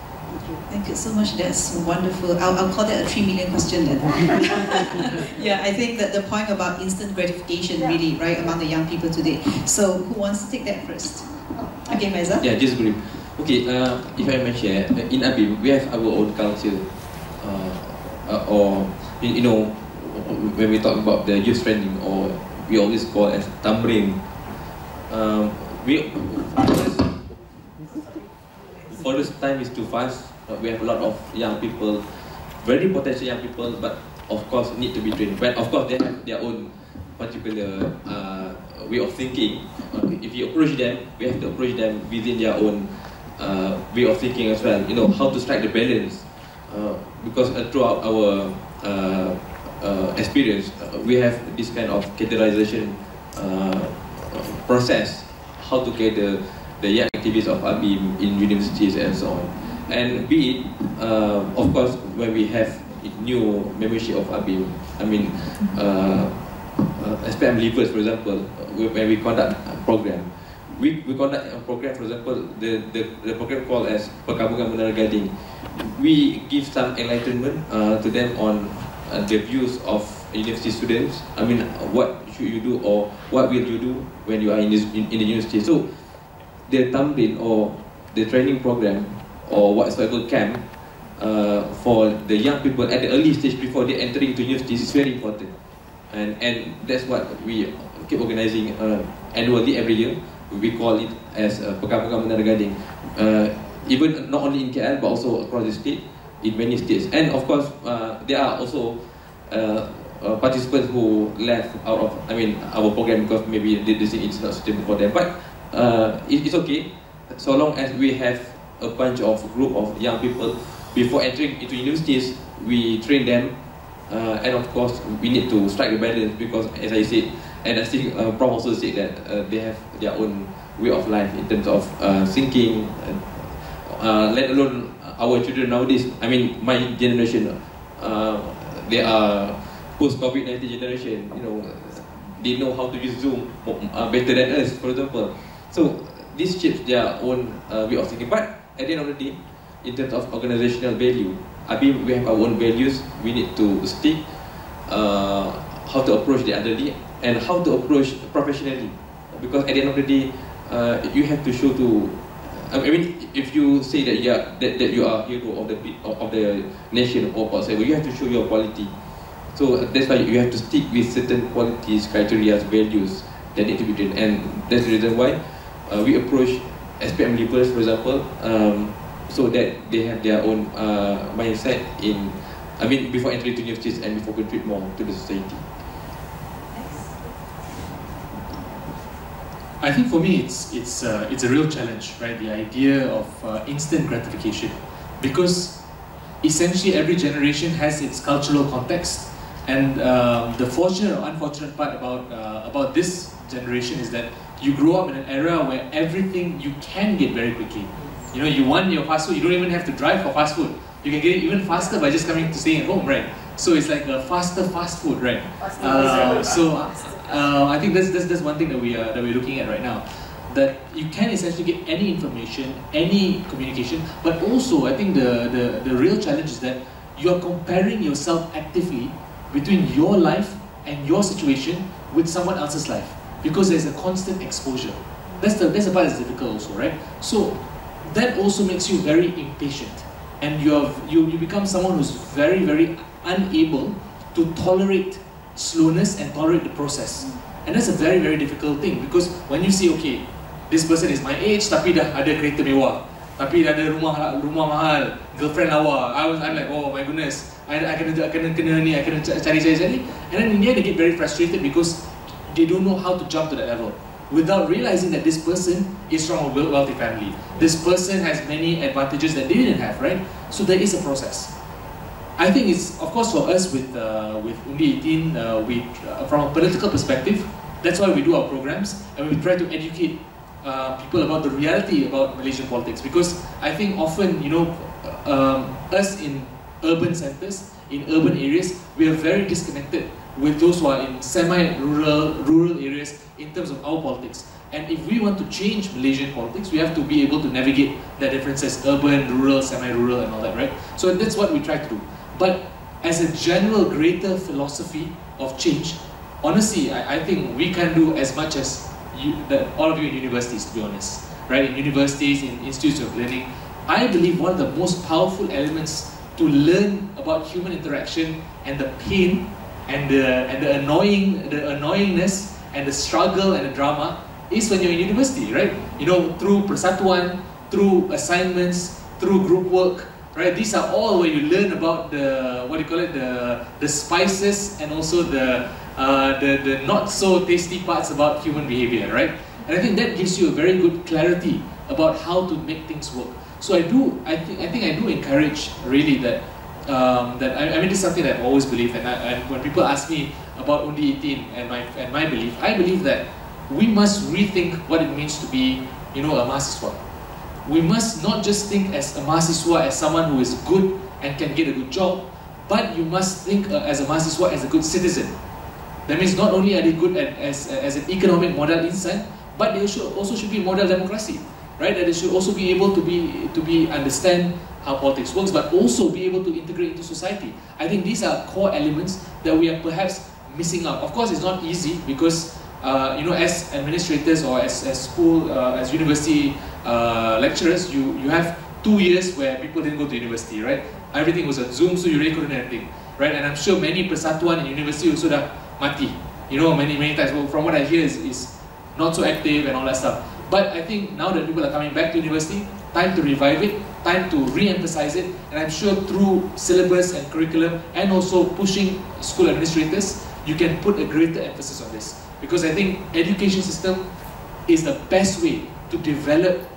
Thank you.
So much. That's wonderful. I'll, I'll call that a three million question then. *laughs* yeah, I think that the point about instant gratification really, right, among the young people today. So who wants to take that first? Okay, Meza.
Yeah, just brief. Okay, uh, if I may share, uh, in ABIM, we have our own culture. Uh, uh, or, you, you know, when we talk about the youth training, or we always call as tamrin. Um, we, for this time is too fast. We have a lot of young people, very potential young people, but of course need to be trained. But of course they have their own particular uh, way of thinking. If you approach them, we have to approach them within their own uh, way of thinking as well. You know how to strike the balance. Uh, because uh, throughout our uh, uh, experience, uh, we have this kind of categorization uh, process. How to get the young activities of ABIM in universities and so on. And be it, uh, of course, when we have new membership of ABIM, I mean, uh, uh, SPM for example, when we conduct a program, we, we conduct a program, for example, the, the, the program called as Perkabungan Menara Gading. We give some enlightenment uh, to them on uh, the views of university students. I mean, what should you do or what will you do when you are in, this, in, in the university? So, the tamrin or the training program or whatsoever camp uh, for the young people at the early stage before they entering into universities is very important. And, and that's what we keep organizing uh, annually every year. We call it as uh, Pekan-Pekan Menara Gading. Uh, even not only in KL but also across the state, in many states. And of course, uh, there are also uh, uh, participants who left out of, I mean, our program because maybe they, they think it's not suitable for them. But uh, it, it's okay, so long as we have a bunch of group of young people before entering into universities, we train them, uh, and of course we need to strike a balance because, as I said, and I think uh, Prof also said that uh, they have their own way of life in terms of uh, thinking, uh, let alone our children nowadays. I mean, my generation, uh, they are post COVID 19 generation, you know, they know how to use Zoom uh, better than us, for example. So, this shapes their own uh, way of thinking. But at the end of the day, in terms of organizational value, I mean, we have our own values, we need to stick uh, how to approach the elderly and how to approach professionally. Because at the end of the day, uh, you have to show to I mean, if you say that you are that, that you are hero of the of the nation or whatever, you have to show your quality. So that's why you have to stick with certain qualities, criteria, values that need to be done, and that's the reason why uh, we approach SPM leaders, for example, um, so that they have their own uh, mindset in, I mean, before entering to universities and before contribute more to the society.
I think for me, it's it's uh, it's a real challenge, right? The idea of uh, instant gratification, because essentially every generation has its cultural context, and um, the fortunate or unfortunate part about uh, about this generation is that you grow up in an era where everything you can get very quickly. You know, you want your fast food, you don't even have to drive for fast food. You can get it even faster by just coming to staying at home, right? So it's like a faster fast food, right? Uh, so uh, I think that's, that's, that's one thing that, we are, that we're looking at right now. That you can essentially get any information, any communication, but also I think the, the, the real challenge is that you're comparing yourself actively between your life and your situation with someone else's life because there's a constant exposure. That's the, that's the part that's difficult also, right? So that also makes you very impatient and you, have, you, you become someone who's very, very unable to tolerate slowness and tolerate the process. And that's a very, very difficult thing because when you see, okay, this person is my age tapi dah ada kereta mewah, tapi dah ada rumah rumah mahal, girlfriend lawa. I was I'm like, oh my goodness, I, I kena kena kena ni, I kena cari cari cari. And then in the end they get very frustrated because they don't know how to jump to that level without realizing that this person is from a wealthy family. This person has many advantages that they didn't have, right? So there is a process. I think it's, of course, for us with, uh, with Undi 18, uh, we, uh, from a political perspective, that's why we do our programs, and we try to educate uh, people about the reality about Malaysian politics. Because I think often, you know, um, us in urban centers, in urban areas, we are very disconnected with those who are in semi-rural rural areas in terms of our politics. And if we want to change Malaysian politics, we have to be able to navigate the differences, urban, rural, semi-rural and all that, right? So that's what we try to do. But as a general greater philosophy of change, honestly, I, I think we can do as much as you, the, all of you in universities, to be honest. Right? In universities, in institutes of learning, I believe one of the most powerful elements to learn about human interaction and the pain and the, and the annoying the annoyingness and the struggle and the drama is when you're in university, right? You know, through persatuan, through assignments, through group work, right? These are all where you learn about the what do you call it, the the spices and also the uh, the the not so tasty parts about human behavior, right? And I think that gives you a very good clarity about how to make things work. So I do, I think, I think I do encourage really that um, that I, I, mean, this is something that I've always believed, and, I, and when people ask me about Undi 18 and my and my belief, I believe that we must rethink what it means to be, you know, a mahasiswa. We must not just think as a mahasiswa as someone who is good and can get a good job, but you must think uh, as a mahasiswa as a good citizen. That means not only are they good at, as, as an economic model inside, but they should also should be model democracy, right? That they should also be able to be to be understand how politics works, but also be able to integrate into society. I think these are core elements that we are perhaps missing out. Of course, it's not easy because uh, you know, as administrators or as, as school, uh, as university uh, lecturers, you, you have two years where people didn't go to university, right? Everything was on Zoom, so you really couldn't do anything, right? And I'm sure many persatuan in university also dah mati. You know, many, many times. Well, from what I hear is, is not so active and all that stuff. But I think now that people are coming back to university, time to revive it, time to re-emphasize it, and I'm sure through syllabus and curriculum, and also pushing school administrators, you can put a greater emphasis on this. Because I think education system is the best way to develop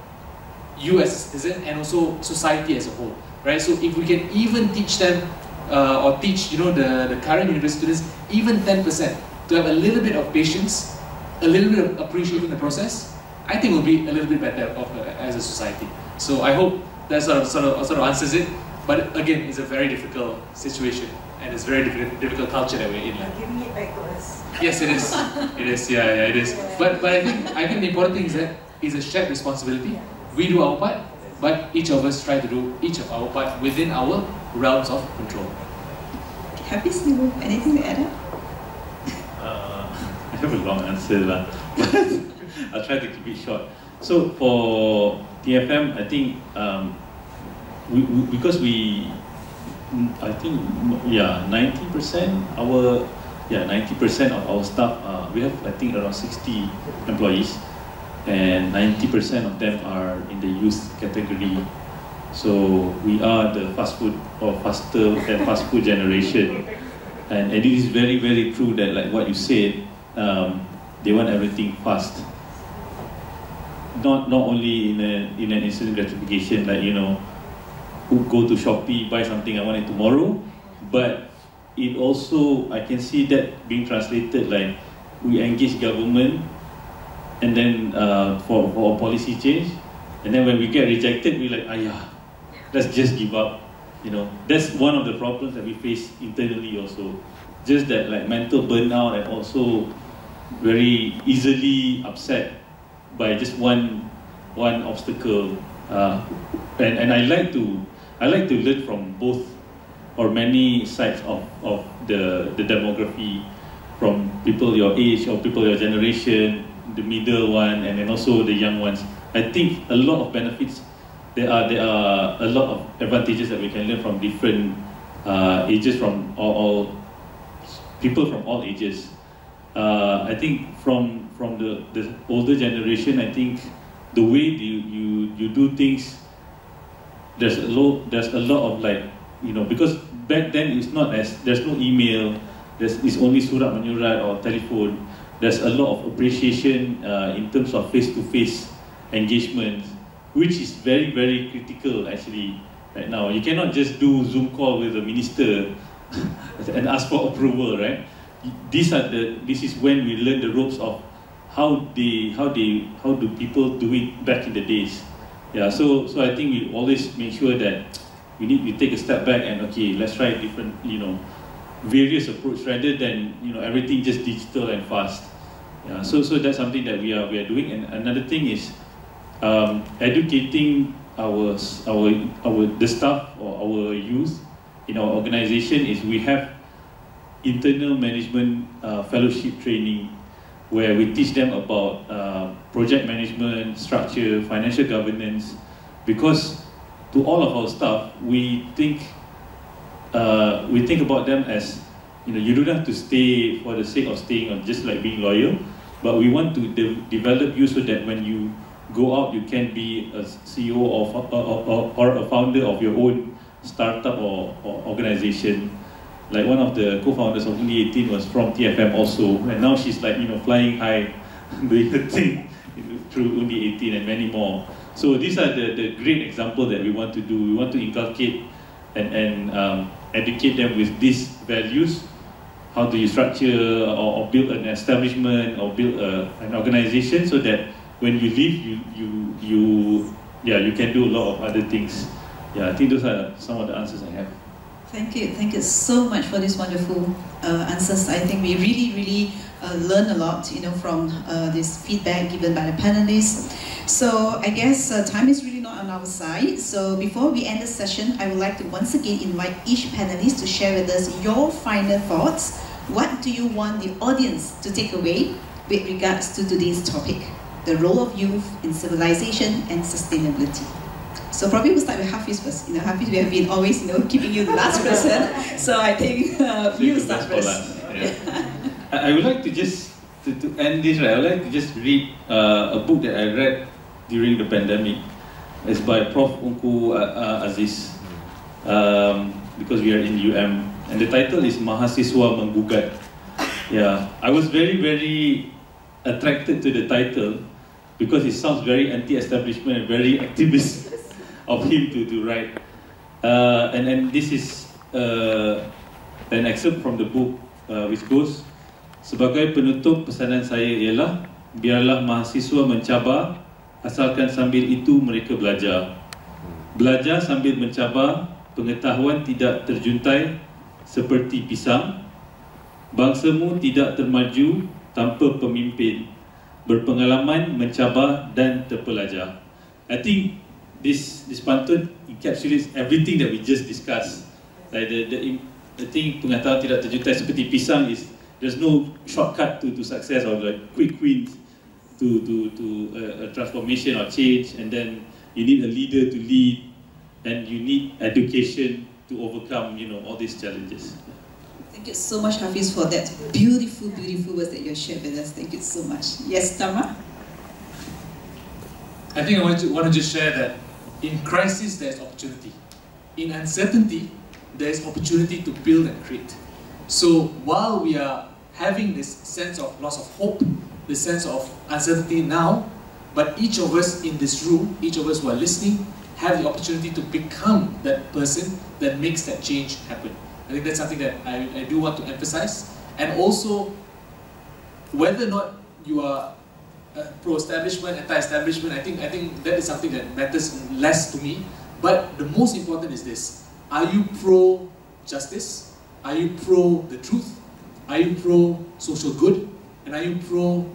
you as a citizen and also society as a whole, right? So if we can even teach them uh, or teach, you know, the, the current university students even 10% to have a little bit of patience, a little bit of appreciating the process, I think we'll be a little bit better off as a society. So I hope that sort of, sort of, sort of answers it. But again, it's a very difficult situation and it's very difficult, difficult culture that we're in. Like.
Giving it back to us.
Yes, it is. *laughs* It is. Yeah, yeah, it is. But but I think I think the important thing is that it's a shared responsibility. We do our part, but each of us try to do each of our part within our realms of control.
Happy Steve, anything to add?
Uh, *laughs* I have a long answer lah. *laughs* *laughs* I'll try to keep it short. So for TFM, I think um, we, we, because we, I think yeah, ninety percent our yeah ninety percent of our staff uh, we have I think around sixty employees, and ninety percent of them are in the youth category. So we are the fast food or faster fast food generation, and, and it is very very true that like what you said, um, they want everything fast not not only in a in an instant gratification like you know go to Shopee buy something I want it tomorrow but it also I can see that being translated like we engage government and then uh, for, for a policy change and then when we get rejected we like ayah let's just give up you know. That's one of the problems that we face internally also. Just that like mental burnout and also very easily upset by just one one obstacle. Uh, and, and I like to I like to learn from both or many sides of, of the, the demography from people your age or people your generation, the middle one and then also the young ones. I think a lot of benefits there are there are a lot of advantages that we can learn from different uh, ages from all, all people from all ages. Uh, I think from from the, the older generation, I think the way you, you, you do things, there's a lot there's a lot of like you know because back then it's not as there's no email, there's it's only surat menyurat or telephone. There's a lot of appreciation uh, in terms of face-to-face engagement, which is very very critical actually right now. You cannot just do Zoom call with the minister *laughs* and ask for approval, right? These are the this is when we learn the ropes of how they how they how do people do it back in the days. Yeah, so so I think we always make sure that we need we take a step back and okay, let's try different you know various approach rather than you know everything just digital and fast. Yeah, so so that's something that we are we are doing. And another thing is um, educating our our our the staff or our youth in our organization is we have internal management uh, fellowship training where we teach them about uh, project management, structure, financial governance, because to all of our staff, we think uh, we think about them as you know you don't have to stay for the sake of staying or just like being loyal, but we want to de develop you so that when you go out, you can be a CEO or, or, or a founder of your own startup or, or organization like one of the co-founders of Undi 18 was from TFM also, and now she's like, you know, flying high, *laughs* doing her thing *laughs* through Undi 18 and many more. So these are the, the great examples that we want to do. We want to inculcate and, and um, educate them with these values. How do you structure or, or build an establishment or build a, an organization so that when you leave, you, you, you, yeah, you can do a lot of other things. Yeah, I think those are some of the answers I have.
Thank you. Thank you so much for these wonderful uh, answers. I think we really, really uh, learn a lot, you know, from uh, this feedback given by the panelists. So I guess uh, time is really not on our side. So before we end the session, I would like to once again invite each panelist to share with us your final thoughts. What do you want the audience to take away with regards to today's topic, the role of youth in civilization and sustainability? So probably we'll start with Hafiz first. You know, Hafiz, we have been always, you know, keeping you the last person. So I think uh, you start first.
Yeah. I would like to just to, to end this. Right, I would like to just read uh, a book that I read during the pandemic. It's by Prof. Ungku uh, uh, Aziz. Um, because we are in UM. And the title is Mahasiswa Menggugat. Yeah, I was very, very attracted to the title because it sounds very anti-establishment and very activist of him to, to write. Uh, and then this is uh, an excerpt from the book uh, which goes, Sebagai penutup pesanan saya ialah, biarlah mahasiswa mencabar, asalkan sambil itu mereka belajar. Belajar sambil mencabar, pengetahuan tidak terjuntai seperti pisang, bangsamu tidak termaju tanpa pemimpin, berpengalaman mencabar dan terpelajar. I think this this pantun encapsulates everything that we just discussed. Like the the, the thing pengetahuan tidak terjuntai seperti pisang is there's no shortcut to, to success or like quick wins to to to a, a transformation or change and then you need a leader to lead and you need education to overcome you know all these challenges.
Thank you so much, Hafiz, for that beautiful, beautiful words that you shared with us. Thank you so much. Yes, Tharma?
I think I want to, want to just share that in crisis, there's opportunity. In uncertainty, there's opportunity to build and create. So while we are having this sense of loss of hope, this sense of uncertainty now, but each of us in this room, each of us who are listening, have the opportunity to become that person that makes that change happen. I think that's something that I, I do want to emphasize. And also, whether or not you are pro-establishment, anti-establishment, I think, I think that is something that matters less to me. But the most important is this. Are you pro-justice? Are you pro the truth? Are you pro social good? And are you pro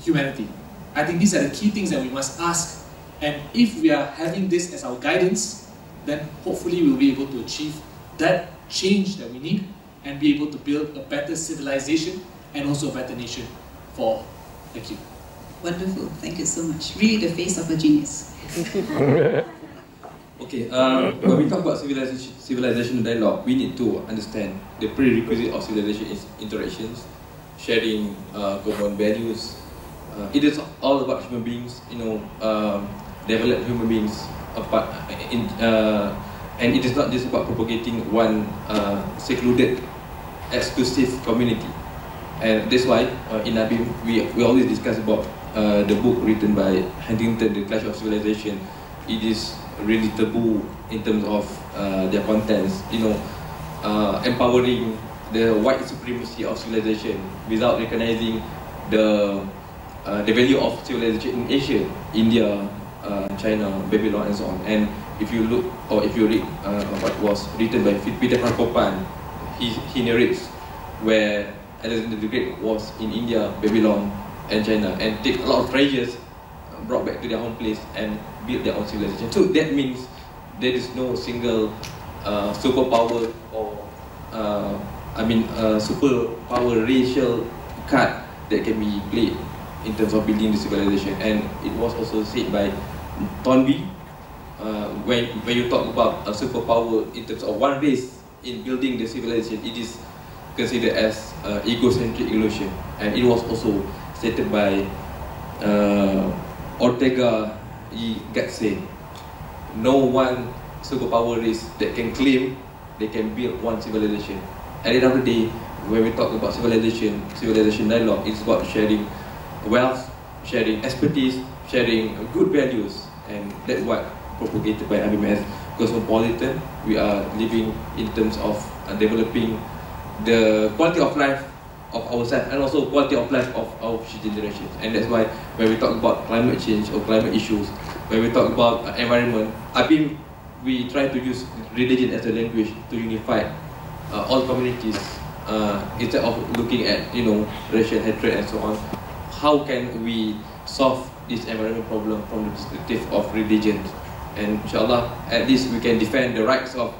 humanity? I think these are the key things that we must ask. And if we are having this as our guidance, then hopefully we'll be able to achieve that change that we need and be able to build a better civilization and also a better nation for. Thank you.
Wonderful. Thank you so much. Really the face of a genius. *laughs*
Okay, uh, when we talk about civilization, civilization dialogue, we need to understand the prerequisite of civilization is interactions, sharing uh, common values. Uh, it is all about human beings, you know, um, develop human beings apart in, uh, and it is not just about propagating one uh, secluded, exclusive community. And that's why uh, in ABIM we, we always discuss about uh, the book written by Huntington, The Clash of Civilization. It is really taboo in terms of uh, their contents, you know, uh, empowering the white supremacy of civilization without recognizing the uh, the value of civilization in Asia, India, uh, China, Babylon, and so on. And if you look or if you read uh, what was written by Peter Prakopan, he, he narrates where Alexander the Great was in India, Babylon, and China, and take a lot of treasures brought back to their home place and build their own civilization. So that means there is no single uh, superpower or uh, I mean uh, superpower racial card that can be played in terms of building the civilization. And it was also said by Toynbee uh, when when you talk about a superpower in terms of one race in building the civilization, it is considered as uh, egocentric illusion, and it was also stated by uh, Ortega y Gasset. No one superpower race that can claim they can build one civilization. At the end of the day, when we talk about civilization, civilization dialogue, it's about sharing wealth, sharing expertise, sharing good values, and that's what propagated by IBMS. Cosmopolitan, we are living in terms of uh, developing the quality of life of ourselves and also quality of life of our future generations. And that's why when we talk about climate change or climate issues, when we talk about uh, environment, I think we try to use religion as a language to unify uh, all communities uh, instead of looking at you know racial hatred and so on. How can we solve this environment problem from the perspective of religion? And inshallah, at least we can defend the rights of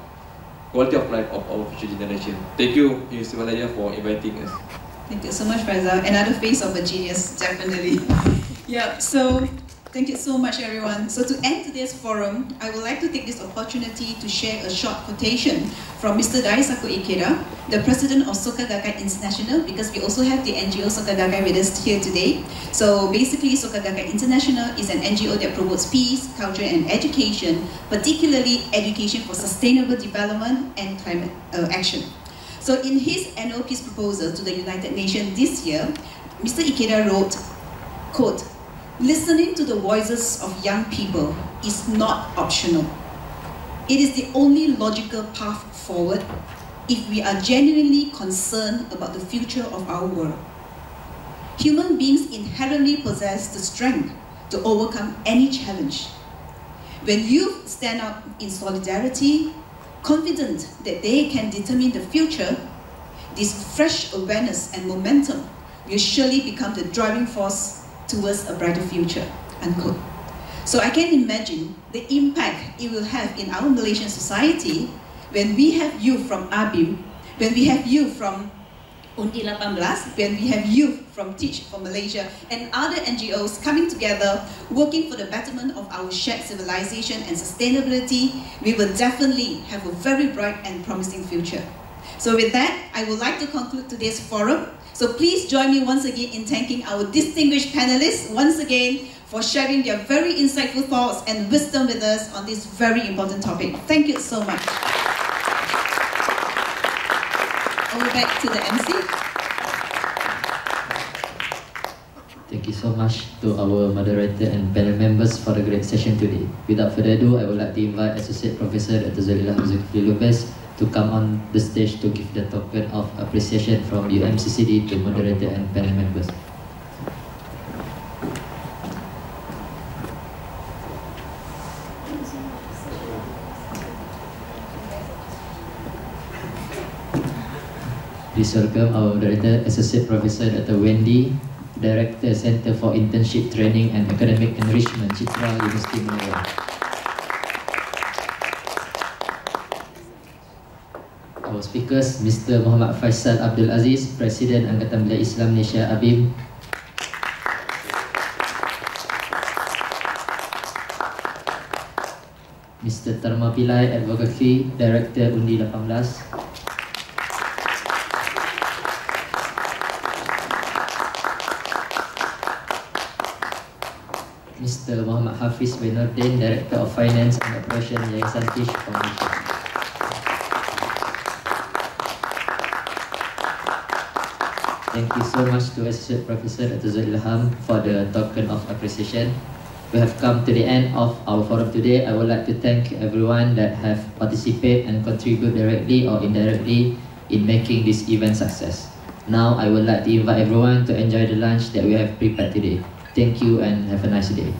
quality of life of our future generation. Thank you, Malaya, for inviting us.
Thank you so much, Faisal. Another face of a genius, definitely. *laughs* yeah, so Thank you so much, everyone. So to end today's forum, I would like to take this opportunity to share a short quotation from Mr. Daisaku Ikeda, the president of Soka Gakkai International, because we also have the NGO Soka Gakkai with us here today. So basically, Soka Gakkai International is an NGO that promotes peace, culture, and education, particularly education for sustainable development and climate uh, action. So in his annual peace proposal to the United Nations this year, Mr. Ikeda wrote, quote, Listening to the voices of young people is not optional. It is the only logical path forward if we are genuinely concerned about the future of our world. Human beings inherently possess the strength to overcome any challenge. When youth stand up in solidarity, confident that they can determine the future, this fresh awareness and momentum will surely become the driving force towards a brighter future, unquote. So I can imagine the impact it will have in our Malaysian society when we have youth from ABIM, when we have youth from Undi 18, when we have youth from Teach for Malaysia and other NGOs coming together, working for the betterment of our shared civilization and sustainability, we will definitely have a very bright and promising future. So with that, I would like to conclude today's forum. So please join me once again in thanking our distinguished panelists once again for sharing their very insightful thoughts and wisdom with us on this very important topic. Thank you so much. Over back to the MC.
Thank you so much to our moderator and panel members for the great session today. Without further ado, I would like to invite Associate Professor Dr. Zul Ilham Zulkifli Lubis to come on the stage to give the token of appreciation from UMCCD to moderator and panel members. Please welcome our moderator, Associate Professor Dr. Wendy, Director Center for Internship Training and Academic Enrichment, Citra University Malaya. Our speakers, Mr. Muhammad Faisal Abdul Aziz, Presiden Angkatan Belia Islam Malaysia ABIM. Mr. Tarma Pillai, Advocacy, Director Undi 18. Mr. Muhammad Hafiz bin Nordin, Director of Finance and Operation Yayasan Tish Foundation. Thank you so much to Associate Professor Dr. Zul Ilham for the token of appreciation. We have come to the end of our forum today. I would like to thank everyone that have participated and contributed directly or indirectly in making this event success. Now, I would like to invite everyone to enjoy the lunch that we have prepared today. Thank you and have a nice day.